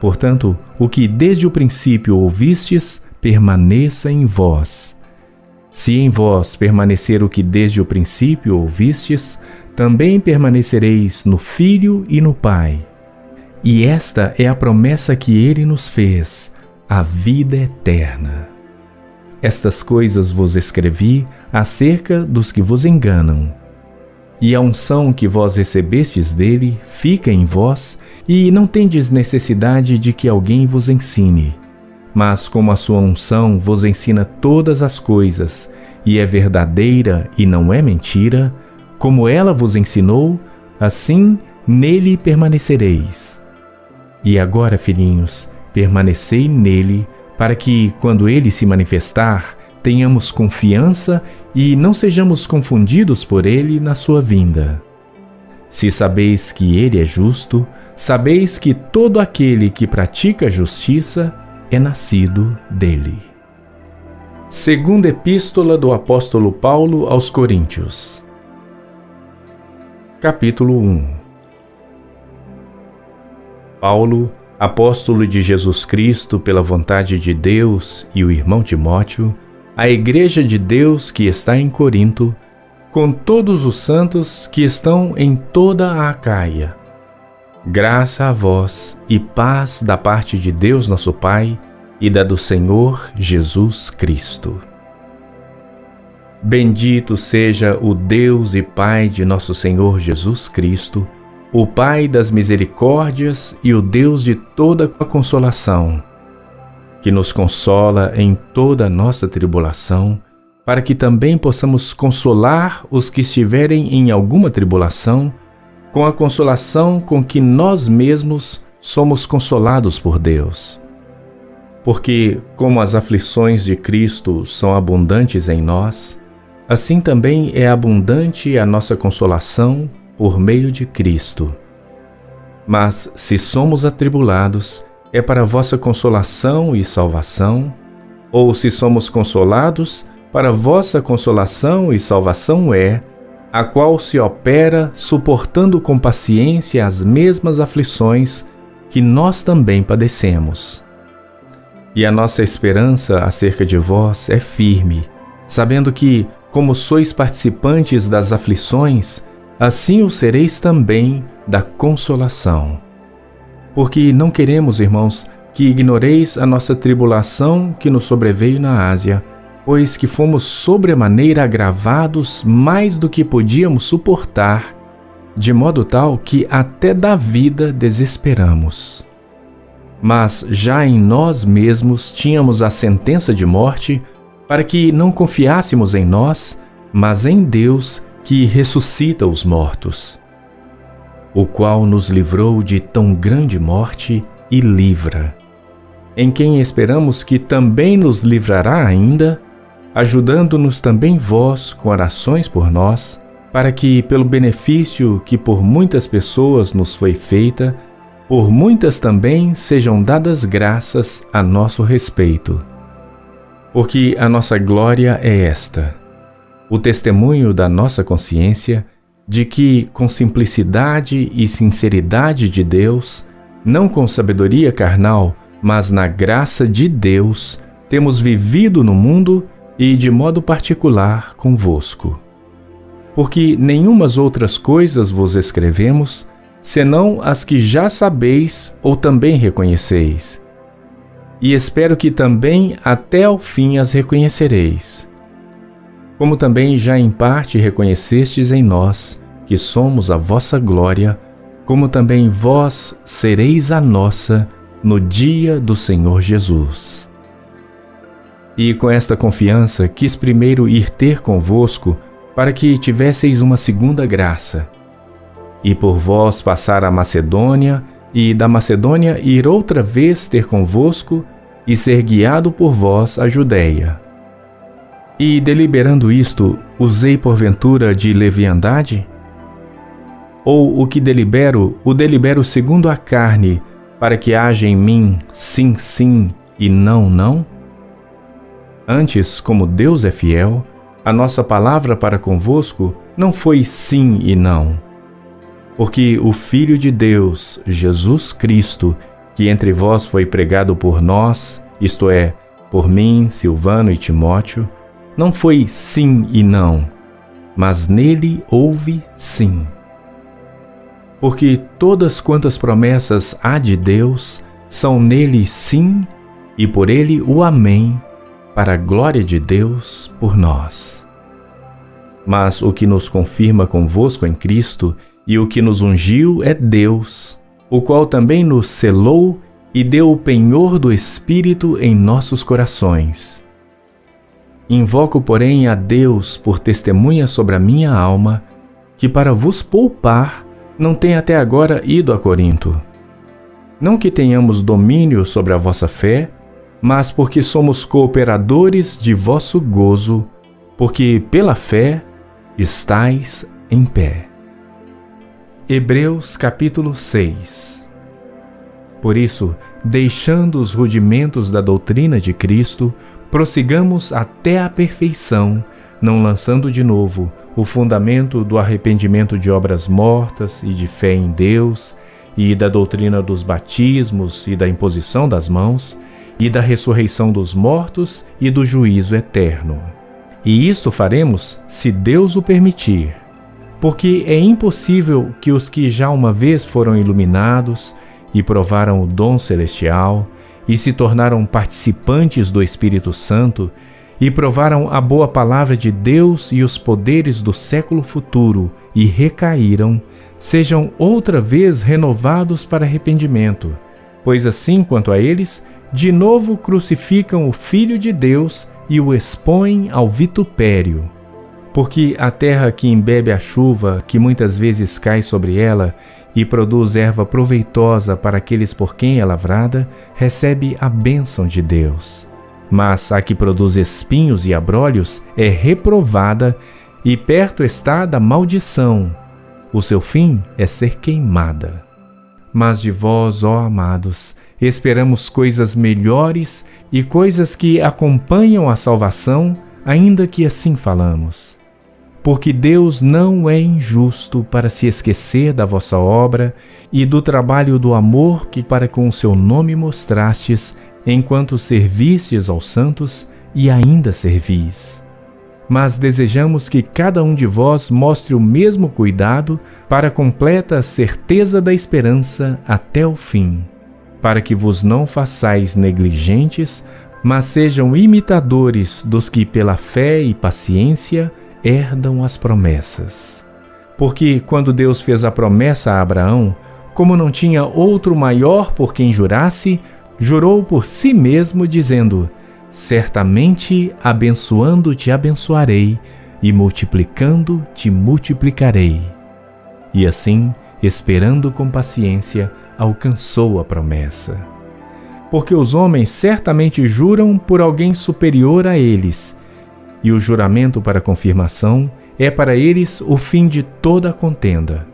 Portanto, o que desde o princípio ouvistes, permaneça em vós. Se em vós permanecer o que desde o princípio ouvistes, também permanecereis no Filho e no Pai. E esta é a promessa que ele nos fez, a vida eterna. Estas coisas vos escrevi acerca dos que vos enganam. E a unção que vós recebestes dele fica em vós, e não tendes necessidade de que alguém vos ensine mas como a sua unção vos ensina todas as coisas, e é verdadeira e não é mentira, como ela vos ensinou, assim nele permanecereis. E agora, filhinhos, permanecei nele, para que, quando ele se manifestar, tenhamos confiança e não sejamos confundidos por ele na sua vinda. Se sabeis que ele é justo, sabeis que todo aquele que pratica justiça é nascido dele. Segunda Epístola do Apóstolo Paulo aos Coríntios. Capítulo 1 Paulo, apóstolo de Jesus Cristo pela vontade de Deus, e o irmão Timóteo, a igreja de Deus que está em Corinto, com todos os santos que estão em toda a Acaia. Graça a vós e paz da parte de Deus nosso Pai e da do Senhor Jesus Cristo. Bendito seja o Deus e Pai de nosso Senhor Jesus Cristo, o Pai das misericórdias e o Deus de toda a consolação, que nos consola em toda a nossa tribulação, para que também possamos consolar os que estiverem em alguma tribulação, com a consolação com que nós mesmos somos consolados por Deus. Porque, como as aflições de Cristo são abundantes em nós, assim também é abundante a nossa consolação por meio de Cristo. Mas se somos atribulados, é para vossa consolação e salvação, ou se somos consolados, para vossa consolação e salvação é, a qual se opera suportando com paciência as mesmas aflições que nós também padecemos. E a nossa esperança acerca de vós é firme, sabendo que, como sois participantes das aflições, assim o sereis também da consolação. Porque não queremos, irmãos, que ignoreis a nossa tribulação que nos sobreveio na Ásia, pois que fomos sobremaneira agravados mais do que podíamos suportar, de modo tal que até da vida desesperamos. Mas já em nós mesmos tínhamos a sentença de morte, para que não confiássemos em nós, mas em Deus que ressuscita os mortos, o qual nos livrou de tão grande morte e livra, em quem esperamos que também nos livrará ainda, ajudando-nos também vós com orações por nós, para que, pelo benefício que por muitas pessoas nos foi feita, por muitas também sejam dadas graças a nosso respeito. Porque a nossa glória é esta o testemunho da nossa consciência de que, com simplicidade e sinceridade de Deus, não com sabedoria carnal, mas na graça de Deus, temos vivido no mundo e de modo particular convosco. Porque nenhumas outras coisas vos escrevemos, senão as que já sabeis ou também reconheceis. E espero que também até ao fim as reconhecereis como também já em parte reconhecestes em nós, que somos a vossa glória, como também vós sereis a nossa no dia do Senhor Jesus. E com esta confiança quis primeiro ir ter convosco, para que tivesseis uma segunda graça, e por vós passar a Macedônia, e da Macedônia ir outra vez ter convosco, e ser guiado por vós a Judéia e deliberando isto, usei porventura de leviandade? Ou o que delibero, o delibero segundo a carne, para que haja em mim sim, sim e não, não? Antes, como Deus é fiel, a nossa palavra para convosco não foi sim e não. Porque o Filho de Deus, Jesus Cristo, que entre vós foi pregado por nós, isto é, por mim, Silvano e Timóteo, não foi sim e não, mas nele houve sim. Porque todas quantas promessas há de Deus são nele sim e por ele o Amém, para a glória de Deus por nós. Mas o que nos confirma convosco em Cristo e o que nos ungiu é Deus, o qual também nos selou e deu o penhor do Espírito em nossos corações Invoco, porém, a Deus por testemunha sobre a minha alma, que para vos poupar não tem até agora ido a Corinto. Não que tenhamos domínio sobre a vossa fé, mas porque somos cooperadores de vosso gozo, porque pela fé estais em pé. Hebreus capítulo 6 Por isso, deixando os rudimentos da doutrina de Cristo, prossigamos até a perfeição, não lançando de novo o fundamento do arrependimento de obras mortas e de fé em Deus, e da doutrina dos batismos e da imposição das mãos, e da ressurreição dos mortos e do juízo eterno. E isto faremos se Deus o permitir porque é impossível que os que já uma vez foram iluminados e provaram o dom celestial e se tornaram participantes do Espírito Santo e provaram a boa palavra de Deus e os poderes do século futuro e recaíram, sejam outra vez renovados para arrependimento, pois assim quanto a eles, de novo crucificam o Filho de Deus e o expõem ao vitupério. Porque a terra que embebe a chuva, que muitas vezes cai sobre ela e produz erva proveitosa para aqueles por quem é lavrada, recebe a bênção de Deus. Mas a que produz espinhos e abrolhos é reprovada e perto está da maldição. O seu fim é ser queimada. Mas de vós, ó amados, esperamos coisas melhores e coisas que acompanham a salvação, ainda que assim falamos porque Deus não é injusto para se esquecer da vossa obra e do trabalho do amor que para com o seu nome mostrastes, enquanto servistes aos santos e ainda servis. Mas desejamos que cada um de vós mostre o mesmo cuidado para completa certeza da esperança até o fim, para que vos não façais negligentes, mas sejam imitadores dos que pela fé e paciência herdam as promessas. Porque quando Deus fez a promessa a Abraão, como não tinha outro maior por quem jurasse, jurou por si mesmo, dizendo: Certamente abençoando te abençoarei, e multiplicando te multiplicarei. E assim, esperando com paciência, alcançou a promessa. Porque os homens certamente juram por alguém superior a eles e o juramento para confirmação é para eles o fim de toda a contenda.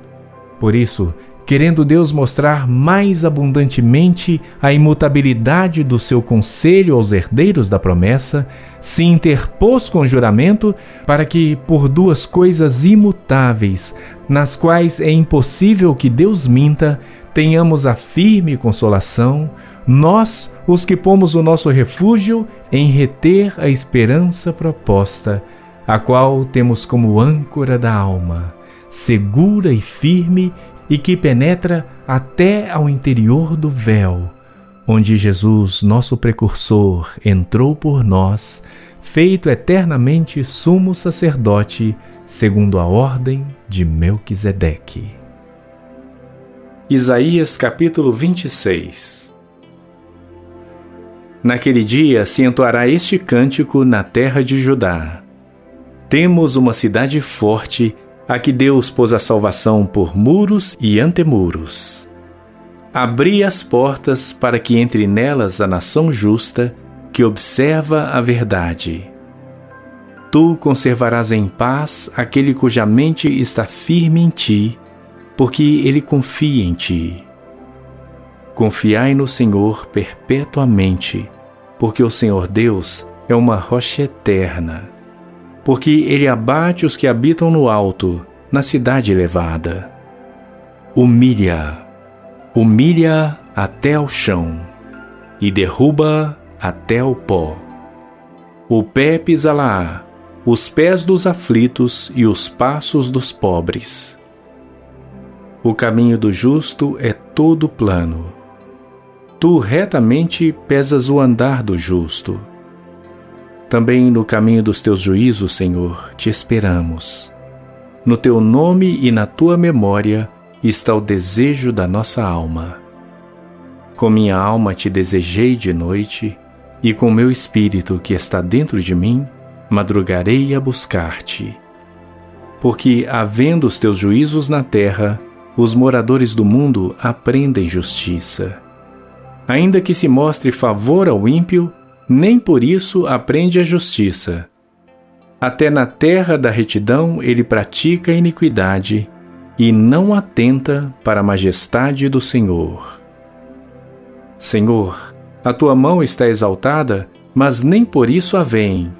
Por isso, querendo Deus mostrar mais abundantemente a imutabilidade do seu conselho aos herdeiros da promessa, se interpôs com juramento para que, por duas coisas imutáveis, nas quais é impossível que Deus minta, tenhamos a firme consolação, nós, os que pomos o nosso refúgio em reter a esperança proposta, a qual temos como âncora da alma, segura e firme e que penetra até ao interior do véu, onde Jesus, nosso precursor, entrou por nós, feito eternamente sumo sacerdote, segundo a ordem de Melquisedeque. Isaías capítulo 26 Naquele dia se entoará este cântico na terra de Judá. Temos uma cidade forte, a que Deus pôs a salvação por muros e antemuros. Abri as portas para que entre nelas a nação justa, que observa a verdade. Tu conservarás em paz aquele cuja mente está firme em ti, porque ele confia em ti. Confiai no Senhor perpetuamente, porque o Senhor Deus é uma rocha eterna. Porque ele abate os que habitam no alto, na cidade elevada. Humilha, humilha até ao chão, e derruba até o pó. O pé pisa lá, os pés dos aflitos e os passos dos pobres. O caminho do justo é todo plano Tu retamente pesas o andar do justo. Também no caminho dos teus juízos, Senhor, te esperamos. No teu nome e na tua memória está o desejo da nossa alma. Com minha alma te desejei de noite, e com meu espírito que está dentro de mim, madrugarei a buscar-te. Porque, havendo os teus juízos na terra, os moradores do mundo aprendem justiça. Ainda que se mostre favor ao ímpio, nem por isso aprende a justiça. Até na terra da retidão ele pratica a iniquidade e não atenta para a majestade do Senhor. Senhor, a tua mão está exaltada, mas nem por isso a veem.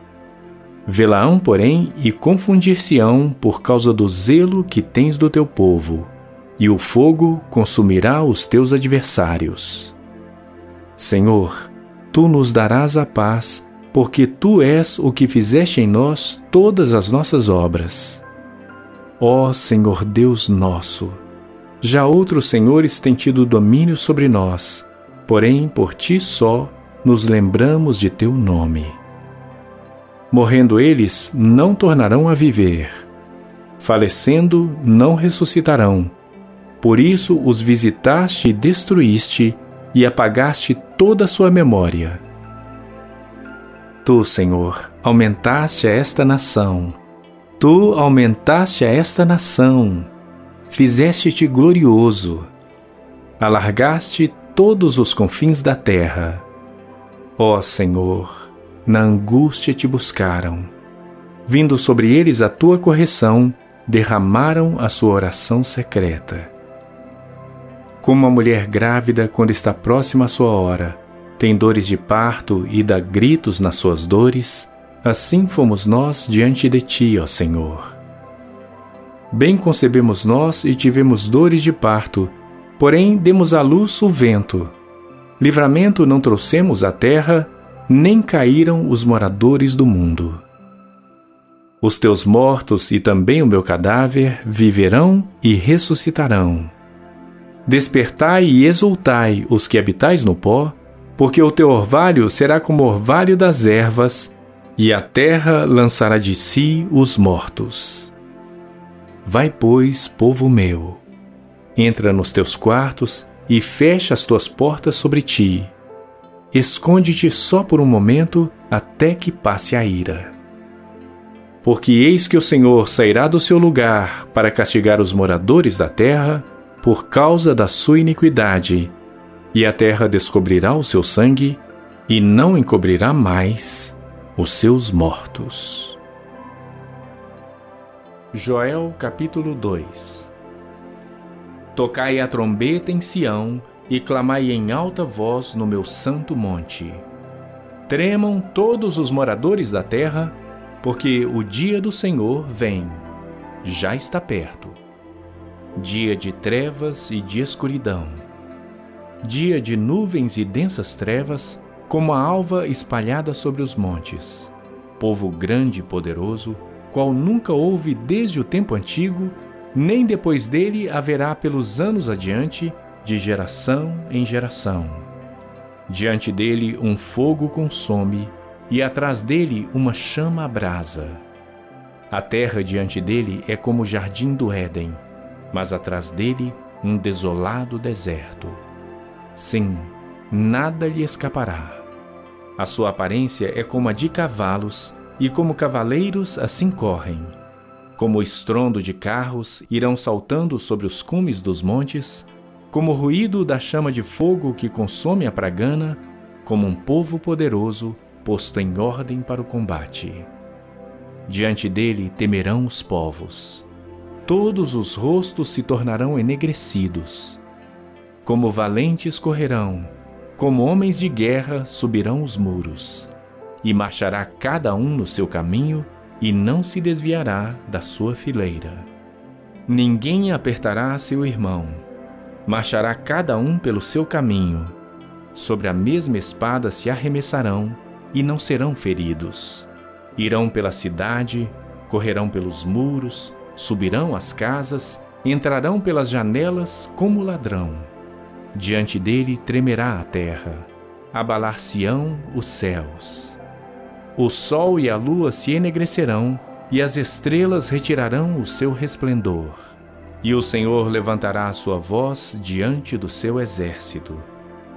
Vê-la-ão, porém, e confundir-se-ão por causa do zelo que tens do teu povo, e o fogo consumirá os teus adversários. Senhor, tu nos darás a paz, porque tu és o que fizeste em nós todas as nossas obras. Ó Senhor Deus nosso, já outros senhores têm tido domínio sobre nós, porém por ti só nos lembramos de teu nome. Morrendo eles, não tornarão a viver. Falecendo, não ressuscitarão. Por isso os visitaste e destruíste, e apagaste toda a sua memória. Tu, Senhor, aumentaste a esta nação. Tu aumentaste a esta nação. Fizeste-te glorioso. Alargaste todos os confins da terra. Ó Senhor, na angústia te buscaram. Vindo sobre eles a tua correção, derramaram a sua oração secreta. Como a mulher grávida, quando está próxima à sua hora, tem dores de parto e dá gritos nas suas dores, assim fomos nós diante de ti, ó Senhor. Bem concebemos nós e tivemos dores de parto, porém demos à luz o vento. Livramento não trouxemos à terra, nem caíram os moradores do mundo. Os teus mortos e também o meu cadáver viverão e ressuscitarão. Despertai e exultai os que habitais no pó, porque o teu orvalho será como orvalho das ervas, e a terra lançará de si os mortos. Vai, pois, povo meu, entra nos teus quartos e fecha as tuas portas sobre ti. Esconde-te só por um momento até que passe a ira. Porque eis que o Senhor sairá do seu lugar para castigar os moradores da terra por causa da sua iniquidade, e a terra descobrirá o seu sangue, e não encobrirá mais os seus mortos. Joel capítulo 2 Tocai a trombeta em Sião e clamai em alta voz no meu santo monte. Tremam todos os moradores da terra, porque o dia do Senhor vem, já está perto dia de trevas e de escuridão, dia de nuvens e densas trevas, como a alva espalhada sobre os montes. Povo grande e poderoso, qual nunca houve desde o tempo antigo, nem depois dele haverá pelos anos adiante, de geração em geração. Diante dele um fogo consome, e atrás dele uma chama abrasa. A terra diante dele é como o jardim do Éden mas atrás dele um desolado deserto. Sim, nada lhe escapará. A sua aparência é como a de cavalos, e como cavaleiros assim correm. Como o estrondo de carros irão saltando sobre os cumes dos montes, como o ruído da chama de fogo que consome a pragana, como um povo poderoso posto em ordem para o combate. Diante dele temerão os povos todos os rostos se tornarão enegrecidos. Como valentes correrão, como homens de guerra subirão os muros, e marchará cada um no seu caminho e não se desviará da sua fileira. Ninguém apertará seu irmão, marchará cada um pelo seu caminho, sobre a mesma espada se arremessarão e não serão feridos. Irão pela cidade, correrão pelos muros, Subirão às casas, entrarão pelas janelas como ladrão. Diante dele tremerá a terra, abalar-se-ão os céus. O sol e a lua se enegrecerão, e as estrelas retirarão o seu resplendor. E o Senhor levantará a sua voz diante do seu exército,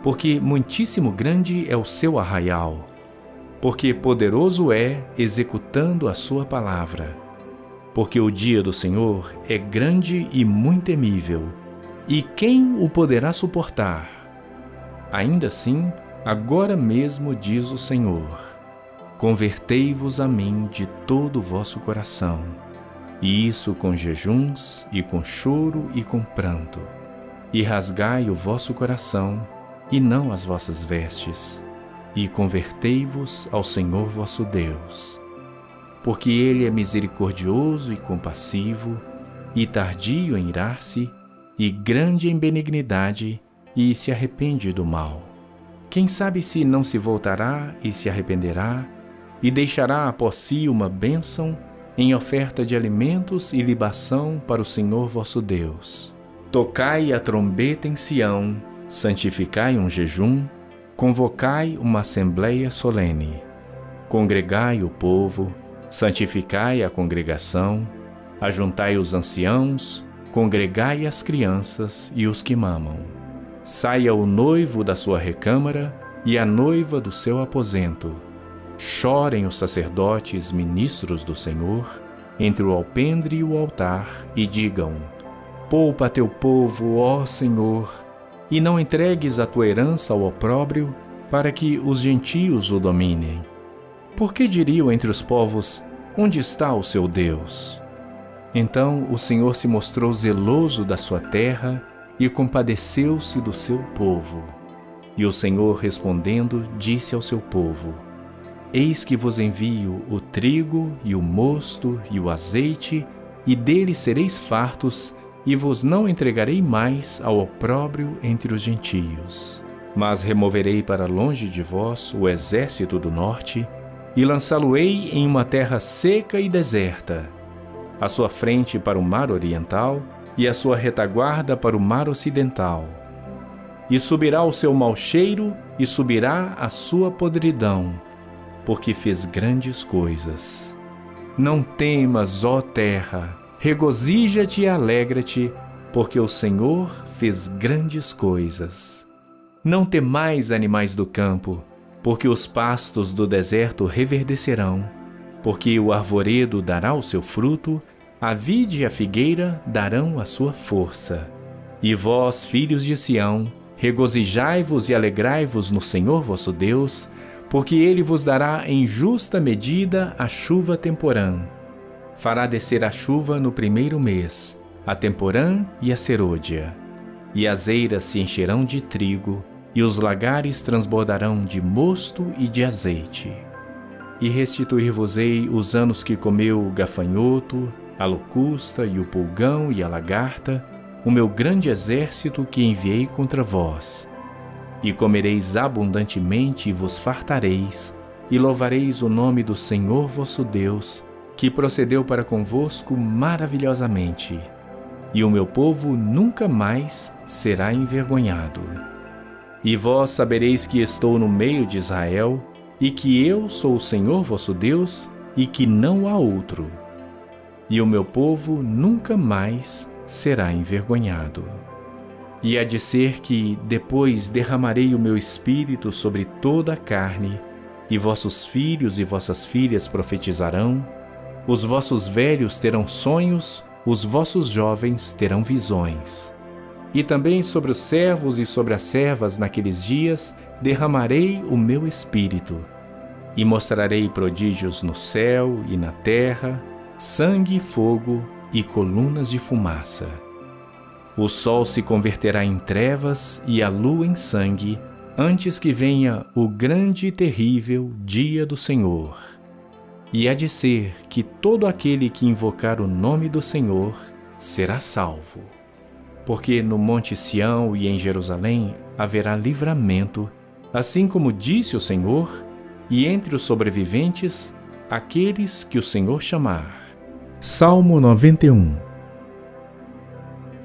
porque muitíssimo grande é o seu arraial, porque poderoso é executando a sua palavra porque o dia do Senhor é grande e muito temível, e quem o poderá suportar? Ainda assim, Agora mesmo diz o Senhor: Convertei-vos a mim de todo o vosso coração, e isso com jejuns, e com choro, e com pranto, e rasgai o vosso coração, e não as vossas vestes, e convertei-vos ao Senhor vosso Deus. Porque Ele é misericordioso e compassivo, e tardio em irar-se, e grande em benignidade, e se arrepende do mal. Quem sabe se não se voltará e se arrependerá, e deixará após si uma bênção em oferta de alimentos e libação para o Senhor vosso Deus. Tocai a trombeta em Sião, santificai um jejum, convocai uma assembleia solene. Congregai o povo, santificai a congregação, ajuntai os anciãos, congregai as crianças e os que mamam. Saia o noivo da sua recâmara e a noiva do seu aposento. Chorem os sacerdotes, ministros do Senhor, entre o alpendre e o altar, e digam: Poupa teu povo, ó Senhor, e não entregues a tua herança ao opróbrio, para que os gentios o dominem. Por que diriam entre os povos: Onde está o seu Deus? Então o Senhor se mostrou zeloso da sua terra e compadeceu-se do seu povo. E o Senhor respondendo disse ao seu povo: Eis que vos envio o trigo e o mosto e o azeite, e deles sereis fartos, e vos não entregarei mais ao opróbrio entre os gentios. Mas removerei para longe de vós o exército do norte, e lançá-lo-ei em uma terra seca e deserta, a sua frente para o mar oriental e a sua retaguarda para o mar ocidental. E subirá o seu mau cheiro e subirá a sua podridão, porque fez grandes coisas. Não temas, ó terra, regozija-te e alegra-te, porque o Senhor fez grandes coisas. Não temais, animais do campo, porque os pastos do deserto reverdecerão porque o arvoredo dará o seu fruto, a vide e a figueira darão a sua força. E vós, filhos de Sião, regozijai-vos e alegrai-vos no Senhor vosso Deus, porque ele vos dará em justa medida a chuva temporã. Fará descer a chuva no primeiro mês, a temporã e a serôdia. E as eiras se encherão de trigo, e os lagares transbordarão de mosto e de azeite e restituir-vos-ei os anos que comeu o gafanhoto, a locusta e o pulgão e a lagarta, o meu grande exército que enviei contra vós. E comereis abundantemente e vos fartareis, e louvareis o nome do Senhor vosso Deus, que procedeu para convosco maravilhosamente. E o meu povo nunca mais será envergonhado. E vós sabereis que estou no meio de Israel, e que eu sou o Senhor vosso Deus e que não há outro. E o meu povo nunca mais será envergonhado. E há de ser que depois derramarei o meu espírito sobre toda a carne, e vossos filhos e vossas filhas profetizarão, os vossos velhos terão sonhos, os vossos jovens terão visões. E também sobre os servos e sobre as servas naqueles dias derramarei o meu espírito, e mostrarei prodígios no céu e na terra, sangue e fogo e colunas de fumaça. O sol se converterá em trevas e a lua em sangue, antes que venha o grande e terrível dia do Senhor. E há de ser que todo aquele que invocar o nome do Senhor será salvo. Porque no Monte Sião e em Jerusalém haverá livramento assim como disse o Senhor, e entre os sobreviventes, aqueles que o Senhor chamar. Salmo 91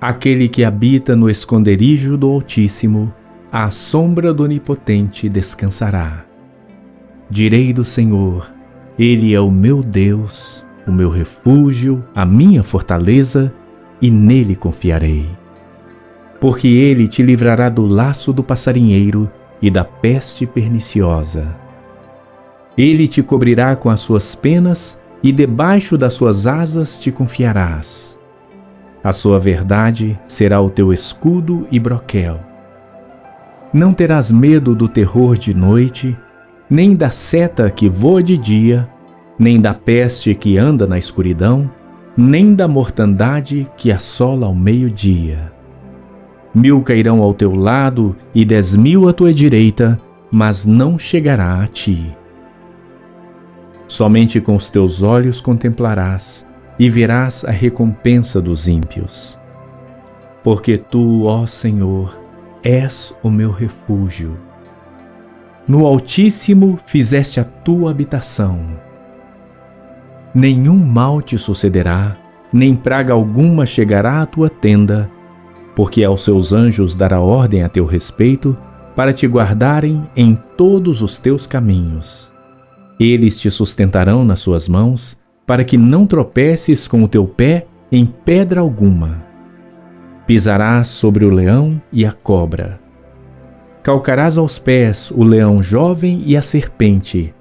Aquele que habita no esconderijo do Altíssimo, à sombra do Onipotente descansará. Direi do Senhor, Ele é o meu Deus, o meu refúgio, a minha fortaleza, e nele confiarei. Porque ele te livrará do laço do passarinheiro e da peste perniciosa. Ele te cobrirá com as suas penas e debaixo das suas asas te confiarás. A sua verdade será o teu escudo e broquel. Não terás medo do terror de noite, nem da seta que voa de dia, nem da peste que anda na escuridão, nem da mortandade que assola ao meio-dia. Mil cairão ao teu lado e dez mil à tua direita, mas não chegará a ti. Somente com os teus olhos contemplarás e verás a recompensa dos ímpios. Porque tu, ó Senhor, és o meu refúgio. No Altíssimo fizeste a tua habitação. Nenhum mal te sucederá, nem praga alguma chegará à tua tenda, porque aos seus anjos dará ordem a teu respeito, para te guardarem em todos os teus caminhos. Eles te sustentarão nas suas mãos, para que não tropeces com o teu pé em pedra alguma. Pisarás sobre o leão e a cobra. Calcarás aos pés o leão jovem e a serpente.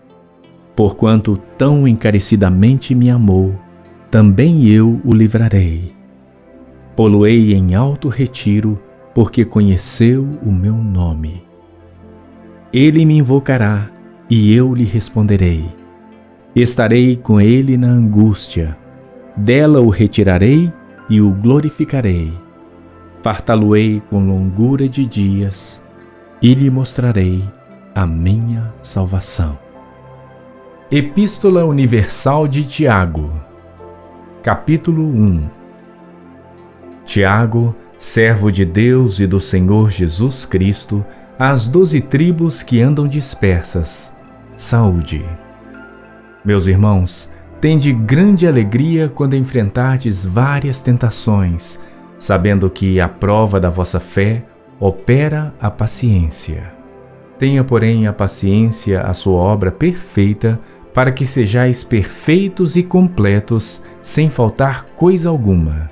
Porquanto tão encarecidamente me amou, também eu o livrarei. Poloei em alto retiro, porque conheceu o meu nome. Ele me invocará e eu lhe responderei. Estarei com ele na angústia, dela o retirarei e o glorificarei fartá-lo-ei com longura de dias e lhe mostrarei a minha salvação. Epístola Universal de Tiago, capítulo 1 Tiago, servo de Deus e do Senhor Jesus Cristo, às doze tribos que andam dispersas, saúde. Meus irmãos, tende grande alegria quando enfrentardes várias tentações, sabendo que a prova da vossa fé opera a paciência. Tenha, porém, a paciência a sua obra perfeita, para que sejais perfeitos e completos, sem faltar coisa alguma.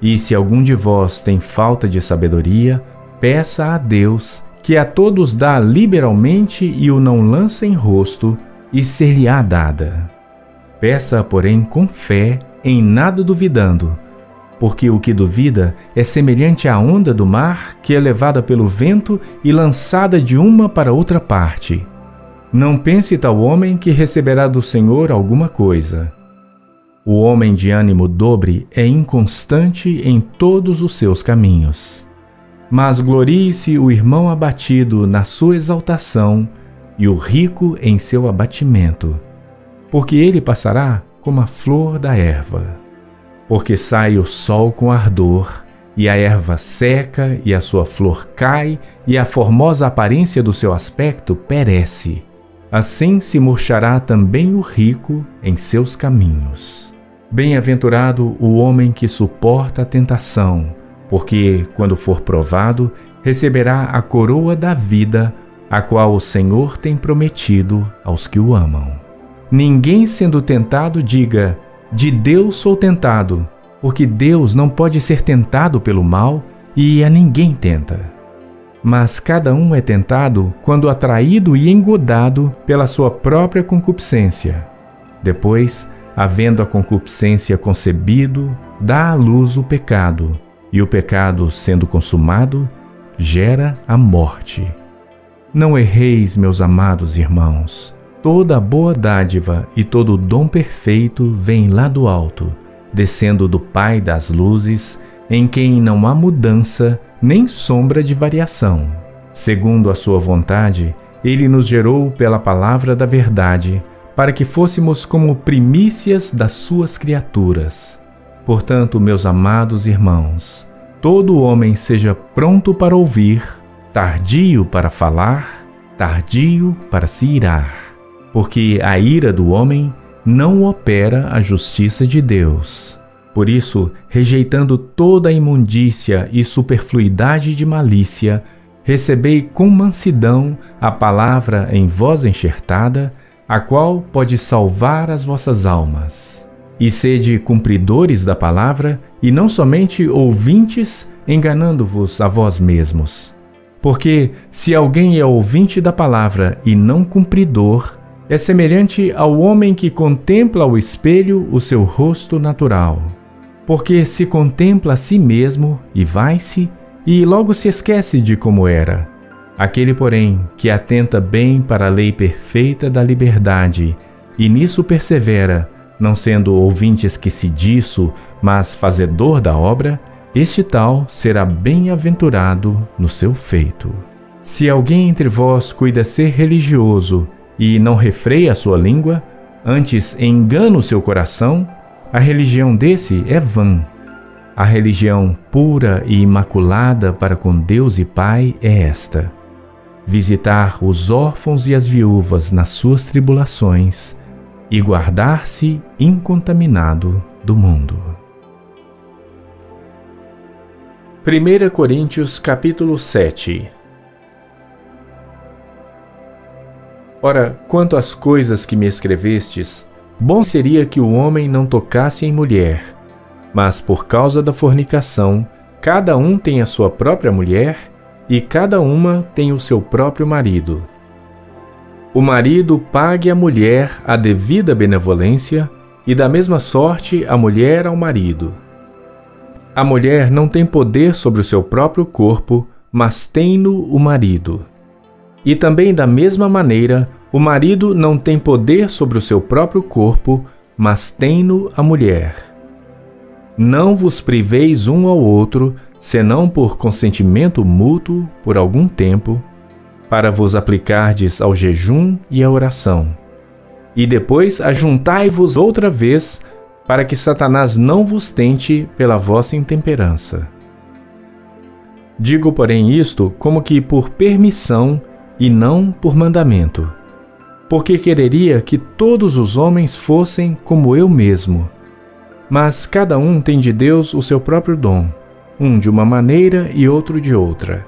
E se algum de vós tem falta de sabedoria, peça a Deus, que a todos dá liberalmente e o não lança em rosto, e ser-lhe-á dada. Peça, porém, com fé, em nada duvidando, porque o que duvida é semelhante à onda do mar que é levada pelo vento e lançada de uma para outra parte. Não pense tal homem que receberá do Senhor alguma coisa. O homem de ânimo dobre é inconstante em todos os seus caminhos. Mas glorie-se o irmão abatido na sua exaltação e o rico em seu abatimento, porque ele passará como a flor da erva porque sai o sol com ardor, e a erva seca, e a sua flor cai, e a formosa aparência do seu aspecto perece. Assim se murchará também o rico em seus caminhos. Bem-aventurado o homem que suporta a tentação, porque, quando for provado, receberá a coroa da vida, a qual o Senhor tem prometido aos que o amam. Ninguém sendo tentado diga: de Deus sou tentado, porque Deus não pode ser tentado pelo mal e a ninguém tenta. Mas cada um é tentado quando atraído e engodado pela sua própria concupiscência. Depois, havendo a concupiscência concebido, dá à luz o pecado, e o pecado, sendo consumado, gera a morte. Não erreis, meus amados irmãos. Toda boa dádiva e todo dom perfeito vem lá do alto, descendo do Pai das luzes, em quem não há mudança nem sombra de variação. Segundo a sua vontade, ele nos gerou pela palavra da verdade, para que fôssemos como primícias das suas criaturas. Portanto, meus amados irmãos, todo homem seja pronto para ouvir, tardio para falar, tardio para se irar porque a ira do homem não opera a justiça de Deus. Por isso, rejeitando toda a imundícia e superfluidade de malícia, recebei com mansidão a palavra em vós enxertada, a qual pode salvar as vossas almas. E sede cumpridores da palavra, e não somente ouvintes, enganando-vos a vós mesmos. Porque se alguém é ouvinte da palavra e não cumpridor, é semelhante ao homem que contempla ao espelho o seu rosto natural, porque se contempla a si mesmo e vai-se, e logo se esquece de como era. Aquele, porém, que atenta bem para a lei perfeita da liberdade e nisso persevera, não sendo ouvinte esquecidiço, mas fazedor da obra, este tal será bem-aventurado no seu feito. Se alguém entre vós cuida ser religioso e não refreia a sua língua, antes engana o seu coração, a religião desse é vã. A religião pura e imaculada para com Deus e Pai é esta: visitar os órfãos e as viúvas nas suas tribulações e guardar-se incontaminado do mundo. 1 Coríntios capítulo 7 Ora, quanto às coisas que me escrevestes, bom seria que o homem não tocasse em mulher, mas por causa da fornicação, cada um tem a sua própria mulher e cada uma tem o seu próprio marido. O marido pague à mulher a devida benevolência e da mesma sorte a mulher ao marido. A mulher não tem poder sobre o seu próprio corpo, mas tem-no o marido. E também da mesma maneira, o marido não tem poder sobre o seu próprio corpo, mas tem-no a mulher. Não vos priveis um ao outro, senão por consentimento mútuo por algum tempo, para vos aplicardes ao jejum e à oração. E depois ajuntai-vos outra vez, para que Satanás não vos tente pela vossa intemperança. Digo, porém, isto como que por permissão e não por mandamento, porque quereria que todos os homens fossem como eu mesmo. Mas cada um tem de Deus o seu próprio dom, um de uma maneira e outro de outra.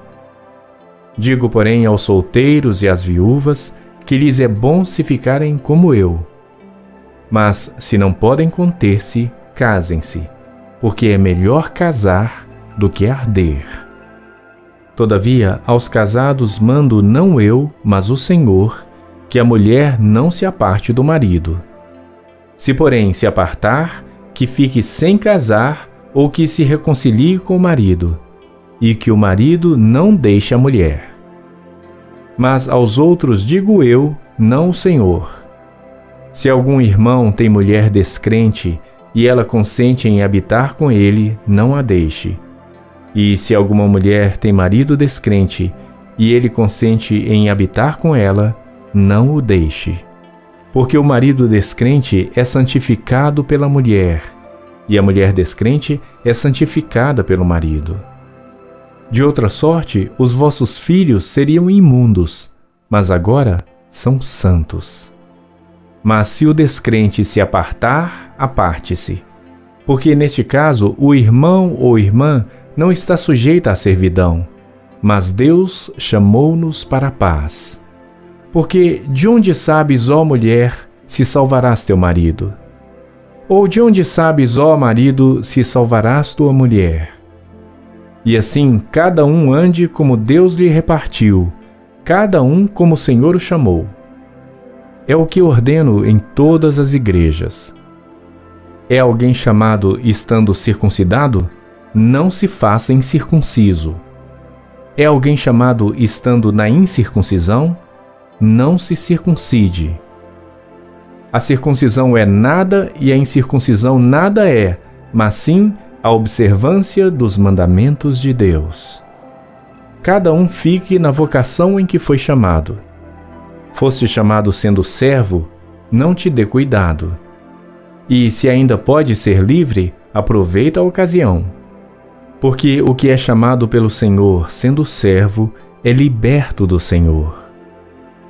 Digo, porém, aos solteiros e às viúvas que lhes é bom se ficarem como eu. Mas, se não podem conter-se, casem-se, porque é melhor casar do que arder. Todavia, aos casados mando não eu, mas o Senhor, que a mulher não se aparte do marido. Se, porém, se apartar, que fique sem casar ou que se reconcilie com o marido e que o marido não deixe a mulher. Mas aos outros digo eu, não o Senhor. Se algum irmão tem mulher descrente e ela consente em habitar com ele, não a deixe. E se alguma mulher tem marido descrente e ele consente em habitar com ela, não o deixe. Porque o marido descrente é santificado pela mulher, e a mulher descrente é santificada pelo marido. De outra sorte, os vossos filhos seriam imundos, mas agora são santos. Mas se o descrente se apartar, aparte-se. Porque neste caso o irmão ou irmã não está sujeito à servidão, mas Deus chamou-nos para a paz. Porque de onde sabes, ó mulher, se salvarás teu marido? Ou de onde sabes, ó marido, se salvarás tua mulher? E assim cada um ande como Deus lhe repartiu, cada um como o Senhor o chamou. É o que ordeno em todas as igrejas. É alguém chamado estando circuncidado? Não se faça incircunciso. É alguém chamado estando na incircuncisão? Não se circuncide. A circuncisão é nada e a incircuncisão nada é, mas sim a observância dos mandamentos de Deus. Cada um fique na vocação em que foi chamado. Foste chamado sendo servo, não te dê cuidado. E se ainda pode ser livre, aproveita a ocasião. Porque o que é chamado pelo Senhor sendo servo é liberto do Senhor.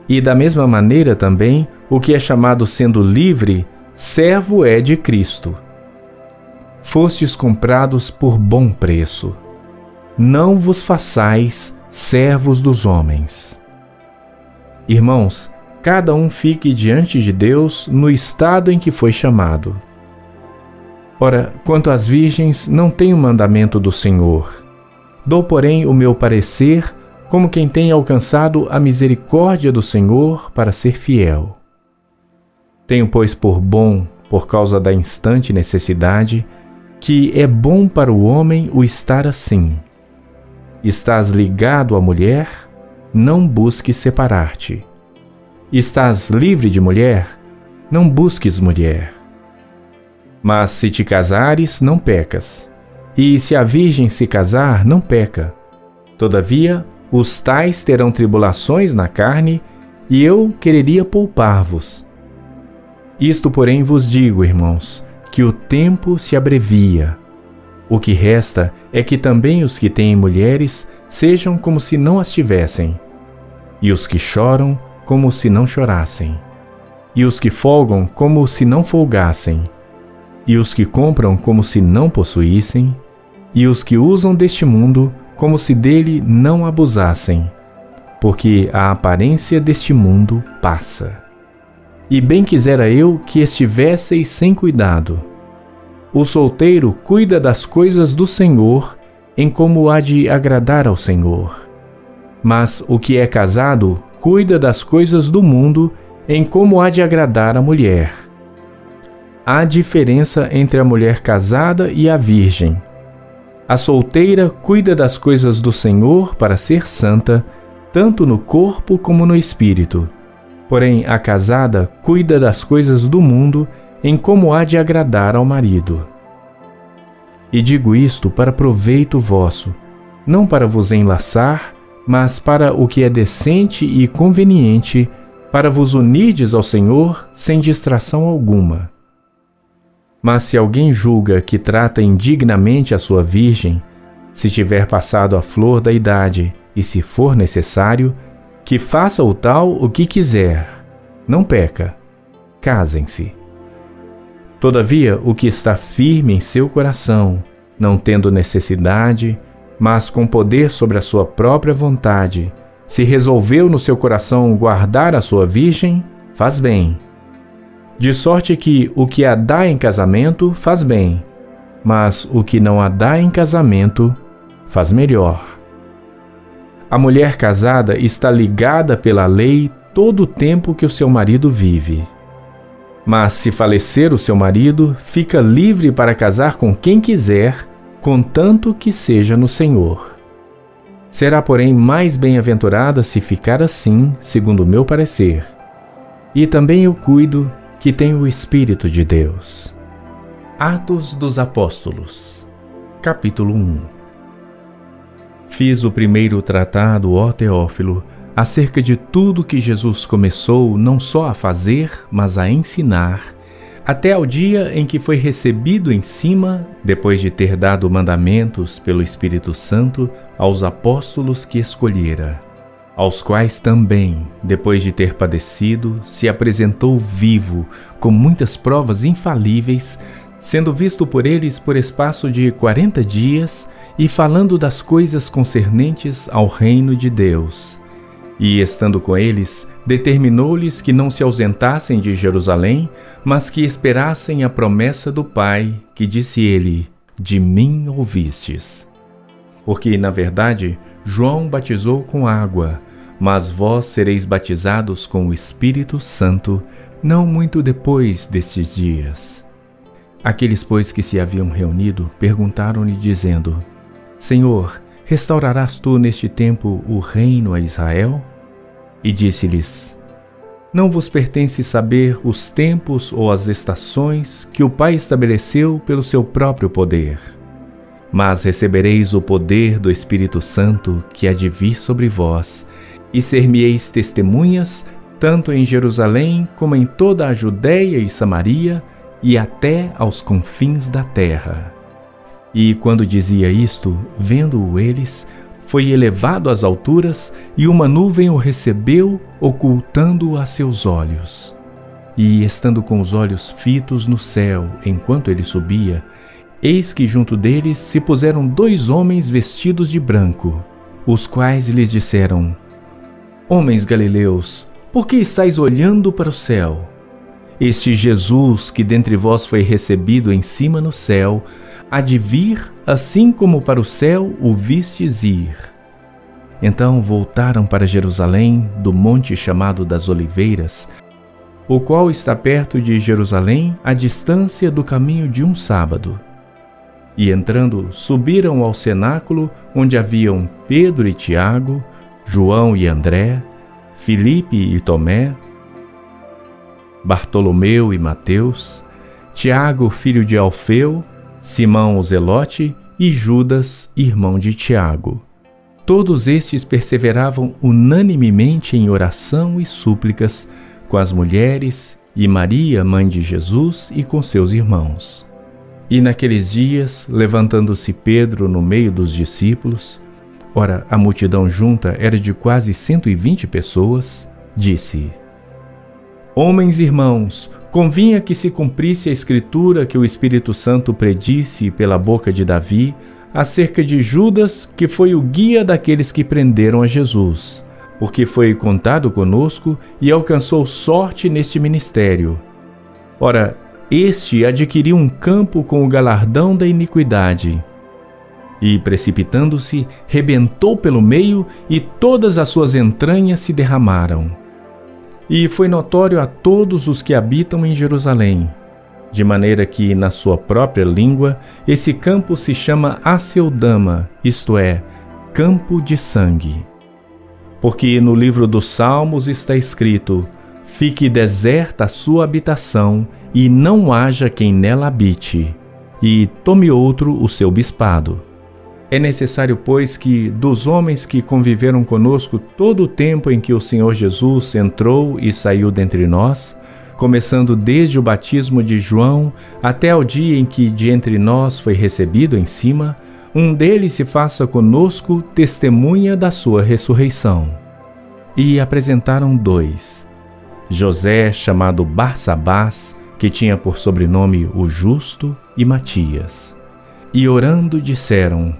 E da mesma maneira também, o que é chamado sendo livre, servo é de Cristo fostes comprados por bom preço. Não vos façais servos dos homens. Irmãos, cada um fique diante de Deus no estado em que foi chamado. Ora, quanto às virgens, não tenho mandamento do Senhor. Dou, porém, o meu parecer como quem tem alcançado a misericórdia do Senhor para ser fiel. Tenho, pois, por bom, por causa da instante necessidade, que é bom para o homem o estar assim. Estás ligado à mulher, não busques separar-te. Estás livre de mulher? Não busques mulher. Mas se te casares, não pecas. E se a virgem se casar, não peca. Todavia, os tais terão tribulações na carne, e eu quereria poupar-vos. Isto, porém, vos digo, irmãos, que o tempo se abrevia. O que resta é que também os que têm mulheres sejam como se não as tivessem, e os que choram, como se não chorassem, e os que folgam, como se não folgassem, e os que compram, como se não possuíssem, e os que usam deste mundo, como se dele não abusassem, porque a aparência deste mundo passa. E bem quisera eu que estivesseis sem cuidado o solteiro cuida das coisas do Senhor em como há de agradar ao Senhor. Mas o que é casado cuida das coisas do mundo em como há de agradar a mulher. Há diferença entre a mulher casada e a virgem. A solteira cuida das coisas do Senhor para ser santa, tanto no corpo como no espírito. Porém, a casada cuida das coisas do mundo em como há de agradar ao marido. E digo isto para proveito vosso, não para vos enlaçar, mas para o que é decente e conveniente, para vos unirdes ao Senhor sem distração alguma. Mas se alguém julga que trata indignamente a sua virgem, se tiver passado a flor da idade e se for necessário, que faça o tal o que quiser, não peca. Casem-se. Todavia, o que está firme em seu coração, não tendo necessidade, mas com poder sobre a sua própria vontade, se resolveu no seu coração guardar a sua virgem, faz bem. De sorte que o que a dá em casamento faz bem, mas o que não a dá em casamento faz melhor. A mulher casada está ligada pela lei todo o tempo que o seu marido vive. Mas se falecer o seu marido, fica livre para casar com quem quiser, contanto que seja no Senhor. Será, porém, mais bem-aventurada se ficar assim, segundo o meu parecer. E também eu cuido que tenho o Espírito de Deus. Atos dos Apóstolos, capítulo 1 Fiz o primeiro tratado, ó Teófilo, acerca de tudo que Jesus começou não só a fazer, mas a ensinar, até ao dia em que foi recebido em cima, depois de ter dado mandamentos pelo Espírito Santo aos apóstolos que escolhera, aos quais também, depois de ter padecido, se apresentou vivo, com muitas provas infalíveis, sendo visto por eles por espaço de quarenta dias e falando das coisas concernentes ao reino de Deus e, estando com eles, determinou-lhes que não se ausentassem de Jerusalém, mas que esperassem a promessa do Pai, que disse ele: De mim ouvistes. Porque, na verdade, João batizou com água, mas vós sereis batizados com o Espírito Santo, não muito depois destes dias. Aqueles, pois, que se haviam reunido, perguntaram-lhe, dizendo: Senhor, restaurarás tu neste tempo o reino a Israel? E disse-lhes: Não vos pertence saber os tempos ou as estações que o Pai estabeleceu pelo seu próprio poder. Mas recebereis o poder do Espírito Santo que há de vir sobre vós, e ser-me-eis testemunhas, tanto em Jerusalém como em toda a Judéia e Samaria, e até aos confins da terra. E quando dizia isto, vendo-o eles, foi elevado às alturas e uma nuvem o recebeu, ocultando-o a seus olhos. E, estando com os olhos fitos no céu enquanto ele subia, eis que junto deles se puseram dois homens vestidos de branco, os quais lhes disseram: Homens galileus, por que estáis olhando para o céu? Este Jesus que dentre vós foi recebido em cima no céu, há de vir, assim como para o céu o vistes ir. Então voltaram para Jerusalém, do monte chamado das Oliveiras, o qual está perto de Jerusalém, à distância do caminho de um sábado. E entrando, subiram ao cenáculo, onde haviam Pedro e Tiago, João e André, Filipe e Tomé, Bartolomeu e Mateus, Tiago, filho de Alfeu, Simão o Zelote e Judas, irmão de Tiago. Todos estes perseveravam unanimemente em oração e súplicas com as mulheres e Maria, mãe de Jesus, e com seus irmãos. E naqueles dias, levantando-se Pedro no meio dos discípulos, ora, a multidão junta era de quase cento e vinte pessoas, disse: Homens irmãos, convinha que se cumprisse a escritura que o Espírito Santo predisse pela boca de Davi acerca de Judas, que foi o guia daqueles que prenderam a Jesus, porque foi contado conosco e alcançou sorte neste ministério. Ora, este adquiriu um campo com o galardão da iniquidade. E, precipitando-se, rebentou pelo meio, e todas as suas entranhas se derramaram. E foi notório a todos os que habitam em Jerusalém, de maneira que, na sua própria língua, esse campo se chama Aceldama, isto é, campo de sangue. Porque no livro dos Salmos está escrito: Fique deserta a sua habitação, e não haja quem nela habite, e tome outro o seu bispado. É necessário, pois, que dos homens que conviveram conosco todo o tempo em que o Senhor Jesus entrou e saiu dentre nós, começando desde o batismo de João até ao dia em que de entre nós foi recebido em cima, um deles se faça conosco testemunha da sua ressurreição. E apresentaram dois: José, chamado Barsabás, que tinha por sobrenome o Justo, e Matias. E orando disseram: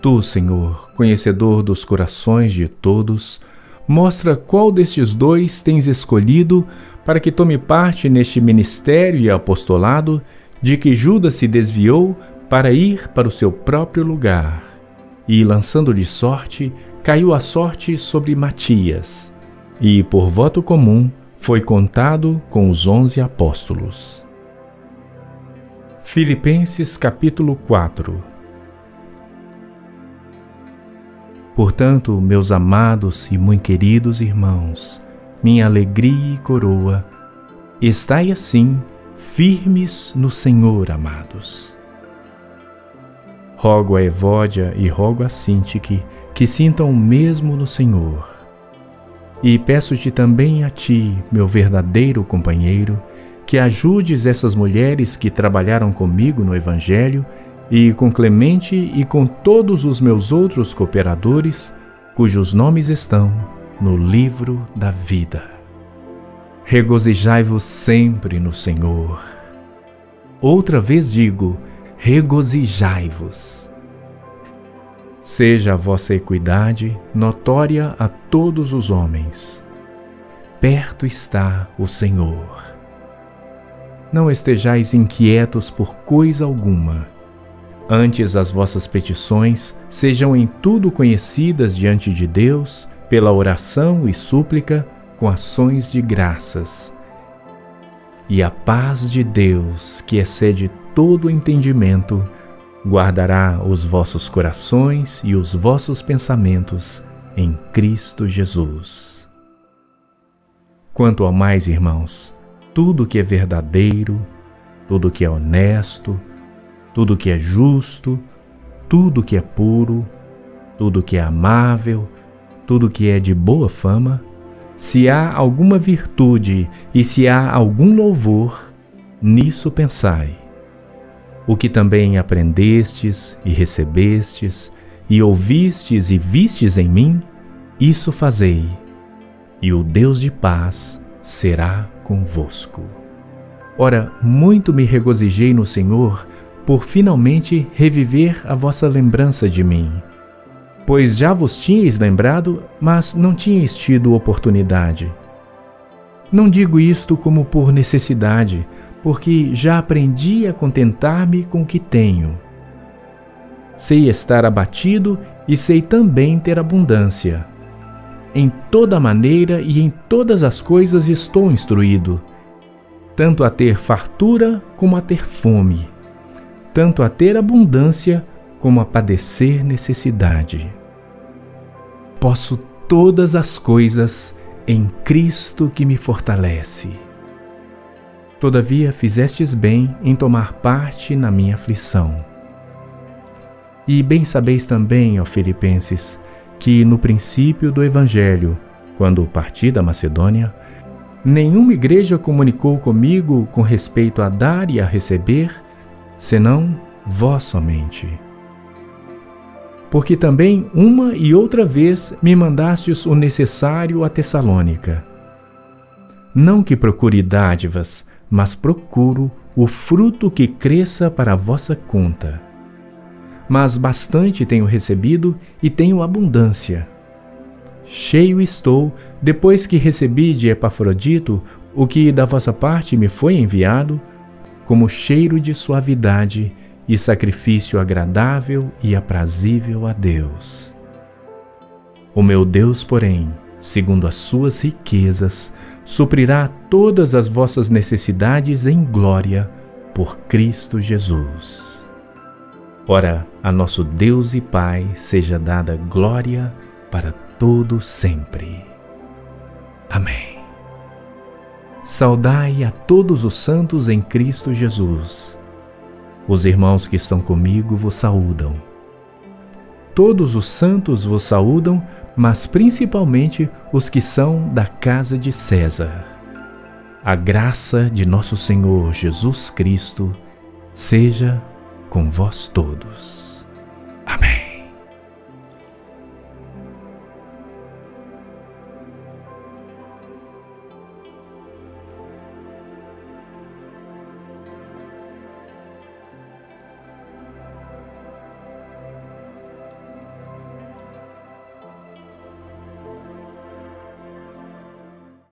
Tu, Senhor, conhecedor dos corações de todos, mostra qual destes dois tens escolhido para que tome parte neste ministério e apostolado de que Judas se desviou para ir para o seu próprio lugar. E, lançando-lhe sorte, caiu a sorte sobre Matias, e, por voto comum, foi contado com os onze apóstolos. Filipenses capítulo 4 Portanto, meus amados e muito queridos irmãos, minha alegria e coroa, estai assim firmes no Senhor, amados. Rogo a Evódia e rogo a Sintique que sintam o mesmo no Senhor. E peço-te também a ti, meu verdadeiro companheiro, que ajudes essas mulheres que trabalharam comigo no Evangelho e com Clemente e com todos os meus outros cooperadores, cujos nomes estão no livro da vida. Regozijai-vos sempre no Senhor. Outra vez digo: regozijai-vos. Seja a vossa equidade notória a todos os homens. Perto está o Senhor. Não estejais inquietos por coisa alguma Antes as vossas petições sejam em tudo conhecidas diante de Deus pela oração e súplica com ações de graças. E a paz de Deus, que excede todo entendimento, guardará os vossos corações e os vossos pensamentos em Cristo Jesus. Quanto ao mais, irmãos, tudo que é verdadeiro, tudo que é honesto, tudo que é justo, tudo que é puro, tudo que é amável, tudo que é de boa fama, se há alguma virtude e se há algum louvor, nisso pensai. O que também aprendestes e recebestes, e ouvistes e vistes em mim, isso fazei, e o Deus de paz será convosco. Ora, muito me regozijei no Senhor por finalmente reviver a vossa lembrança de mim. Pois já vos tinhais lembrado, mas não tinhais tido oportunidade. Não digo isto como por necessidade, porque já aprendi a contentar-me com o que tenho. Sei estar abatido e sei também ter abundância. Em toda maneira e em todas as coisas estou instruído, tanto a ter fartura como a ter fome tanto a ter abundância como a padecer necessidade. Posso todas as coisas em Cristo que me fortalece. Todavia fizestes bem em tomar parte na minha aflição. E bem sabeis também, ó Filipenses, que no princípio do Evangelho, quando parti da Macedônia, nenhuma igreja comunicou comigo com respeito a dar e a receber, senão vós somente. Porque também uma e outra vez me mandastes o necessário a Tessalônica. Não que procure dádivas, mas procuro o fruto que cresça para a vossa conta. Mas bastante tenho recebido e tenho abundância. Cheio estou, depois que recebi de Epafrodito o que da vossa parte me foi enviado, como cheiro de suavidade e sacrifício agradável e aprazível a Deus. O meu Deus, porém, segundo as suas riquezas, suprirá todas as vossas necessidades em glória por Cristo Jesus. Ora, a nosso Deus e Pai seja dada glória para todo sempre. Amém. Saudai a todos os santos em Cristo Jesus. Os irmãos que estão comigo vos saúdam. Todos os santos vos saúdam mas principalmente os que são da casa de César. A graça de nosso Senhor Jesus Cristo seja com vós todos.